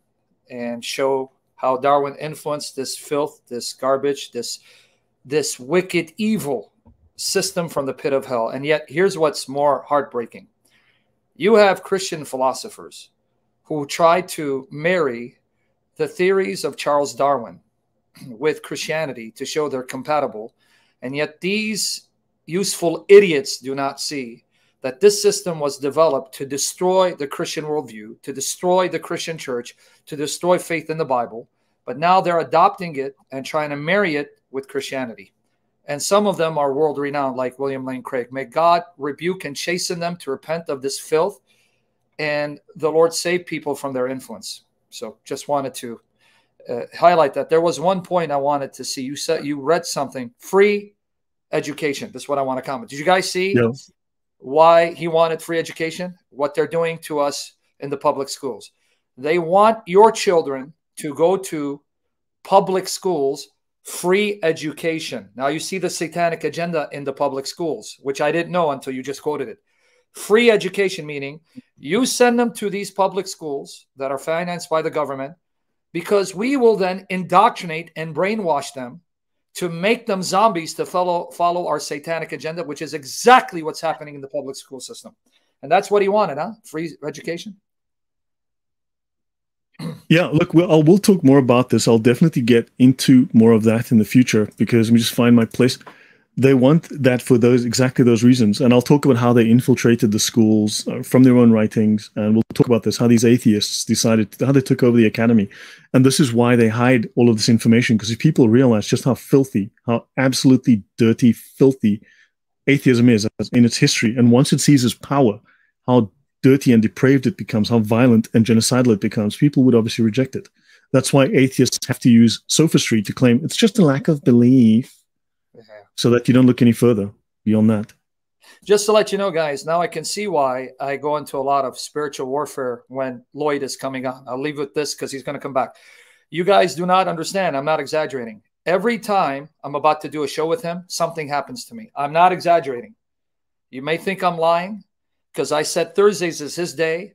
and show how Darwin influenced this filth, this garbage, this this wicked, evil system from the pit of hell. And yet, here's what's more heartbreaking: you have Christian philosophers who try to marry the theories of Charles Darwin with Christianity to show they're compatible, and yet these useful idiots do not see that this system was developed to destroy the Christian worldview, to destroy the Christian church, to destroy faith in the Bible. But now they're adopting it and trying to marry it with Christianity. And some of them are world renowned, like William Lane Craig. May God rebuke and chasten them to repent of this filth, and the Lord save people from their influence. So just wanted to uh, highlight that. There was one point I wanted to see. You said you read something free education. This is what I want to comment. Did you guys see. Why he wanted free education? What they're doing to us in the public schools. They want your children to go to public schools, free education. Now you see the satanic agenda in the public schools, which I didn't know until you just quoted it. Free education meaning you send them to these public schools that are financed by the government because we will then indoctrinate and brainwash them to make them zombies to follow follow our satanic agenda, which is exactly what's happening in the public school system. And that's what he wanted, huh? Free education.
Yeah, look, we'll, I'll, we'll talk more about this. I'll definitely get into more of that in the future because let me just find my place. They want that for those exactly those reasons. And I'll talk about how they infiltrated the schools uh, from their own writings, and we'll talk about this how these atheists decided how they took over the academy, and this is why they hide all of this information because if people realize just how filthy, how absolutely dirty, filthy atheism is in its history, and once it seizes power, how dirty and depraved it becomes, how violent and genocidal it becomes, people would obviously reject it. That's why atheists have to use sophistry to claim it's just a lack of belief so that you don't look any further beyond that.
Just to let you know, guys, now I can see why I go into a lot of spiritual warfare when Lloyd is coming on. I'll leave with this because he's going to come back. You guys do not understand. I'm not exaggerating. Every time I'm about to do a show with him, something happens to me. I'm not exaggerating. You may think I'm lying because I said Thursdays is his day.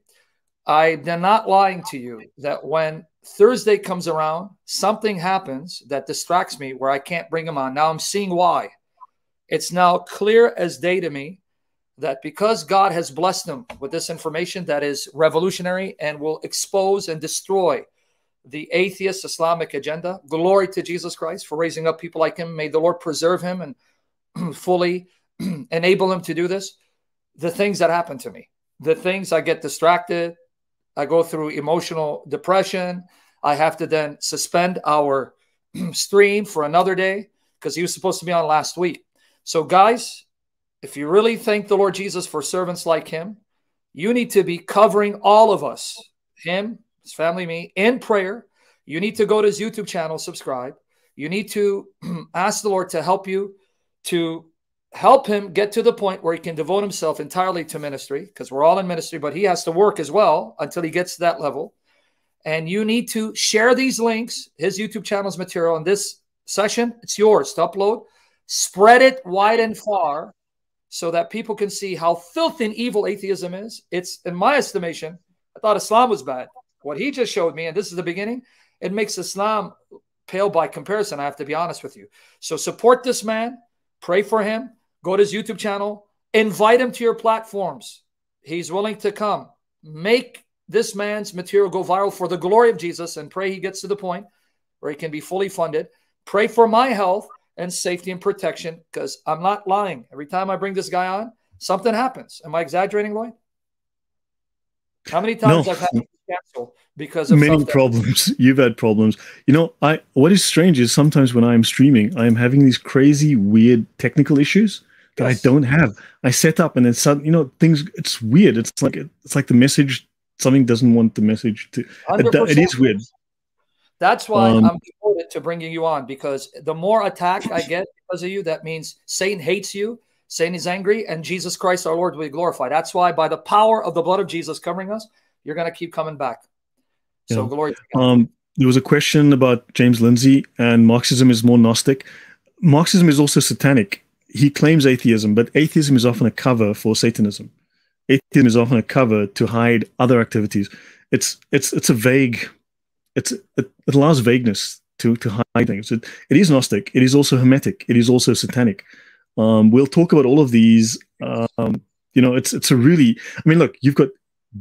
I'm not lying to you that when Thursday comes around, something happens that distracts me where I can't bring him on. Now I'm seeing why. It's now clear as day to me that because God has blessed him with this information that is revolutionary and will expose and destroy the atheist Islamic agenda, glory to Jesus Christ for raising up people like him. May the Lord preserve him and fully enable him to do this. The things that happen to me, the things I get distracted, I go through emotional depression. I have to then suspend our stream for another day because he was supposed to be on last week. So, guys, if you really thank the Lord Jesus for servants like him, you need to be covering all of us, him, his family, me, in prayer. You need to go to his YouTube channel, subscribe. You need to ask the Lord to help you to help him get to the point where he can devote himself entirely to ministry because we're all in ministry, but he has to work as well until he gets to that level. And you need to share these links, his YouTube channel's material in this session. It's yours to upload. Spread it wide and far so that people can see how filthy and evil atheism is. It's, in my estimation, I thought Islam was bad. What he just showed me, and this is the beginning, it makes Islam pale by comparison. I have to be honest with you. So support this man, pray for him, Go to his YouTube channel, invite him to your platforms. He's willing to come. Make this man's material go viral for the glory of Jesus and pray he gets to the point where he can be fully funded. Pray for my health and safety and protection because I'm not lying. Every time I bring this guy on, something happens. Am I exaggerating, Lloyd? How many times
no.
I've had to cancel because of
many problems. You've had problems. You know, I what is strange is sometimes when I'm streaming, I'm having these crazy, weird technical issues that yes. I don't have. I set up and then suddenly, you know, things. It's weird. It's like it's like the message. Something doesn't want the message to. It, it is weird.
That's why um, I'm devoted to bringing you on because the more attack I get because of you, that means Satan hates you, Satan is angry, and Jesus Christ our Lord will be glorified. That's why, by the power of the blood of Jesus covering us, you're going to keep coming back. So yeah. glory.
Um, there was a question about James Lindsay and Marxism is more Gnostic. Marxism is also satanic he claims atheism, but atheism is often a cover for Satanism. Atheism is often a cover to hide other activities. It's it's it's a vague. It's it, it allows vagueness to to hide things. It, it is Gnostic. It is also Hermetic. It is also Satanic. Um, we'll talk about all of these. Um, you know, it's it's a really. I mean, look, you've got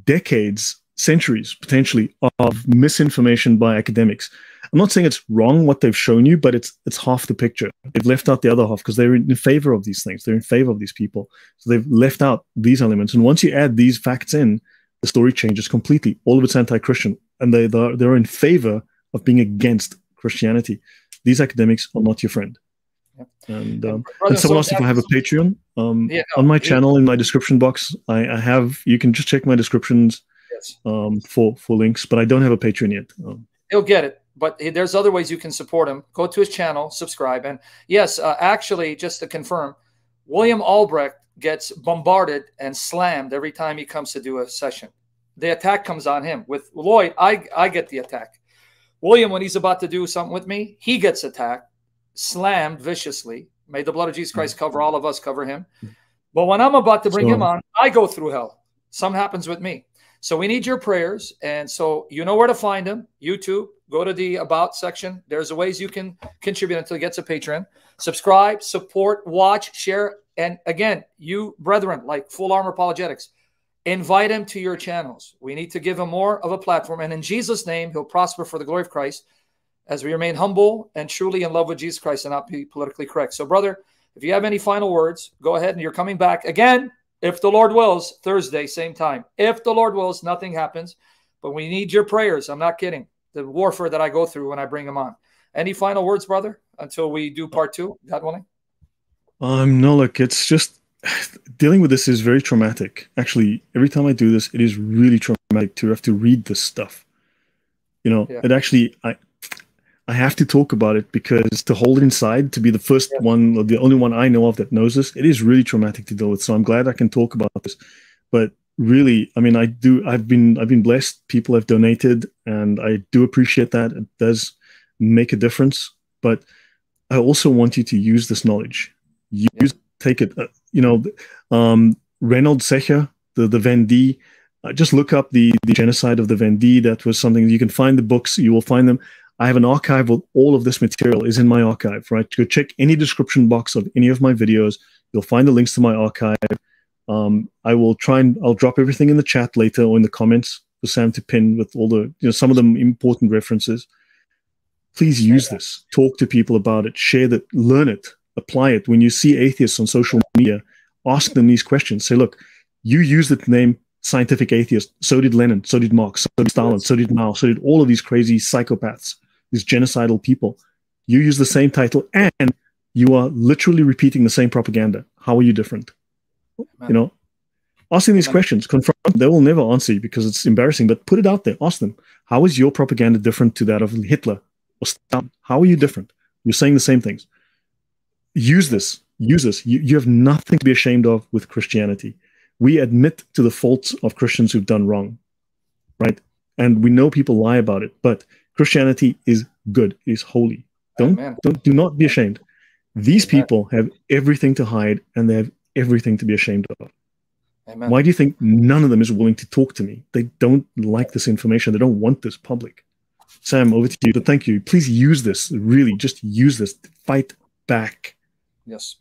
decades, centuries potentially of misinformation by academics I'm not saying it's wrong what they've shown you, but it's it's half the picture. They've left out the other half because they're in favor of these things. They're in favor of these people. So they've left out these elements. And once you add these facts in, the story changes completely. All of it's anti-Christian, and they they're, they're in favor of being against Christianity. These academics are not your friend. And, um, and someone asked if I have a Patreon. Um, yeah, no, on my channel, in my description box, I, I, have. You can just check my descriptions yes. um, for for links, but I don't have a Patreon yet. Um,
He'll get it but there's other ways you can support him. Go to his channel, subscribe, and yes, uh, actually, just to confirm, William Albrecht gets bombarded and slammed every time he comes to do a session. The attack comes on him. With Lloyd, I I get the attack. William, when he's about to do something with me, he gets attacked, slammed viciously. May the blood of Jesus Christ cover all of us, cover him. But when I'm about to bring so, him on, I go through hell. Something happens with me. So we need your prayers. And so you know where to find them. YouTube, go to the about section. There's ways you can contribute until he gets a Patreon. Subscribe, support, watch, share. And again, you brethren, like Full Armor Apologetics, invite him to your channels. We need to give him more of a platform. And in Jesus' name, he'll prosper for the glory of Christ as we remain humble and truly in love with Jesus Christ and not be politically correct. So, brother, If you have any final words, go ahead and you're coming back again. If the Lord wills, Thursday, same time. If the Lord wills, nothing happens. But we need your prayers. I'm not kidding. The warfare that I go through when I bring them on. Any final words, brother, until we do part two, God willing?
Um, no, look, it's just dealing with this is very traumatic. Actually, every time I do this, it is really traumatic to have to read this stuff. You know, yeah. it actually I I have to talk about it because to hold it inside, to be the first yeah. one or the only one I know of that knows this, it is really traumatic to deal with. So I'm glad I can talk about this. But really, I mean, I do. I've been I've been blessed. People have donated, and I do appreciate that. It does make a difference. But I also want you to use this knowledge. Use yeah. take it. Uh, you know, um, Reynald Secher, the the Vendée. Uh, just look up the the genocide of the Vendée. That was something you can find the books. You will find them. I have an archive of all of this material is in my archive, right? Go check any description box of any of my videos. You'll find the links to my archive. Um, I will try and I'll drop everything in the chat later or in the comments for Sam to pin with all the, you know, some of the important references. Please use this. Talk to people about it. Share that. Learn it. Apply it. When you see atheists on social media, ask them these questions. Say, look, you use the name scientific atheist. So did Lenin. So did Marx. So did Stalin. So did Mao. So did all of these crazy psychopaths these genocidal people. You use the same title and you are literally repeating the same propaganda. How are you different? You know, asking these questions, confront them. They will never answer you because it's embarrassing, but put it out there. Ask them, how is your propaganda different to that of Hitler or Stalin? How are you different? You're saying the same things. Use this. Use this. You, you have nothing to be ashamed of with Christianity. We admit to the faults of Christians who've done wrong, right? And we know people lie about it, but Christianity is good, is holy. Don't, Amen. don't do not be ashamed. These Amen. people have everything to hide and they have everything to be ashamed of. Amen. Why do you think none of them is willing to talk to me? They don't like this information. They don't want this public. Sam, over to you. But thank you. Please use this. Really, just use this. Fight back.
Yes.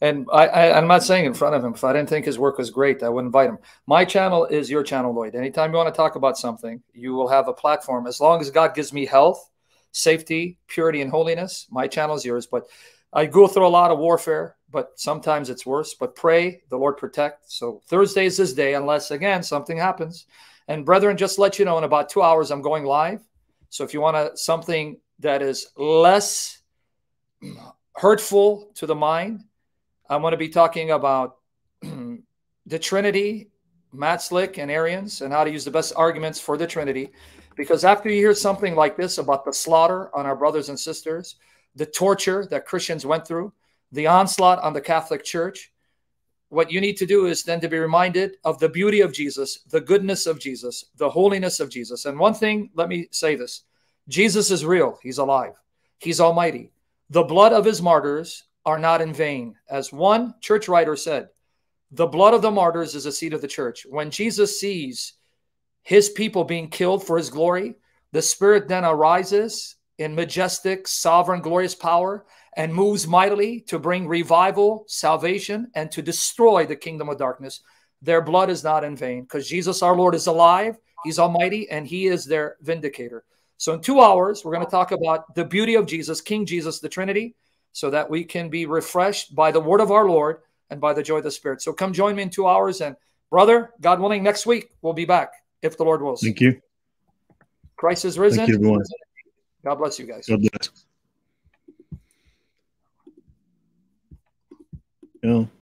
And I, I, am not saying in front of him. If I didn't think his work was great, I would invite him. My channel is your channel, Lloyd. Anytime you want to talk about something, you will have a platform. As long as God gives me health, safety, purity, and holiness, my channel is yours. But I go through a lot of warfare, but sometimes it's worse. But pray, the Lord protect. So Thursday is this day, unless again something happens. And brethren, just let you know, in about two hours, I'm going live. So if you want to, something that is less hurtful to the mind, I'm going to be talking about the Trinity, Matt Slick, and Arians, and how to use the best arguments for the Trinity. Because after you hear something like this about the slaughter on our brothers and sisters, the torture that Christians went through, the onslaught on the Catholic Church, what you need to do is then to be reminded of the beauty of Jesus, the goodness of Jesus, the holiness of Jesus. And one thing, let me say this Jesus is real, he's alive, he's almighty. The blood of his martyrs are not in vain. As one church writer said, the blood of the martyrs is a seed of the church. When Jesus sees his people being killed for his glory, the Spirit then arises in majestic, sovereign, glorious power and moves mightily to bring revival, salvation, and to destroy the kingdom of darkness. Their blood is not in vain because Jesus, our Lord, is alive. He's almighty and he is their vindicator. So, in two hours, we're going to talk about the beauty of Jesus, King Jesus, the Trinity so that we can be refreshed by the word of our Lord and by the joy of the Spirit. So come join me in two hours. And brother, God willing, next week we'll be back if the Lord wills.
Thank you.
Christ is risen.
Thank you, everyone.
God bless you guys.
God bless. Yeah.